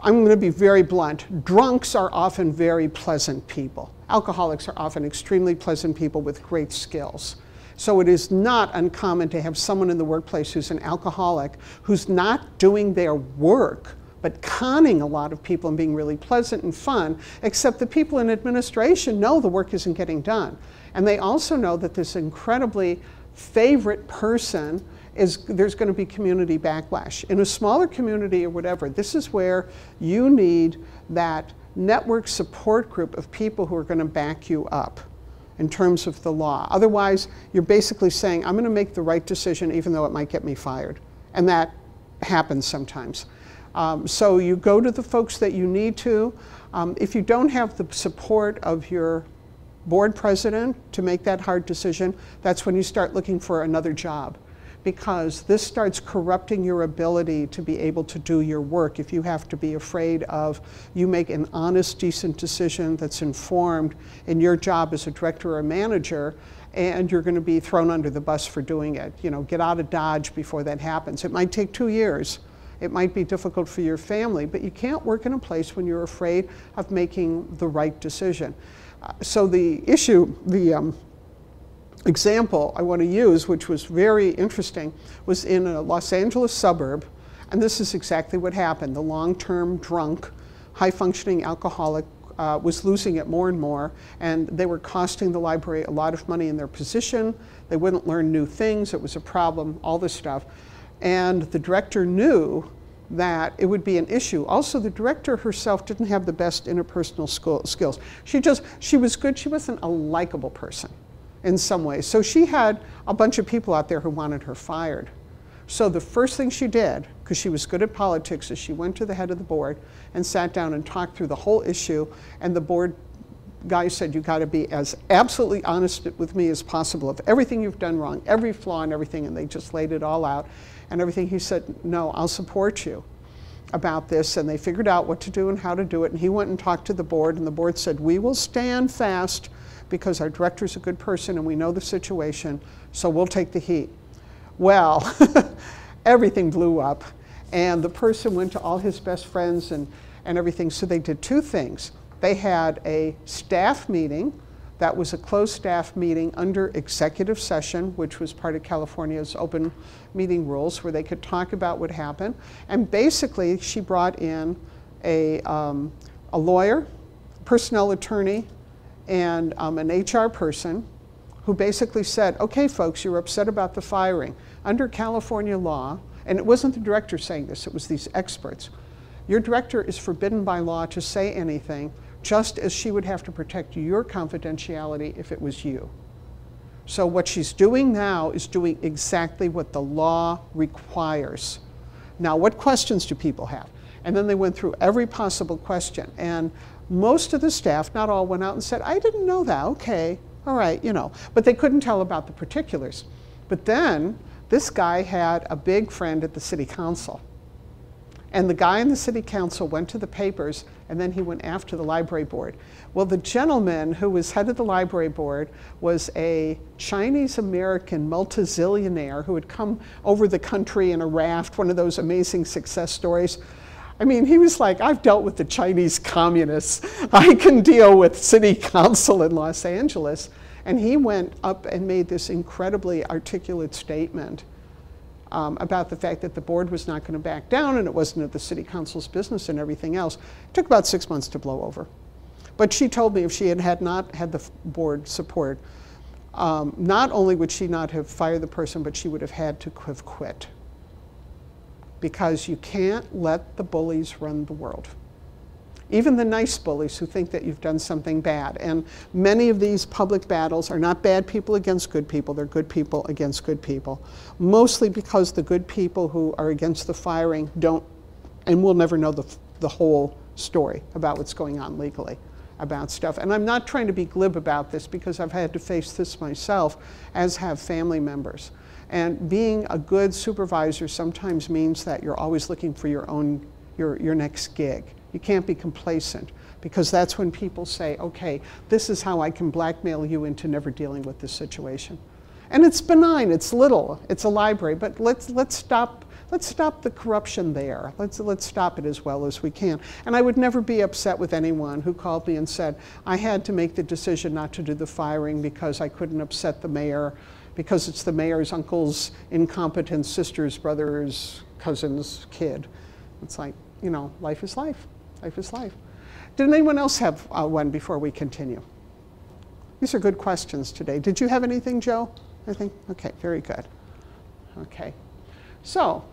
I'm going to be very blunt. Drunks are often very pleasant people. Alcoholics are often extremely pleasant people with great skills. So it is not uncommon to have someone in the workplace who's an alcoholic who's not doing their work but conning a lot of people and being really pleasant and fun, except the people in administration know the work isn't getting done. And they also know that this incredibly favorite person is there's going to be community backlash. In a smaller community or whatever, this is where you need that network support group of people who are going to back you up in terms of the law. Otherwise, you're basically saying, I'm going to make the right decision even though it might get me fired. And that happens sometimes. Um, so you go to the folks that you need to. Um, if you don't have the support of your board president to make that hard decision, that's when you start looking for another job. Because this starts corrupting your ability to be able to do your work if you have to be afraid of you make an honest, decent decision that's informed in your job as a director or manager, and you're going to be thrown under the bus for doing it. You know, get out of Dodge before that happens. It might take two years. It might be difficult for your family, but you can't work in a place when you're afraid of making the right decision. Uh, so the issue, the um, example I want to use, which was very interesting, was in a Los Angeles suburb, and this is exactly what happened. The long-term drunk, high-functioning alcoholic uh, was losing it more and more, and they were costing the library a lot of money in their position. They wouldn't learn new things. It was a problem, all this stuff. And the director knew that it would be an issue. Also, the director herself didn't have the best interpersonal school, skills. She just, she was good. She wasn't a likable person in some ways. So she had a bunch of people out there who wanted her fired. So the first thing she did, because she was good at politics, is she went to the head of the board and sat down and talked through the whole issue. And the board guy said, You got to be as absolutely honest with me as possible of everything you've done wrong, every flaw and everything. And they just laid it all out and everything. He said, No, I'll support you about this. And they figured out what to do and how to do it. And he went and talked to the board, and the board said, We will stand fast because our director's a good person and we know the situation, so we'll take the heat. Well, everything blew up, and the person went to all his best friends and, and everything. So they did two things. They had a staff meeting that was a closed staff meeting under executive session, which was part of California's open meeting rules, where they could talk about what happened. And basically, she brought in a, um, a lawyer, personnel attorney, and um, an HR person who basically said, okay, folks, you're upset about the firing. Under California law, and it wasn't the director saying this, it was these experts. Your director is forbidden by law to say anything, just as she would have to protect your confidentiality if it was you. So, what she's doing now is doing exactly what the law requires. Now, what questions do people have? And then they went through every possible question. And most of the staff, not all, went out and said, I didn't know that. Okay, all right, you know. But they couldn't tell about the particulars. But then this guy had a big friend at the city council. And the guy in the city council went to the papers and then he went after the library board. Well, the gentleman who was head of the library board was a Chinese American multizillionaire who had come over the country in a raft, one of those amazing success stories. I mean, he was like, I've dealt with the Chinese communists. I can deal with city council in Los Angeles. And he went up and made this incredibly articulate statement um, about the fact that the board was not going to back down and it wasn't the city council's business and everything else. It took about six months to blow over. But she told me if she had, had not had the board support, um, not only would she not have fired the person, but she would have had to have quit. Because you can't let the bullies run the world even the nice bullies who think that you've done something bad. And many of these public battles are not bad people against good people, they're good people against good people. Mostly because the good people who are against the firing don't and we'll never know the, the whole story about what's going on legally about stuff. And I'm not trying to be glib about this because I've had to face this myself, as have family members. And being a good supervisor sometimes means that you're always looking for your own, your, your next gig. You can't be complacent because that's when people say, okay, this is how I can blackmail you into never dealing with this situation. And it's benign, it's little, it's a library, but let's, let's, stop, let's stop the corruption there. Let's, let's stop it as well as we can. And I would never be upset with anyone who called me and said, I had to make the decision not to do the firing because I couldn't upset the mayor, because it's the mayor's uncle's incompetent sister's brother's cousin's kid. It's like, you know, life is life. Life is life. Did anyone else have uh, one before we continue? These are good questions today. Did you have anything, Joe? I think? Okay, very good. Okay. So,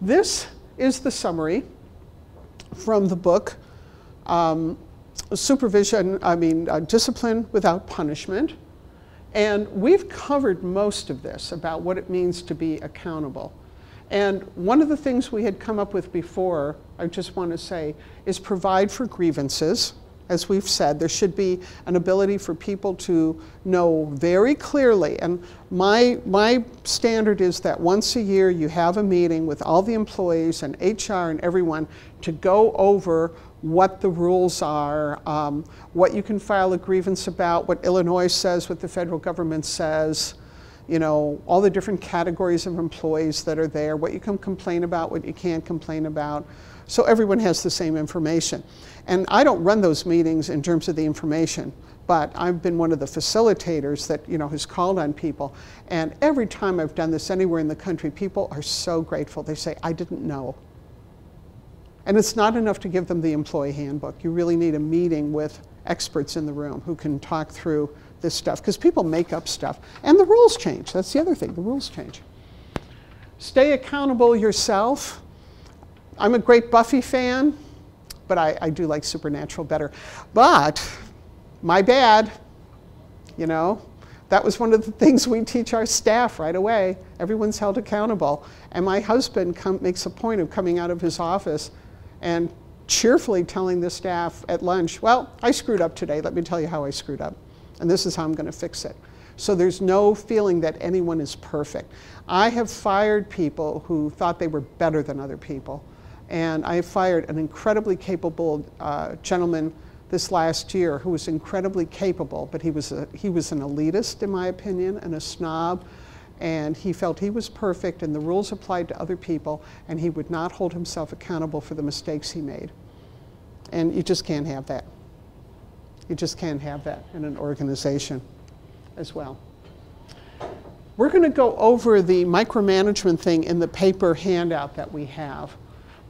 this is the summary from the book um, Supervision, I mean, uh, Discipline Without Punishment. And we've covered most of this about what it means to be accountable. And one of the things we had come up with before, I just want to say, is provide for grievances. As we've said, there should be an ability for people to know very clearly. And my, my standard is that once a year you have a meeting with all the employees and HR and everyone to go over what the rules are, um, what you can file a grievance about, what Illinois says, what the federal government says, you know, all the different categories of employees that are there, what you can complain about, what you can't complain about. So everyone has the same information. And I don't run those meetings in terms of the information, but I've been one of the facilitators that, you know, has called on people. And every time I've done this anywhere in the country, people are so grateful. They say, I didn't know. And it's not enough to give them the employee handbook. You really need a meeting with experts in the room who can talk through this stuff because people make up stuff. And the rules change. That's the other thing, the rules change. Stay accountable yourself. I'm a great Buffy fan, but I, I do like Supernatural better. But my bad, you know, that was one of the things we teach our staff right away. Everyone's held accountable. And my husband makes a point of coming out of his office and cheerfully telling the staff at lunch, well, I screwed up today. Let me tell you how I screwed up and this is how I'm going to fix it. So there's no feeling that anyone is perfect. I have fired people who thought they were better than other people. And I fired an incredibly capable uh, gentleman this last year who was incredibly capable, but he was, a, he was an elitist, in my opinion, and a snob. And he felt he was perfect and the rules applied to other people, and he would not hold himself accountable for the mistakes he made. And you just can't have that. You just can't have that in an organization as well. We're going to go over the micromanagement thing in the paper handout that we have.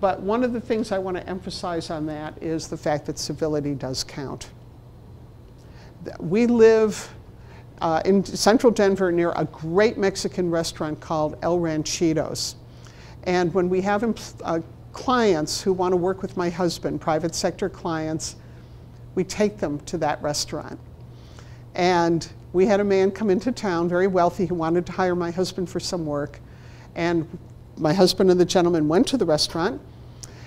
But one of the things I want to emphasize on that is the fact that civility does count. We live uh, in central Denver near a great Mexican restaurant called El Ranchitos. And when we have uh, clients who want to work with my husband, private sector clients, we take them to that restaurant. And we had a man come into town, very wealthy, who wanted to hire my husband for some work. And my husband and the gentleman went to the restaurant.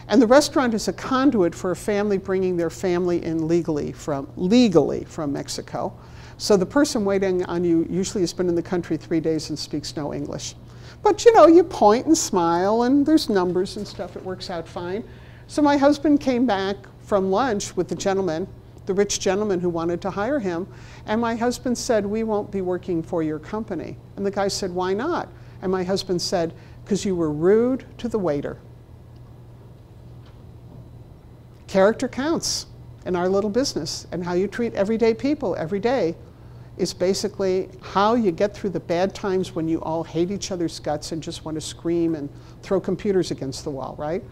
And the restaurant is a conduit for a family bringing their family in legally from, legally from Mexico. So the person waiting on you usually has been in the country three days and speaks no English. But you know, you point and smile, and there's numbers and stuff, it works out fine. So my husband came back from lunch with the gentleman, the rich gentleman who wanted to hire him, and my husband said, We won't be working for your company. And the guy said, Why not? And my husband said, Because you were rude to the waiter. Character counts in our little business, and how you treat everyday people every day is basically how you get through the bad times when you all hate each other's guts and just want to scream and throw computers against the wall, right?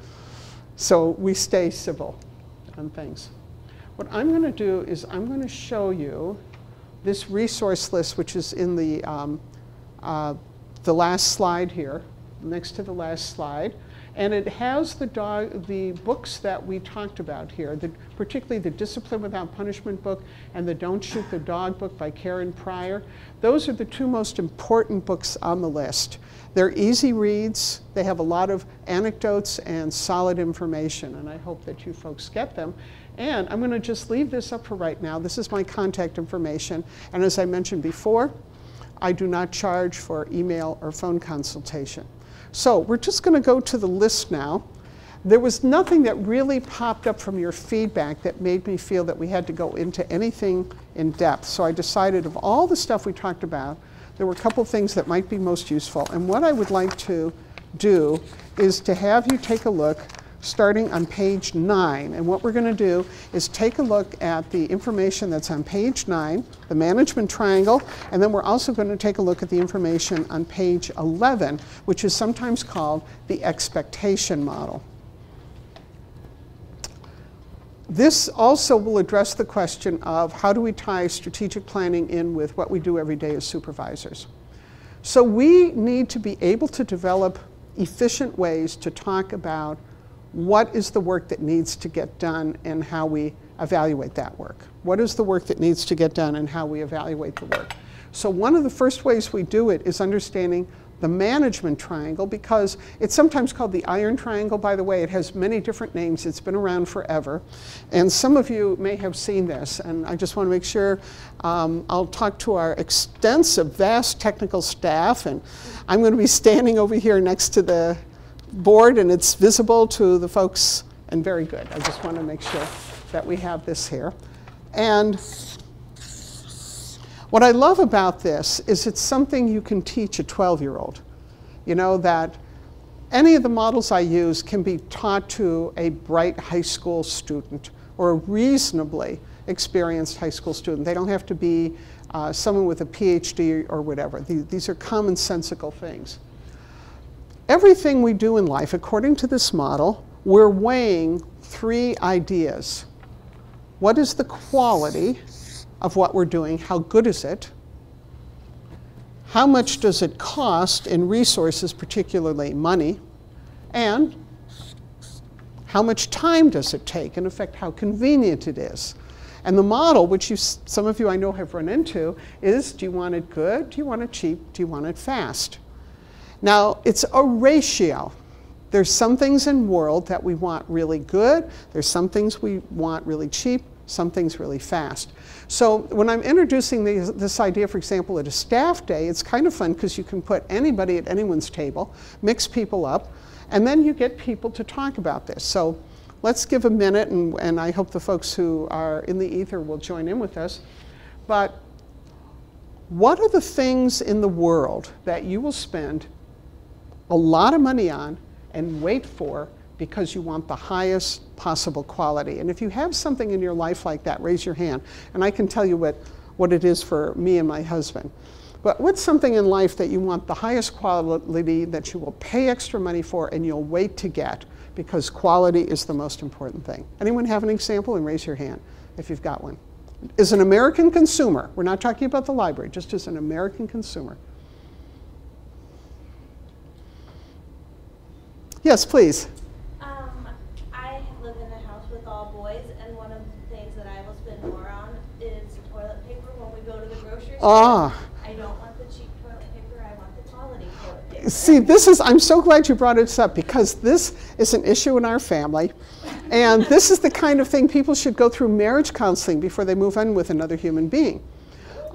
So we stay civil on things. What I'm going to do is I'm going to show you this resource list, which is in the, um, uh, the last slide here, next to the last slide. And it has the, dog, the books that we talked about here, the, particularly the Discipline Without Punishment book and the Don't Shoot the Dog book by Karen Pryor. Those are the two most important books on the list. They're easy reads, they have a lot of anecdotes and solid information, and I hope that you folks get them. And I'm going to just leave this up for right now. This is my contact information. And as I mentioned before, I do not charge for email or phone consultation. So we're just going to go to the list now. There was nothing that really popped up from your feedback that made me feel that we had to go into anything in depth. So I decided of all the stuff we talked about, there were a couple things that might be most useful. And what I would like to do is to have you take a look starting on page 9. And what we're going to do is take a look at the information that's on page 9, the management triangle, and then we're also going to take a look at the information on page 11, which is sometimes called the expectation model. This also will address the question of how do we tie strategic planning in with what we do every day as supervisors. So we need to be able to develop efficient ways to talk about what is the work that needs to get done and how we evaluate that work. What is the work that needs to get done and how we evaluate the work. So one of the first ways we do it is understanding the management triangle because it's sometimes called the iron triangle, by the way. It has many different names. It's been around forever. And some of you may have seen this, and I just want to make sure um, I'll talk to our extensive, vast technical staff, and I'm going to be standing over here next to the board and it's visible to the folks, and very good. I just want to make sure that we have this here. And what I love about this is it's something you can teach a 12 year old. You know, that any of the models I use can be taught to a bright high school student or a reasonably experienced high school student. They don't have to be uh, someone with a PhD or whatever. These are commonsensical things. Everything we do in life, according to this model, we're weighing three ideas. What is the quality of what we're doing? How good is it? How much does it cost in resources, particularly money? And how much time does it take? In effect, how convenient it is. And the model, which you, some of you I know have run into, is do you want it good? Do you want it cheap? Do you want it fast? Now, it's a ratio. There's some things in world that we want really good. There's some things we want really cheap, some things really fast. So when I'm introducing these, this idea, for example, at a staff day, it's kind of fun because you can put anybody at anyone's table, mix people up, and then you get people to talk about this. So let's give a minute, and, and I hope the folks who are in the ether will join in with us. But what are the things in the world that you will spend a lot of money on and wait for because you want the highest possible quality. And if you have something in your life like that, raise your hand. And I can tell you what, what it is for me and my husband. But what's something in life that you want the highest quality that you will pay extra money for and you'll wait to get because quality is the most important thing? Anyone have an example? And raise your hand if you've got one. As an American consumer, we're not talking about the library, just as an American consumer. Yes, please. Um, I live in a house with all boys, and one of the things that I will spend more on is toilet paper when we go to the grocery store. Ah. I don't want the cheap toilet paper. I want the quality toilet paper. See, this is, I'm so glad you brought this up because this is an issue in our family. and this is the kind of thing people should go through marriage counseling before they move in with another human being.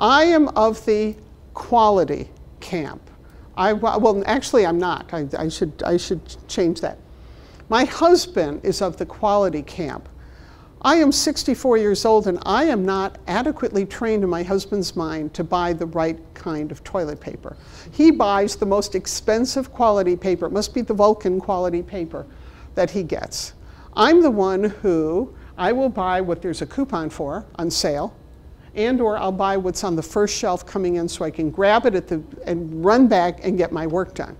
I am of the quality camp. I, well, actually, I'm not. I, I, should, I should change that. My husband is of the quality camp. I am 64 years old and I am not adequately trained in my husband's mind to buy the right kind of toilet paper. He buys the most expensive quality paper. It must be the Vulcan quality paper that he gets. I'm the one who I will buy what there's a coupon for on sale and or I'll buy what's on the first shelf coming in so I can grab it at the, and run back and get my work done.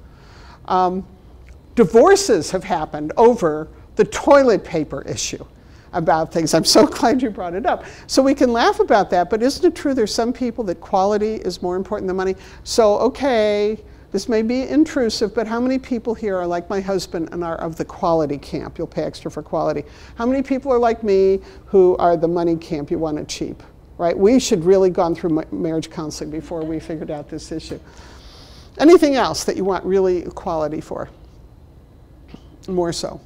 Um, divorces have happened over the toilet paper issue about things. I'm so glad you brought it up. So we can laugh about that, but isn't it true there's some people that quality is more important than money? So, okay, this may be intrusive, but how many people here are like my husband and are of the quality camp? You'll pay extra for quality. How many people are like me who are the money camp? You want it cheap right? We should really gone through marriage counseling before we figured out this issue. Anything else that you want really equality for? More so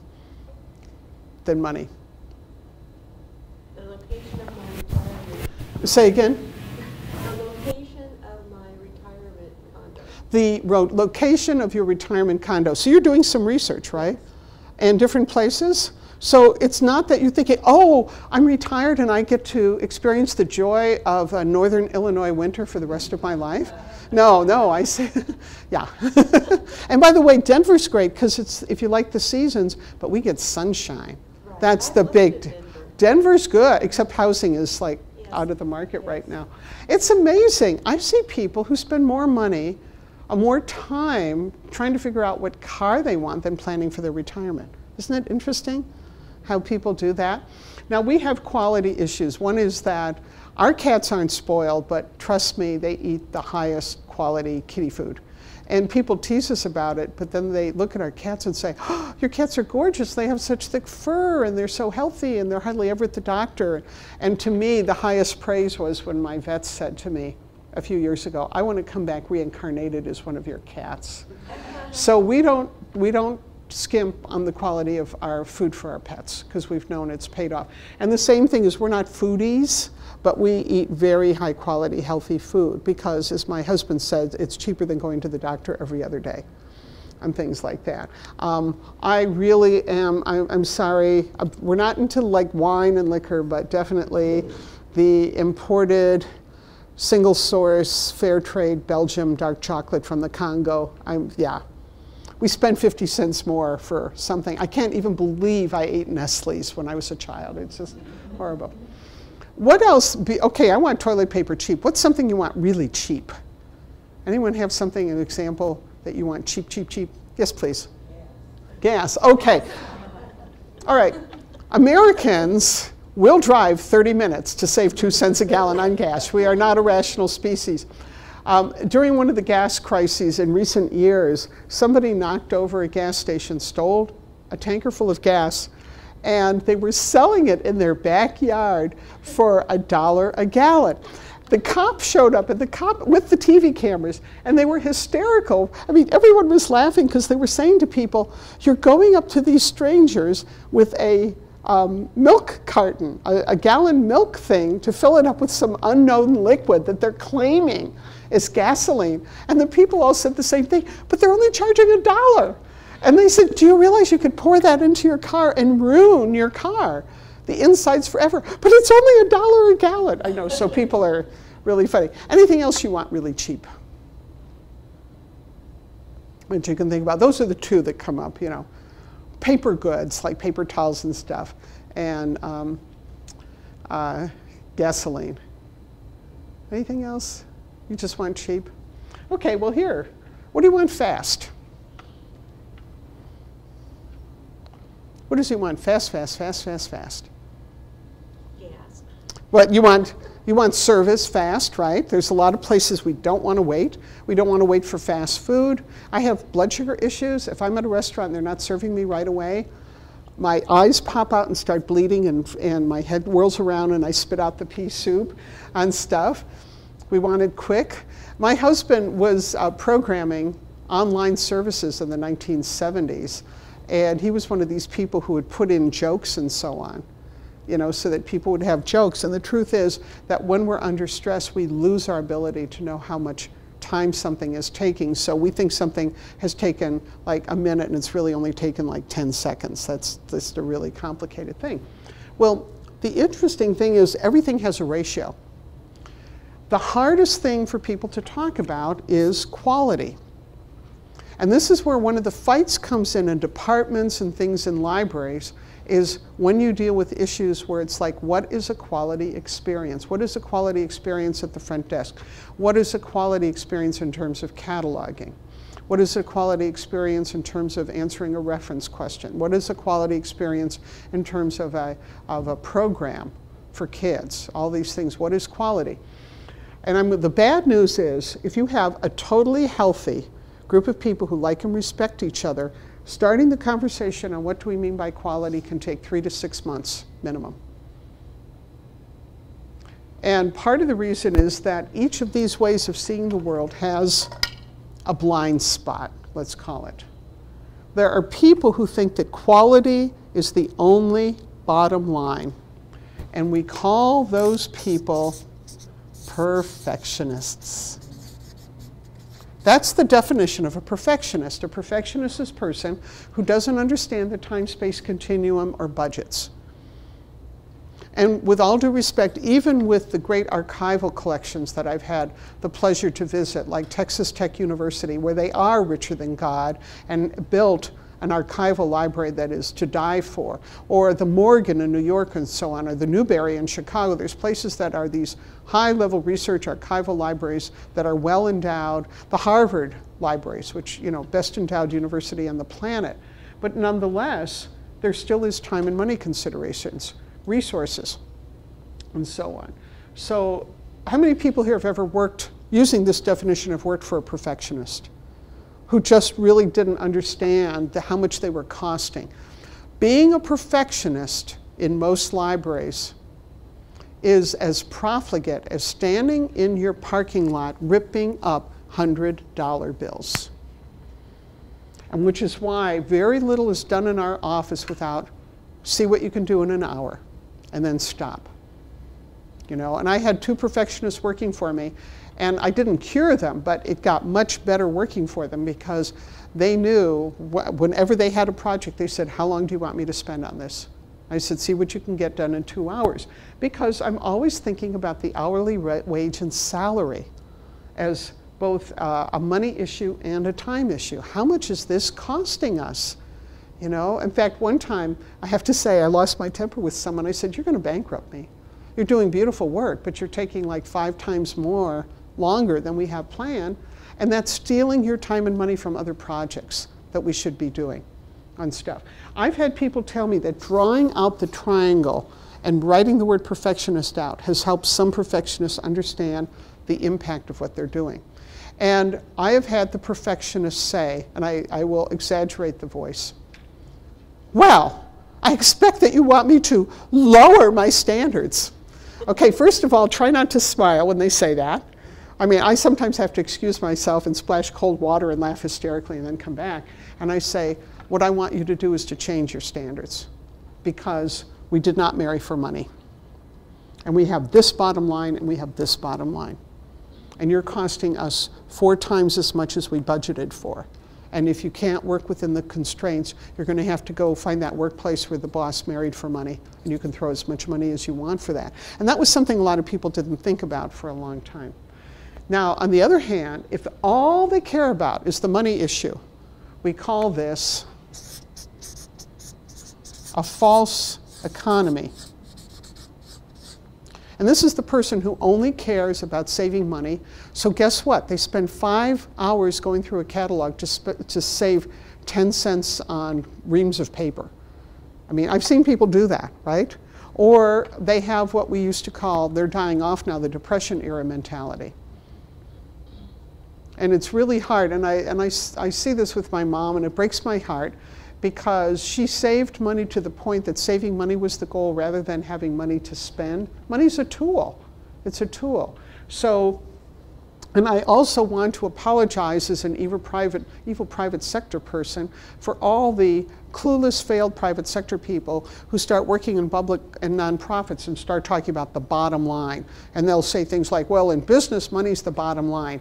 than money. The location of my retirement. Say again? The location of my retirement condo. The ro- location of your retirement condo. So you're doing some research, right? And different places? So it's not that you're thinking, oh, I'm retired and I get to experience the joy of a northern Illinois winter for the rest of my life. No, no, I say, yeah. and by the way, Denver's great because it's if you like the seasons, but we get sunshine. Right. That's I the big. Denver. Denver's good, except housing is like Yes. out of the market right now. It's amazing. I see people who spend more money, uh, more time trying to figure out what car they want than planning for their retirement. Isn't that interesting how people do that? Now, we have quality issues. One is that our cats aren't spoiled, but trust me, they eat the highest quality kitty food. And people tease us about it, but then they look at our cats and say, oh, Your cats are gorgeous. They have such thick fur and they're so healthy and they're hardly ever at the doctor. And to me, the highest praise was when my vet said to me a few years ago, I want to come back reincarnated as one of your cats. So we don't, we don't skimp on the quality of our food for our pets because we've known it's paid off. And the same thing is we're not foodies, but we eat very high quality, healthy food because, as my husband said, it's cheaper than going to the doctor every other day and things like that. Um, I really am, I, I'm sorry, uh, we're not into like wine and liquor, but definitely the imported single source fair trade Belgium dark chocolate from the Congo. I'm, yeah. We spent 50 cents more for something. I can't even believe I ate Nestle's when I was a child. It's just horrible. What else? Be, okay, I want toilet paper cheap. What's something you want really cheap? Anyone have something, an example that you want cheap, cheap, cheap? Yes, please. Gas. Okay. All right. Americans will drive 30 minutes to save two cents a gallon on gas. We are not a rational species. Um, during one of the gas crises in recent years, somebody knocked over a gas station, stole a tanker full of gas, and they were selling it in their backyard for a dollar a gallon. The cop showed up, and the cop with the TV cameras, and they were hysterical. I mean, everyone was laughing because they were saying to people, "You're going up to these strangers with a um, milk carton, a, a gallon milk thing, to fill it up with some unknown liquid that they're claiming is gasoline." And the people all said the same thing, but they're only charging a dollar. And they said, Do you realize you could pour that into your car and ruin your car? The insides forever. But it's only a dollar a gallon. I know, so people are really funny. Anything else you want really cheap? That you can think about. Those are the two that come up, you know. Paper goods, like paper towels and stuff, and um, uh, gasoline. Anything else? You just want cheap? Okay, well, here. What do you want fast? What does he want? Fast, fast, fast, fast, fast. Gas. What you want? You want service fast, right? There's a lot of places we don't want to wait. We don't want to wait for fast food. I have blood sugar issues. If I'm at a restaurant and they're not serving me right away, my eyes pop out and start bleeding, and, and my head whirls around, and I spit out the pea soup and stuff. We wanted quick. My husband was uh, programming online services in the 1970s, and he was one of these people who would put in jokes and so on, you know, so that people would have jokes. And the truth is that when we're under stress, we lose our ability to know how much time something is taking. So we think something has taken like a minute and it's really only taken like 10 seconds. That's just a really complicated thing. Well, the interesting thing is everything has a ratio. The hardest thing for people to talk about is quality. And this is where one of the fights comes in in departments and things in libraries is when you deal with issues where it's like, what is a quality experience? What is a quality experience at the front desk? What is a quality experience in terms of cataloging? What is a quality experience in terms of answering a reference question? What is a quality experience in terms of a, of a program for kids? All these things. What is quality? And I'm, the bad news is if you have a totally healthy group of people who like and respect each other, starting the conversation on what do we mean by quality can take three to six months minimum. And part of the reason is that each of these ways of seeing the world has a blind spot, let's call it. There are people who think that quality is the only bottom line, and we call those people perfectionists. That's the definition of a perfectionist. A perfectionist is a person who doesn't understand the time space continuum or budgets. And with all due respect, even with the great archival collections that I've had the pleasure to visit, like Texas Tech University, where they are richer than God and built an archival library that is to die for, or the Morgan in New York and so on, or the Newberry in Chicago. There's places that are these high level research archival libraries that are well endowed, the Harvard libraries, which, you know, best endowed university on the planet. But nonetheless, there still is time and money considerations, resources, and so on. So, how many people here have ever worked using this definition of work for a perfectionist? Who just really didn't understand the, how much they were costing. Being a perfectionist in most libraries is as profligate as standing in your parking lot ripping up $100 bills. And which is why very little is done in our office without see what you can do in an hour and then stop. You know, and I had two perfectionists working for me and I didn't cure them, but it got much better working for them because they knew wh- whenever they had a project, they said, How long do you want me to spend on this? I said, See what you can get done in two hours. Because I'm always thinking about the hourly wage and salary as both uh, a money issue and a time issue. How much is this costing us? You know, in fact, one time I have to say I lost my temper with someone. I said, You're going to bankrupt me. You're doing beautiful work, but you're taking like five times more longer than we have planned, and that's stealing your time and money from other projects that we should be doing on stuff. I've had people tell me that drawing out the triangle and writing the word perfectionist out has helped some perfectionists understand the impact of what they're doing. And I have had the perfectionists say, and I, I will exaggerate the voice, well, I expect that you want me to lower my standards. Okay, first of all, try not to smile when they say that. I mean, I sometimes have to excuse myself and splash cold water and laugh hysterically and then come back. And I say, what I want you to do is to change your standards because we did not marry for money. And we have this bottom line and we have this bottom line. And you're costing us four times as much as we budgeted for. And if you can't work within the constraints, you're going to have to go find that workplace where the boss married for money, and you can throw as much money as you want for that. And that was something a lot of people didn't think about for a long time. Now, on the other hand, if all they care about is the money issue, we call this a false economy. And this is the person who only cares about saving money. So, guess what? They spend five hours going through a catalog to, to save 10 cents on reams of paper. I mean, I've seen people do that, right? Or they have what we used to call, they're dying off now, the Depression era mentality. And it's really hard. And, I, and I, I see this with my mom, and it breaks my heart because she saved money to the point that saving money was the goal rather than having money to spend. Money's a tool, it's a tool. So And I also want to apologize as an evil private, evil private sector person for all the clueless, failed private sector people who start working in public and nonprofits and start talking about the bottom line. And they'll say things like, well, in business, money's the bottom line.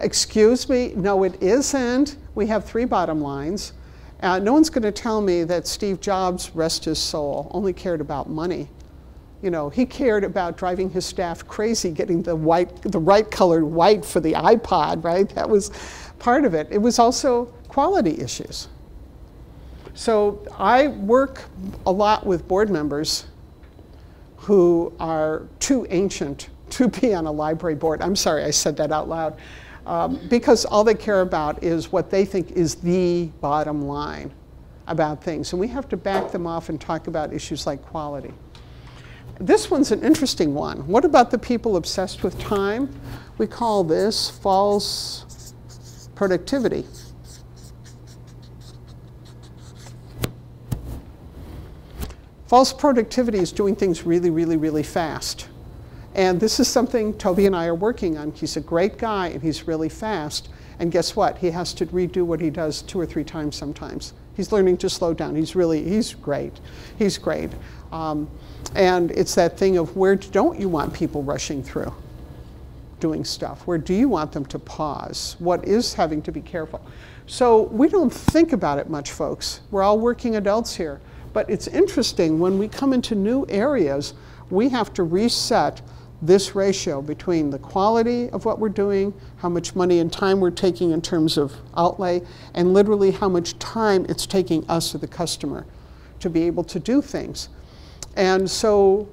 Excuse me? No, it isn't. We have three bottom lines. Uh, no one's going to tell me that Steve Jobs, rest his soul, only cared about money. You know, he cared about driving his staff crazy, getting the white, the right colored white for the iPod, right? That was part of it. It was also quality issues. So I work a lot with board members who are too ancient to be on a library board. I'm sorry, I said that out loud. Um, because all they care about is what they think is the bottom line about things. And we have to back them off and talk about issues like quality. This one's an interesting one. What about the people obsessed with time? We call this false productivity. False productivity is doing things really, really, really fast. And this is something Toby and I are working on. He's a great guy and he's really fast. And guess what? He has to redo what he does two or three times sometimes. He's learning to slow down. He's really, he's great. He's great. Um, and it's that thing of where don't you want people rushing through doing stuff? Where do you want them to pause? What is having to be careful? So we don't think about it much, folks. We're all working adults here. But it's interesting when we come into new areas, we have to reset this ratio between the quality of what we're doing, how much money and time we're taking in terms of outlay, and literally how much time it's taking us or the customer to be able to do things. And so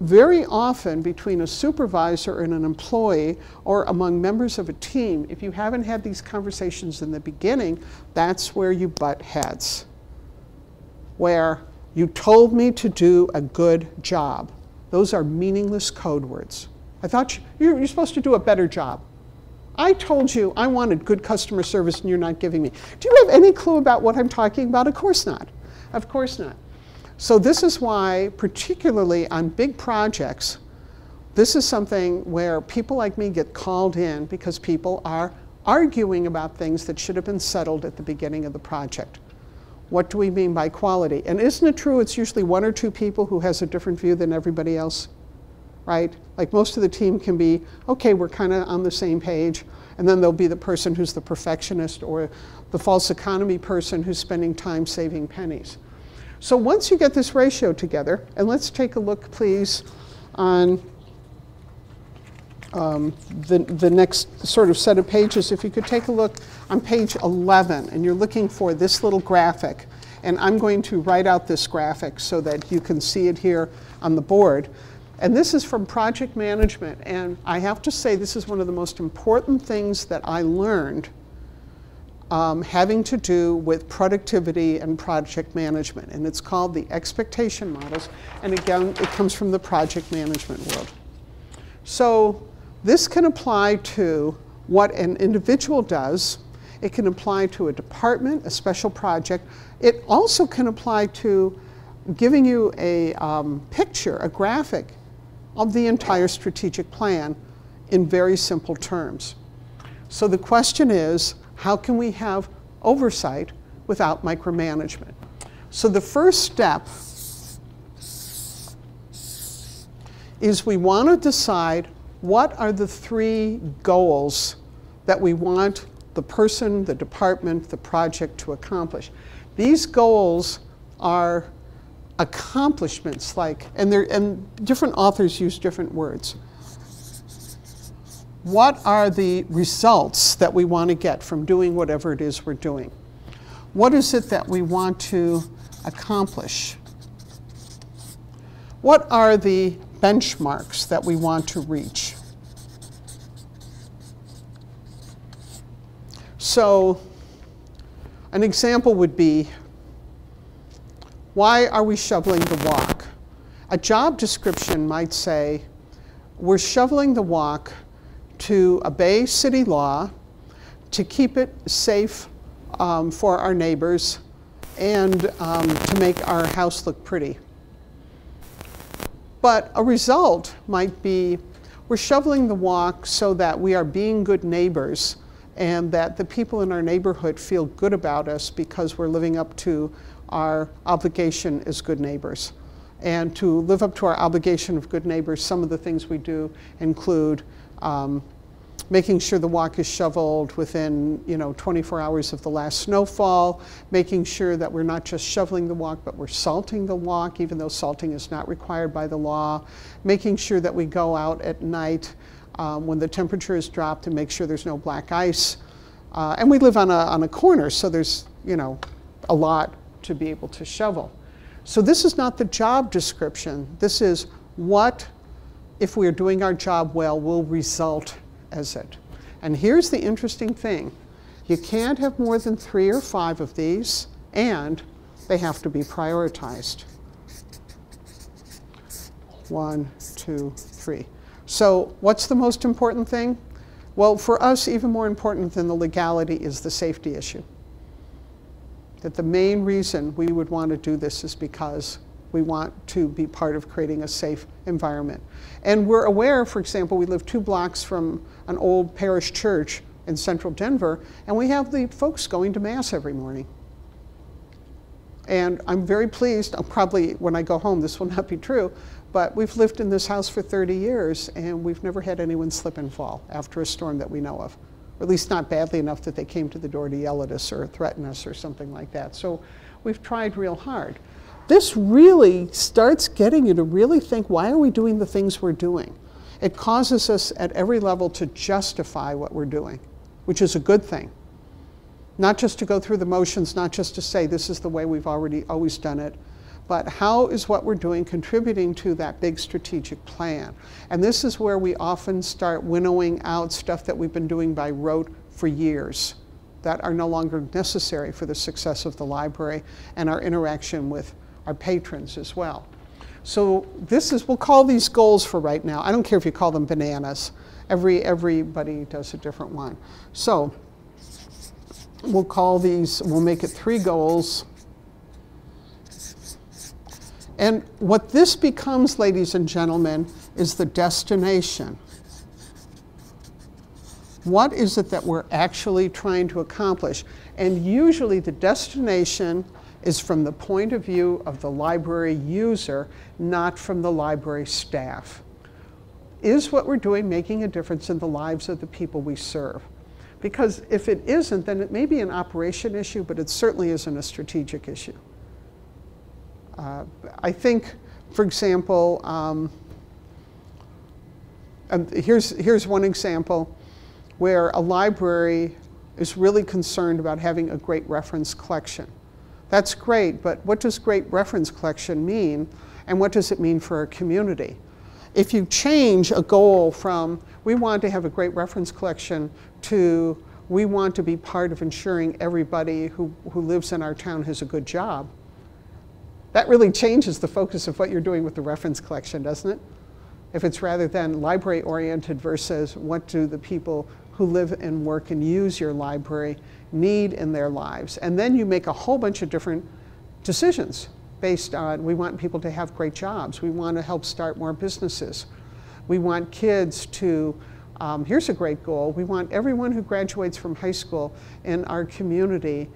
very often between a supervisor and an employee or among members of a team, if you haven't had these conversations in the beginning, that's where you butt heads. Where you told me to do a good job. Those are meaningless code words. I thought you, you're supposed to do a better job. I told you I wanted good customer service and you're not giving me. Do you have any clue about what I'm talking about? Of course not. Of course not. So this is why, particularly on big projects, this is something where people like me get called in because people are arguing about things that should have been settled at the beginning of the project. What do we mean by quality? And isn't it true it's usually one or two people who has a different view than everybody else? Right? Like most of the team can be, okay, we're kind of on the same page. And then there'll be the person who's the perfectionist or the false economy person who's spending time saving pennies. So once you get this ratio together, and let's take a look, please, on um, the, the next sort of set of pages. If you could take a look on page 11, and you're looking for this little graphic, and I'm going to write out this graphic so that you can see it here on the board. And this is from project management, and I have to say this is one of the most important things that I learned um, having to do with productivity and project management. And it's called the expectation models. And again, it comes from the project management world. So this can apply to what an individual does. It can apply to a department, a special project. It also can apply to giving you a um, picture, a graphic of the entire strategic plan in very simple terms. So the question is, how can we have oversight without micromanagement? So the first step is we want to decide what are the three goals that we want the person, the department, the project to accomplish. These goals are accomplishments like, and, and different authors use different words what are the results that we want to get from doing whatever it is we're doing? What is it that we want to accomplish? What are the benchmarks that we want to reach? So, an example would be why are we shoveling the walk? A job description might say, we're shoveling the walk to obey city law, to keep it safe um, for our neighbors, and um, to make our house look pretty. But a result might be we're shoveling the walk so that we are being good neighbors and that the people in our neighborhood feel good about us because we're living up to our obligation as good neighbors. And to live up to our obligation of good neighbors, some of the things we do include um, making sure the walk is shoveled within you know 24 hours of the last snowfall, making sure that we're not just shoveling the walk, but we're salting the walk, even though salting is not required by the law, making sure that we go out at night um, when the temperature is dropped and make sure there's no black ice. Uh, and we live on a, on a corner, so there's you know a lot to be able to shovel. So this is not the job description. This is what, if we are doing our job well, will result as it. And here's the interesting thing. You can't have more than three or five of these, and they have to be prioritized. One, two, three. So what's the most important thing? Well, for us, even more important than the legality is the safety issue that the main reason we would want to do this is because we want to be part of creating a safe environment. And we're aware, for example, we live two blocks from an old parish church in central Denver, and we have the folks going to Mass every morning. And I'm very pleased, I'll probably, when I go home, this will not be true, but we've lived in this house for 30 years, and we've never had anyone slip and fall after a storm that we know of or at least not badly enough that they came to the door to yell at us or threaten us or something like that. So we've tried real hard. This really starts getting you to really think why are we doing the things we're doing? It causes us at every level to justify what we're doing, which is a good thing. Not just to go through the motions, not just to say this is the way we've already always done it, but how is what we're doing contributing to that big strategic plan? And this is where we often start winnowing out stuff that we've been doing by rote for years that are no longer necessary for the success of the library and our interaction with our patrons as well. So this is, we'll call these goals for right now. I don't care if you call them bananas. Every, everybody does a different one. So we'll call these, we'll make it three goals. And what this becomes, ladies and gentlemen, is the destination. What is it that we're actually trying to accomplish? And usually the destination is from the point of view of the library user, not from the library staff. Is what we're doing making a difference in the lives of the people we serve? Because if it isn't, then it may be an operation issue, but it certainly isn't a strategic issue. Uh, I think, for example, um, here's, here's one example where a library is really concerned about having a great reference collection. That's great, but what does great reference collection mean, and what does it mean for a community? If you change a goal from we want to have a great reference collection to we want to be part of ensuring everybody who, who lives in our town has a good job, that really changes the focus of what you're doing with the reference collection, doesn't it? If it's rather than library oriented versus what do the people who live and work and use your library need in their lives. And then you make a whole bunch of different decisions based on we want people to have great jobs, we want to help start more businesses, we want kids to. Um, here's a great goal. We want everyone who graduates from high school in our community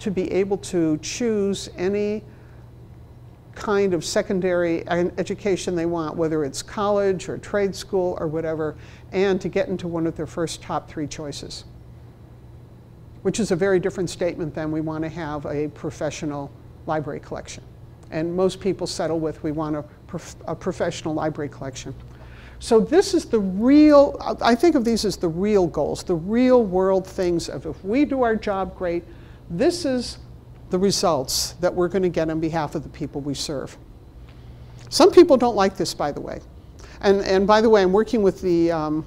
to be able to choose any kind of secondary education they want, whether it's college or trade school or whatever, and to get into one of their first top three choices, which is a very different statement than we want to have a professional library collection. And most people settle with we want a, prof a professional library collection. So this is the real, I think of these as the real goals, the real world things of if we do our job great, this is the results that we're going to get on behalf of the people we serve. Some people don't like this, by the way. And, and by the way, I'm working with the um,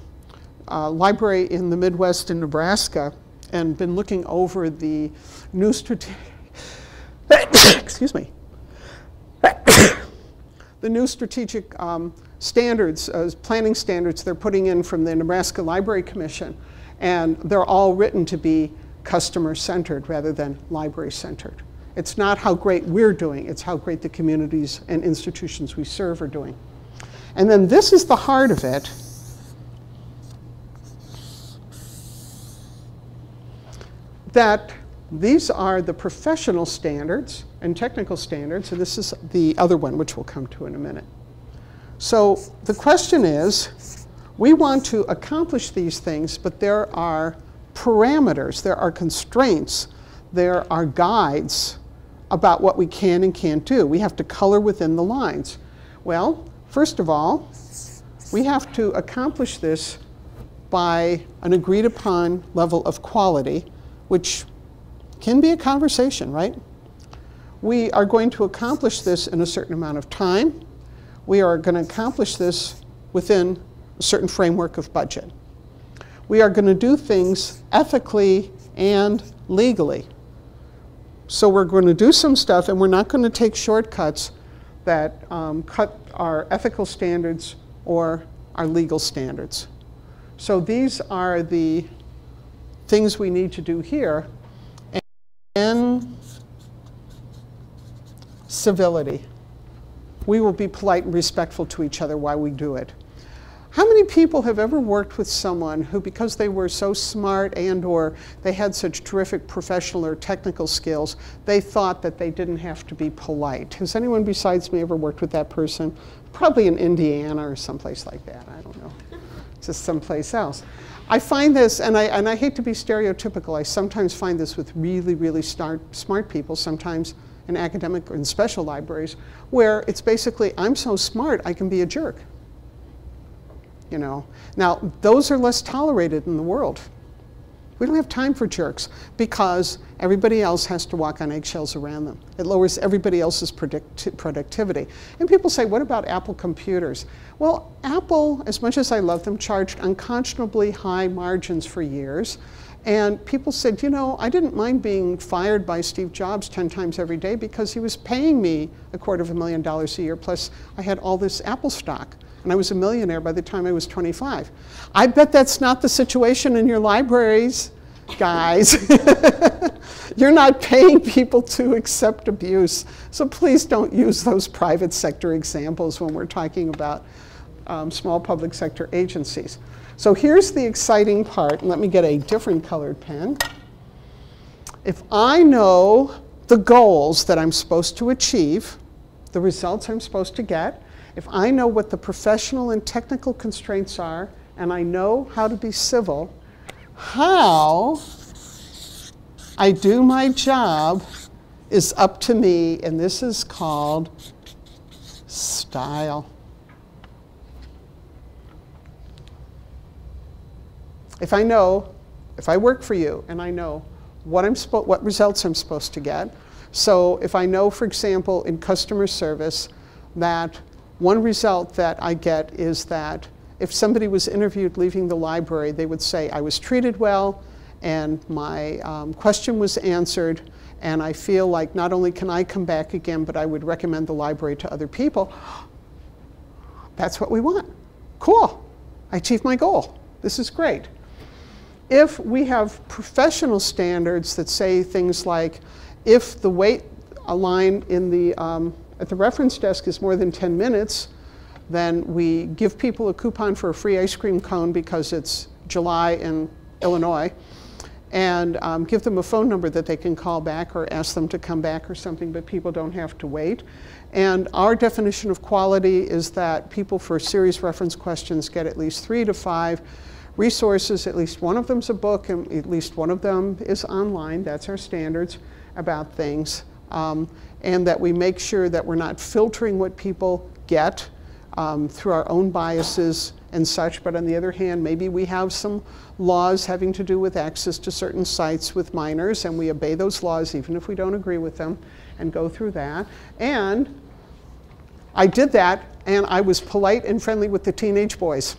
uh, library in the Midwest in Nebraska and been looking over the new strategic, excuse me, the new strategic um, standards, uh, planning standards they're putting in from the Nebraska Library Commission. And they're all written to be customer centered rather than library centered. It's not how great we're doing, it's how great the communities and institutions we serve are doing. And then this is the heart of it. That these are the professional standards and technical standards, and this is the other one, which we'll come to in a minute. So the question is, we want to accomplish these things, but there are parameters, there are constraints, there are guides about what we can and can't do. We have to color within the lines. Well, first of all, we have to accomplish this by an agreed upon level of quality, which can be a conversation, right? We are going to accomplish this in a certain amount of time. We are going to accomplish this within a certain framework of budget. We are going to do things ethically and legally. So we're going to do some stuff, and we're not going to take shortcuts that um, cut our ethical standards or our legal standards. So these are the things we need to do here. And civility. We will be polite and respectful to each other while we do it. How many people have ever worked with someone who, because they were so smart and or they had such terrific professional or technical skills, they thought that they didn't have to be polite? Has anyone besides me ever worked with that person? Probably in Indiana or someplace like that. I don't know. Just someplace else. I find this, and I, and I hate to be stereotypical, I sometimes find this with really, really smart, smart people, sometimes in academic or in special libraries, where it's basically, I'm so smart, I can be a jerk you know. Now, those are less tolerated in the world. We don't have time for jerks because everybody else has to walk on eggshells around them. It lowers everybody else's productivity. And people say, what about Apple computers? Well, Apple, as much as I love them, charged unconscionably high margins for years. And people said, you know, I didn't mind being fired by Steve Jobs 10 times every day because he was paying me a quarter of a million dollars a year, plus I had all this Apple stock and I was a millionaire by the time I was 25. I bet that's not the situation in your libraries, guys. You're not paying people to accept abuse. So please don't use those private sector examples when we're talking about um, small public sector agencies. So here's the exciting part. Let me get a different colored pen. If I know the goals that I'm supposed to achieve, the results I'm supposed to get, if I know what the professional and technical constraints are, and I know how to be civil, how I do my job is up to me, and this is called style. If I know, if I work for you and I know what, I'm what results I'm supposed to get, so if I know, for example, in customer service that one result that I get is that if somebody was interviewed leaving the library, they would say, I was treated well, and my um, question was answered, and I feel like not only can I come back again, but I would recommend the library to other people. That's what we want. Cool. I achieved my goal. This is great. If we have professional standards that say things like, if the wait line in the um, at the reference desk is more than 10 minutes, then we give people a coupon for a free ice cream cone because it's July in Illinois, and um, give them a phone number that they can call back or ask them to come back or something, but people don't have to wait. And our definition of quality is that people for serious reference questions get at least three to five resources, at least one of them's a book, and at least one of them is online. That's our standards about things. Um, and that we make sure that we're not filtering what people get um, through our own biases and such. But on the other hand, maybe we have some laws having to do with access to certain sites with minors, and we obey those laws even if we don't agree with them and go through that. And I did that, and I was polite and friendly with the teenage boys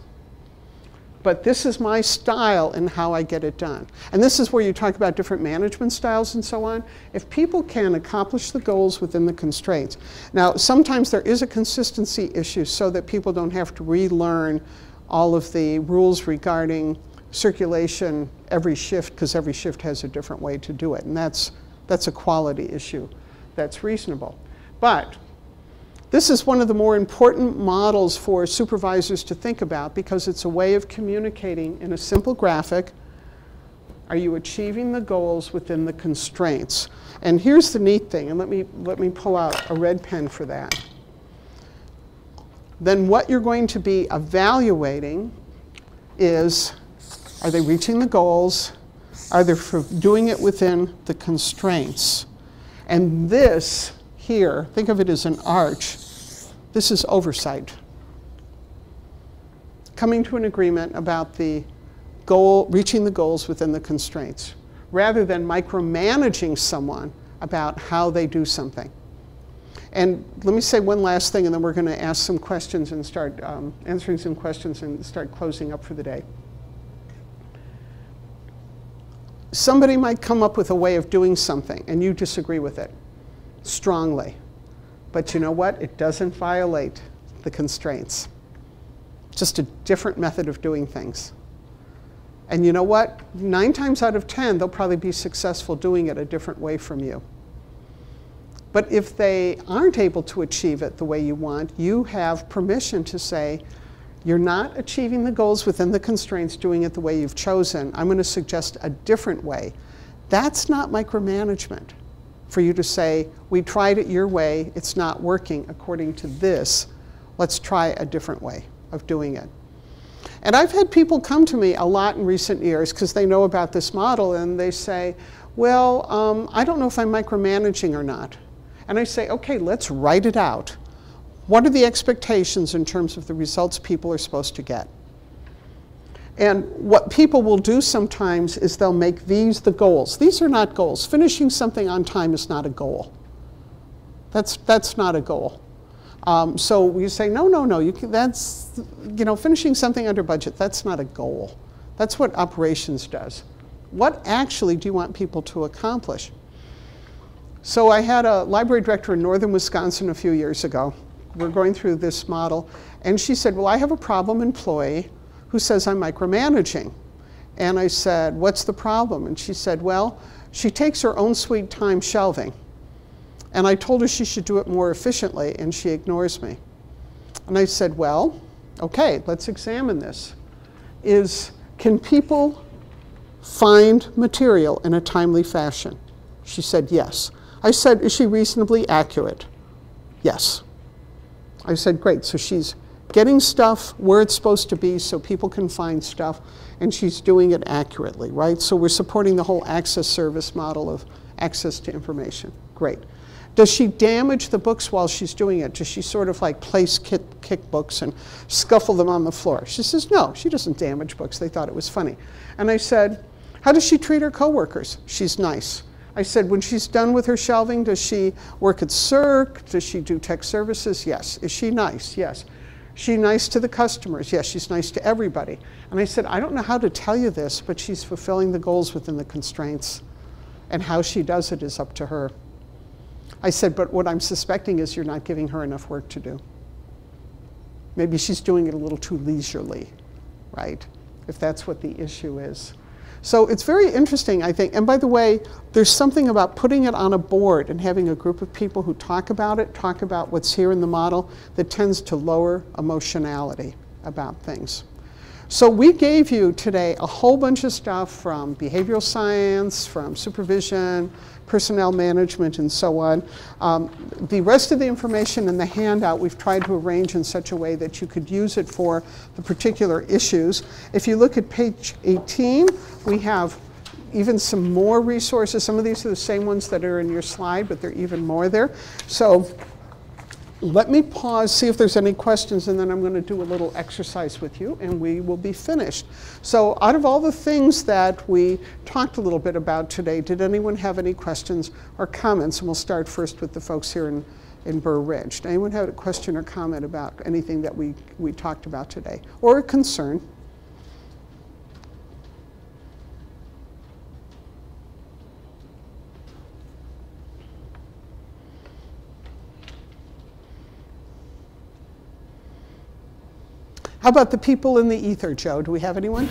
but this is my style and how I get it done. And this is where you talk about different management styles and so on. If people can accomplish the goals within the constraints. Now, sometimes there is a consistency issue so that people don't have to relearn all of the rules regarding circulation every shift because every shift has a different way to do it. And that's, that's a quality issue that's reasonable. But this is one of the more important models for supervisors to think about because it's a way of communicating in a simple graphic Are you achieving the goals within the constraints? And here's the neat thing, and let me, let me pull out a red pen for that. Then what you're going to be evaluating is are they reaching the goals? Are they doing it within the constraints? And this here, think of it as an arch, this is oversight. Coming to an agreement about the goal, reaching the goals within the constraints, rather than micromanaging someone about how they do something. And let me say one last thing, and then we're going to ask some questions and start um, answering some questions and start closing up for the day. Somebody might come up with a way of doing something, and you disagree with it strongly. But you know what? It doesn't violate the constraints. Just a different method of doing things. And you know what? Nine times out of ten, they'll probably be successful doing it a different way from you. But if they aren't able to achieve it the way you want, you have permission to say, you're not achieving the goals within the constraints doing it the way you've chosen. I'm going to suggest a different way. That's not micromanagement. For you to say, we tried it your way, it's not working according to this, let's try a different way of doing it. And I've had people come to me a lot in recent years because they know about this model and they say, well, um, I don't know if I'm micromanaging or not. And I say, okay, let's write it out. What are the expectations in terms of the results people are supposed to get? And what people will do sometimes is they'll make these the goals. These are not goals. Finishing something on time is not a goal. That's, that's not a goal. Um, so you say, no, no, no, you can, that's, you know, finishing something under budget, that's not a goal. That's what operations does. What actually do you want people to accomplish? So I had a library director in northern Wisconsin a few years ago. We're going through this model, and she said, Well, I have a problem employee who says I'm micromanaging. And I said, What's the problem? And she said, Well, she takes her own sweet time shelving. And I told her she should do it more efficiently, and she ignores me. And I said, Well, okay, let's examine this. Is can people find material in a timely fashion? She said, Yes. I said, Is she reasonably accurate? Yes. I said, Great. So she's getting stuff where it's supposed to be so people can find stuff, and she's doing it accurately, right? So we're supporting the whole access service model of access to information. Great. Does she damage the books while she's doing it? Does she sort of like place kick, kick books and scuffle them on the floor? She says, No, she doesn't damage books. They thought it was funny. And I said, How does she treat her coworkers? She's nice. I said, when she's done with her shelving, does she work at Circ? Does she do tech services? Yes. Is she nice? Yes. She nice to the customers? Yes, she's nice to everybody. And I said, I don't know how to tell you this, but she's fulfilling the goals within the constraints. And how she does it is up to her. I said, but what I'm suspecting is you're not giving her enough work to do. Maybe she's doing it a little too leisurely, right? If that's what the issue is. So it's very interesting, I think. And by the way, there's something about putting it on a board and having a group of people who talk about it, talk about what's here in the model, that tends to lower emotionality about things. So we gave you today a whole bunch of stuff from behavioral science, from supervision, personnel management, and so on. Um, the rest of the information in the handout we've tried to arrange in such a way that you could use it for the particular issues. If you look at page 18, we have even some more resources. Some of these are the same ones that are in your slide, but there are even more there. So let me pause, see if there's any questions, and then I'm going to do a little exercise with you, and we will be finished. So out of all the things that we talked a little bit about today, did anyone have any questions or comments? And we'll start first with the folks here in, in Burr Ridge. Did anyone have a question or comment about anything that we, we talked about today, or a concern? How about the people in the ether, Joe? Do we have anyone?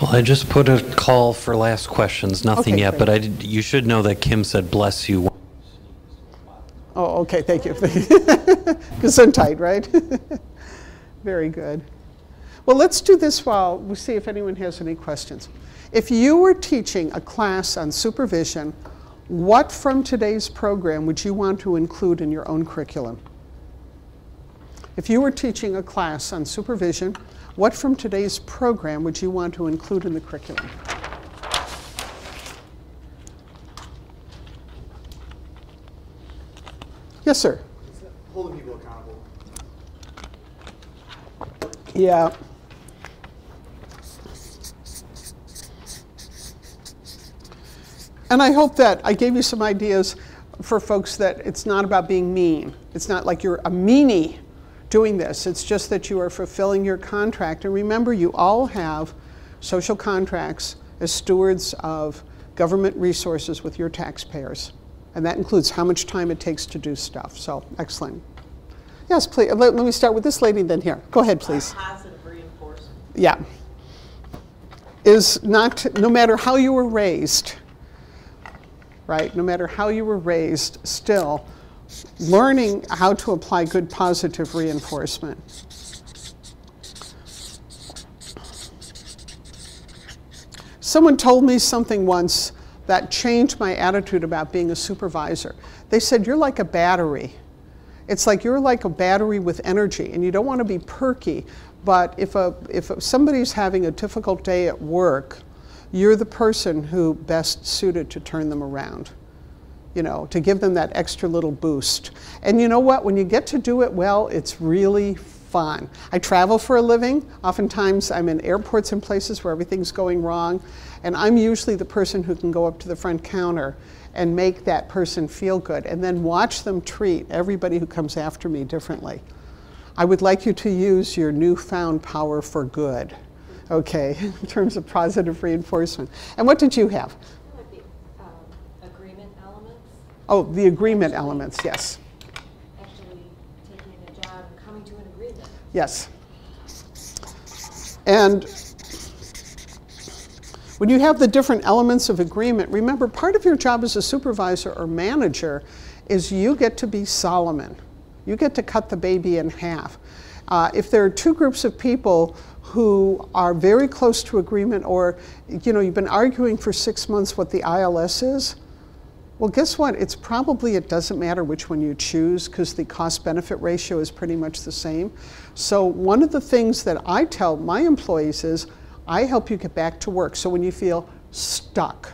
Well, I just put a call for last questions, nothing Okay, yet, great. but I did, you should know that Kim said bless you. Oh, okay, thank you. Because I'm Gesundheit, right? Very good. Well, let's do this while we see if anyone has any questions. If you were teaching a class on supervision, what from today's program would you want to include in your own curriculum? If you were teaching a class on supervision, what from today's program would you want to include in the curriculum? Yes, sir. holding people accountable. Yeah. And I hope that I gave you some ideas for folks that it's not about being mean. It's not like you're a meanie doing this. It's just that you are fulfilling your contract. And remember, you all have social contracts as stewards of government resources with your taxpayers. And that includes how much time it takes to do stuff. So, excellent. Yes, please. Let, let me start with this lady then here. Go ahead, please. Positive reinforcement. Yeah. Is not, no matter how you were raised, right? No matter how you were raised, still learning how to apply good positive reinforcement. Someone told me something once that changed my attitude about being a supervisor. They said, You're like a battery. It's like you're like a battery with energy, and you don't want to be perky. But if, a, if somebody's having a difficult day at work, you're the person who best suited to turn them around you know, to give them that extra little boost. And you know what? When you get to do it well, it's really fun. I travel for a living. Oftentimes, I'm in airports and places where everything's going wrong. And I'm usually the person who can go up to the front counter and make that person feel good and then watch them treat everybody who comes after me differently. I would like you to use your newfound power for good, okay, in terms of positive reinforcement. And what did you have? Like the um, agreement elements, Oh, the agreement elements, yes. actually taking a job and coming to an agreement. Yes. And when you have the different elements of agreement, remember part of your job as a supervisor or manager is you get to be Solomon. You get to cut the baby in half. Uh, if there are two groups of people who are very close to agreement, or you know, you've been arguing for six months what the ILS is, well, guess what? It's probably, it doesn't matter which one you choose because the cost benefit ratio is pretty much the same. So, one of the things that I tell my employees is I help you get back to work. So, when you feel stuck,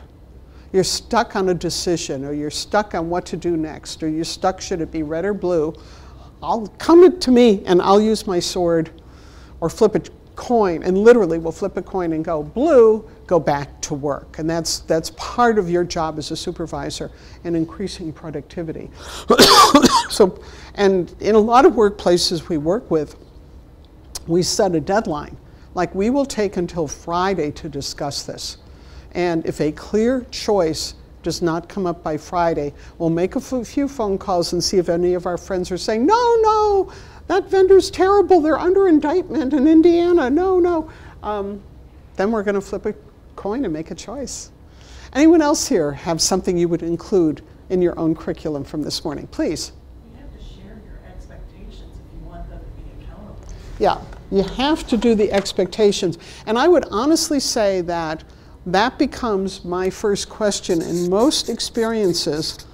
you're stuck on a decision, or you're stuck on what to do next, or you're stuck, should it be red or blue, I'll come to me and I'll use my sword or flip a coin, and literally we'll flip a coin and go blue, go back to work. And that's, that's part of your job as a supervisor in increasing productivity. so, and in a lot of workplaces we work with, we set a deadline. Like we will take until Friday to discuss this. And if a clear choice does not come up by Friday, we'll make a few phone calls and see if any of our friends are saying, no, no, that vendor's terrible. They're under indictment in Indiana. No, no. Um, then we're going to flip a coin and make a choice. Anyone else here have something you would include in your own curriculum from this morning? Please. You have to share your expectations if you want them to be accountable. Yeah, you have to do the expectations. And I would honestly say that that becomes my first question in most experiences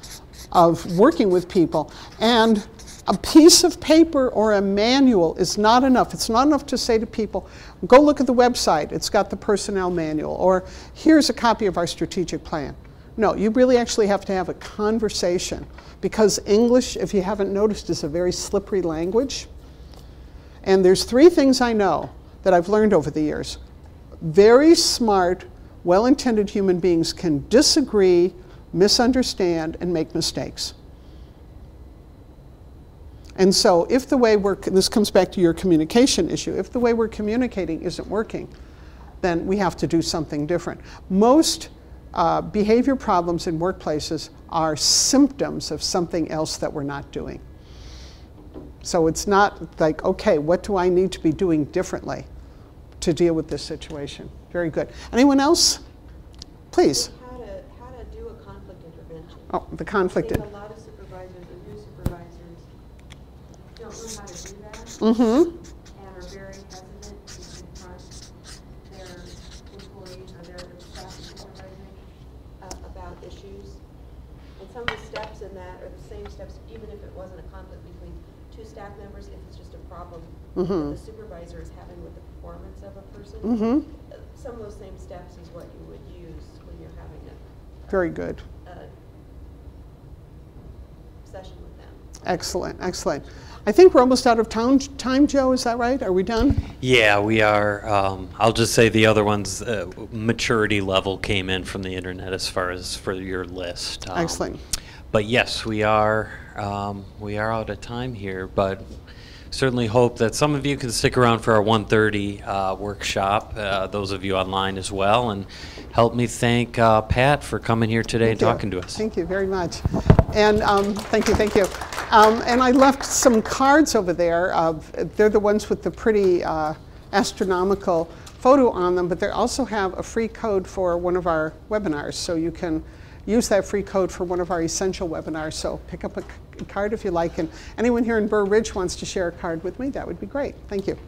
of working with people. And a piece of paper or a manual is not enough. It's not enough to say to people, go look at the website, it's got the personnel manual, or here's a copy of our strategic plan. No, you really actually have to have a conversation because English, if you haven't noticed, is a very slippery language. And there's three things I know that I've learned over the years. Very smart, well intended human beings can disagree, misunderstand, and make mistakes. And so, if the way we're, this comes back to your communication issue, if the way we're communicating isn't working, then we have to do something different. Most uh, behavior problems in workplaces are symptoms of something else that we're not doing. So it's not like, okay, what do I need to be doing differently to deal with this situation? Very good. Anyone else? Please. How to, how to do a conflict intervention. Oh, the conflict. Mm-hmm. And are very hesitant to confront their employees or their staff uh, about issues. And some of the steps in that are the same steps, even if it wasn't a conflict between two staff members, if it's just a problem mm -hmm. the supervisor is having with the performance of a person. Mm -hmm. some of those same steps is what you would use when you're having a, a very good a session with them. Excellent, excellent. I think we're almost out of town, time, Joe, is that right? Are we done? Yeah, we are. Um, I'll just say the other ones, uh, maturity level came in from the internet as far as for your list. Um, Excellent. But yes, we are. Um, we are out of time here, but certainly hope that some of you can stick around for our 1:30 uh, workshop. Uh, those of you online as well, and help me thank uh, Pat for coming here today and you. talking to us. Thank you very much. And um, thank you, thank you. Um, and I left some cards over there. Of, they're the ones with the pretty uh, astronomical photo on them, but they also have a free code for one of our webinars. So you can use that free code for one of our essential webinars. So pick up a c- card if you like. And anyone here in Burr Ridge wants to share a card with me, that would be great. Thank you.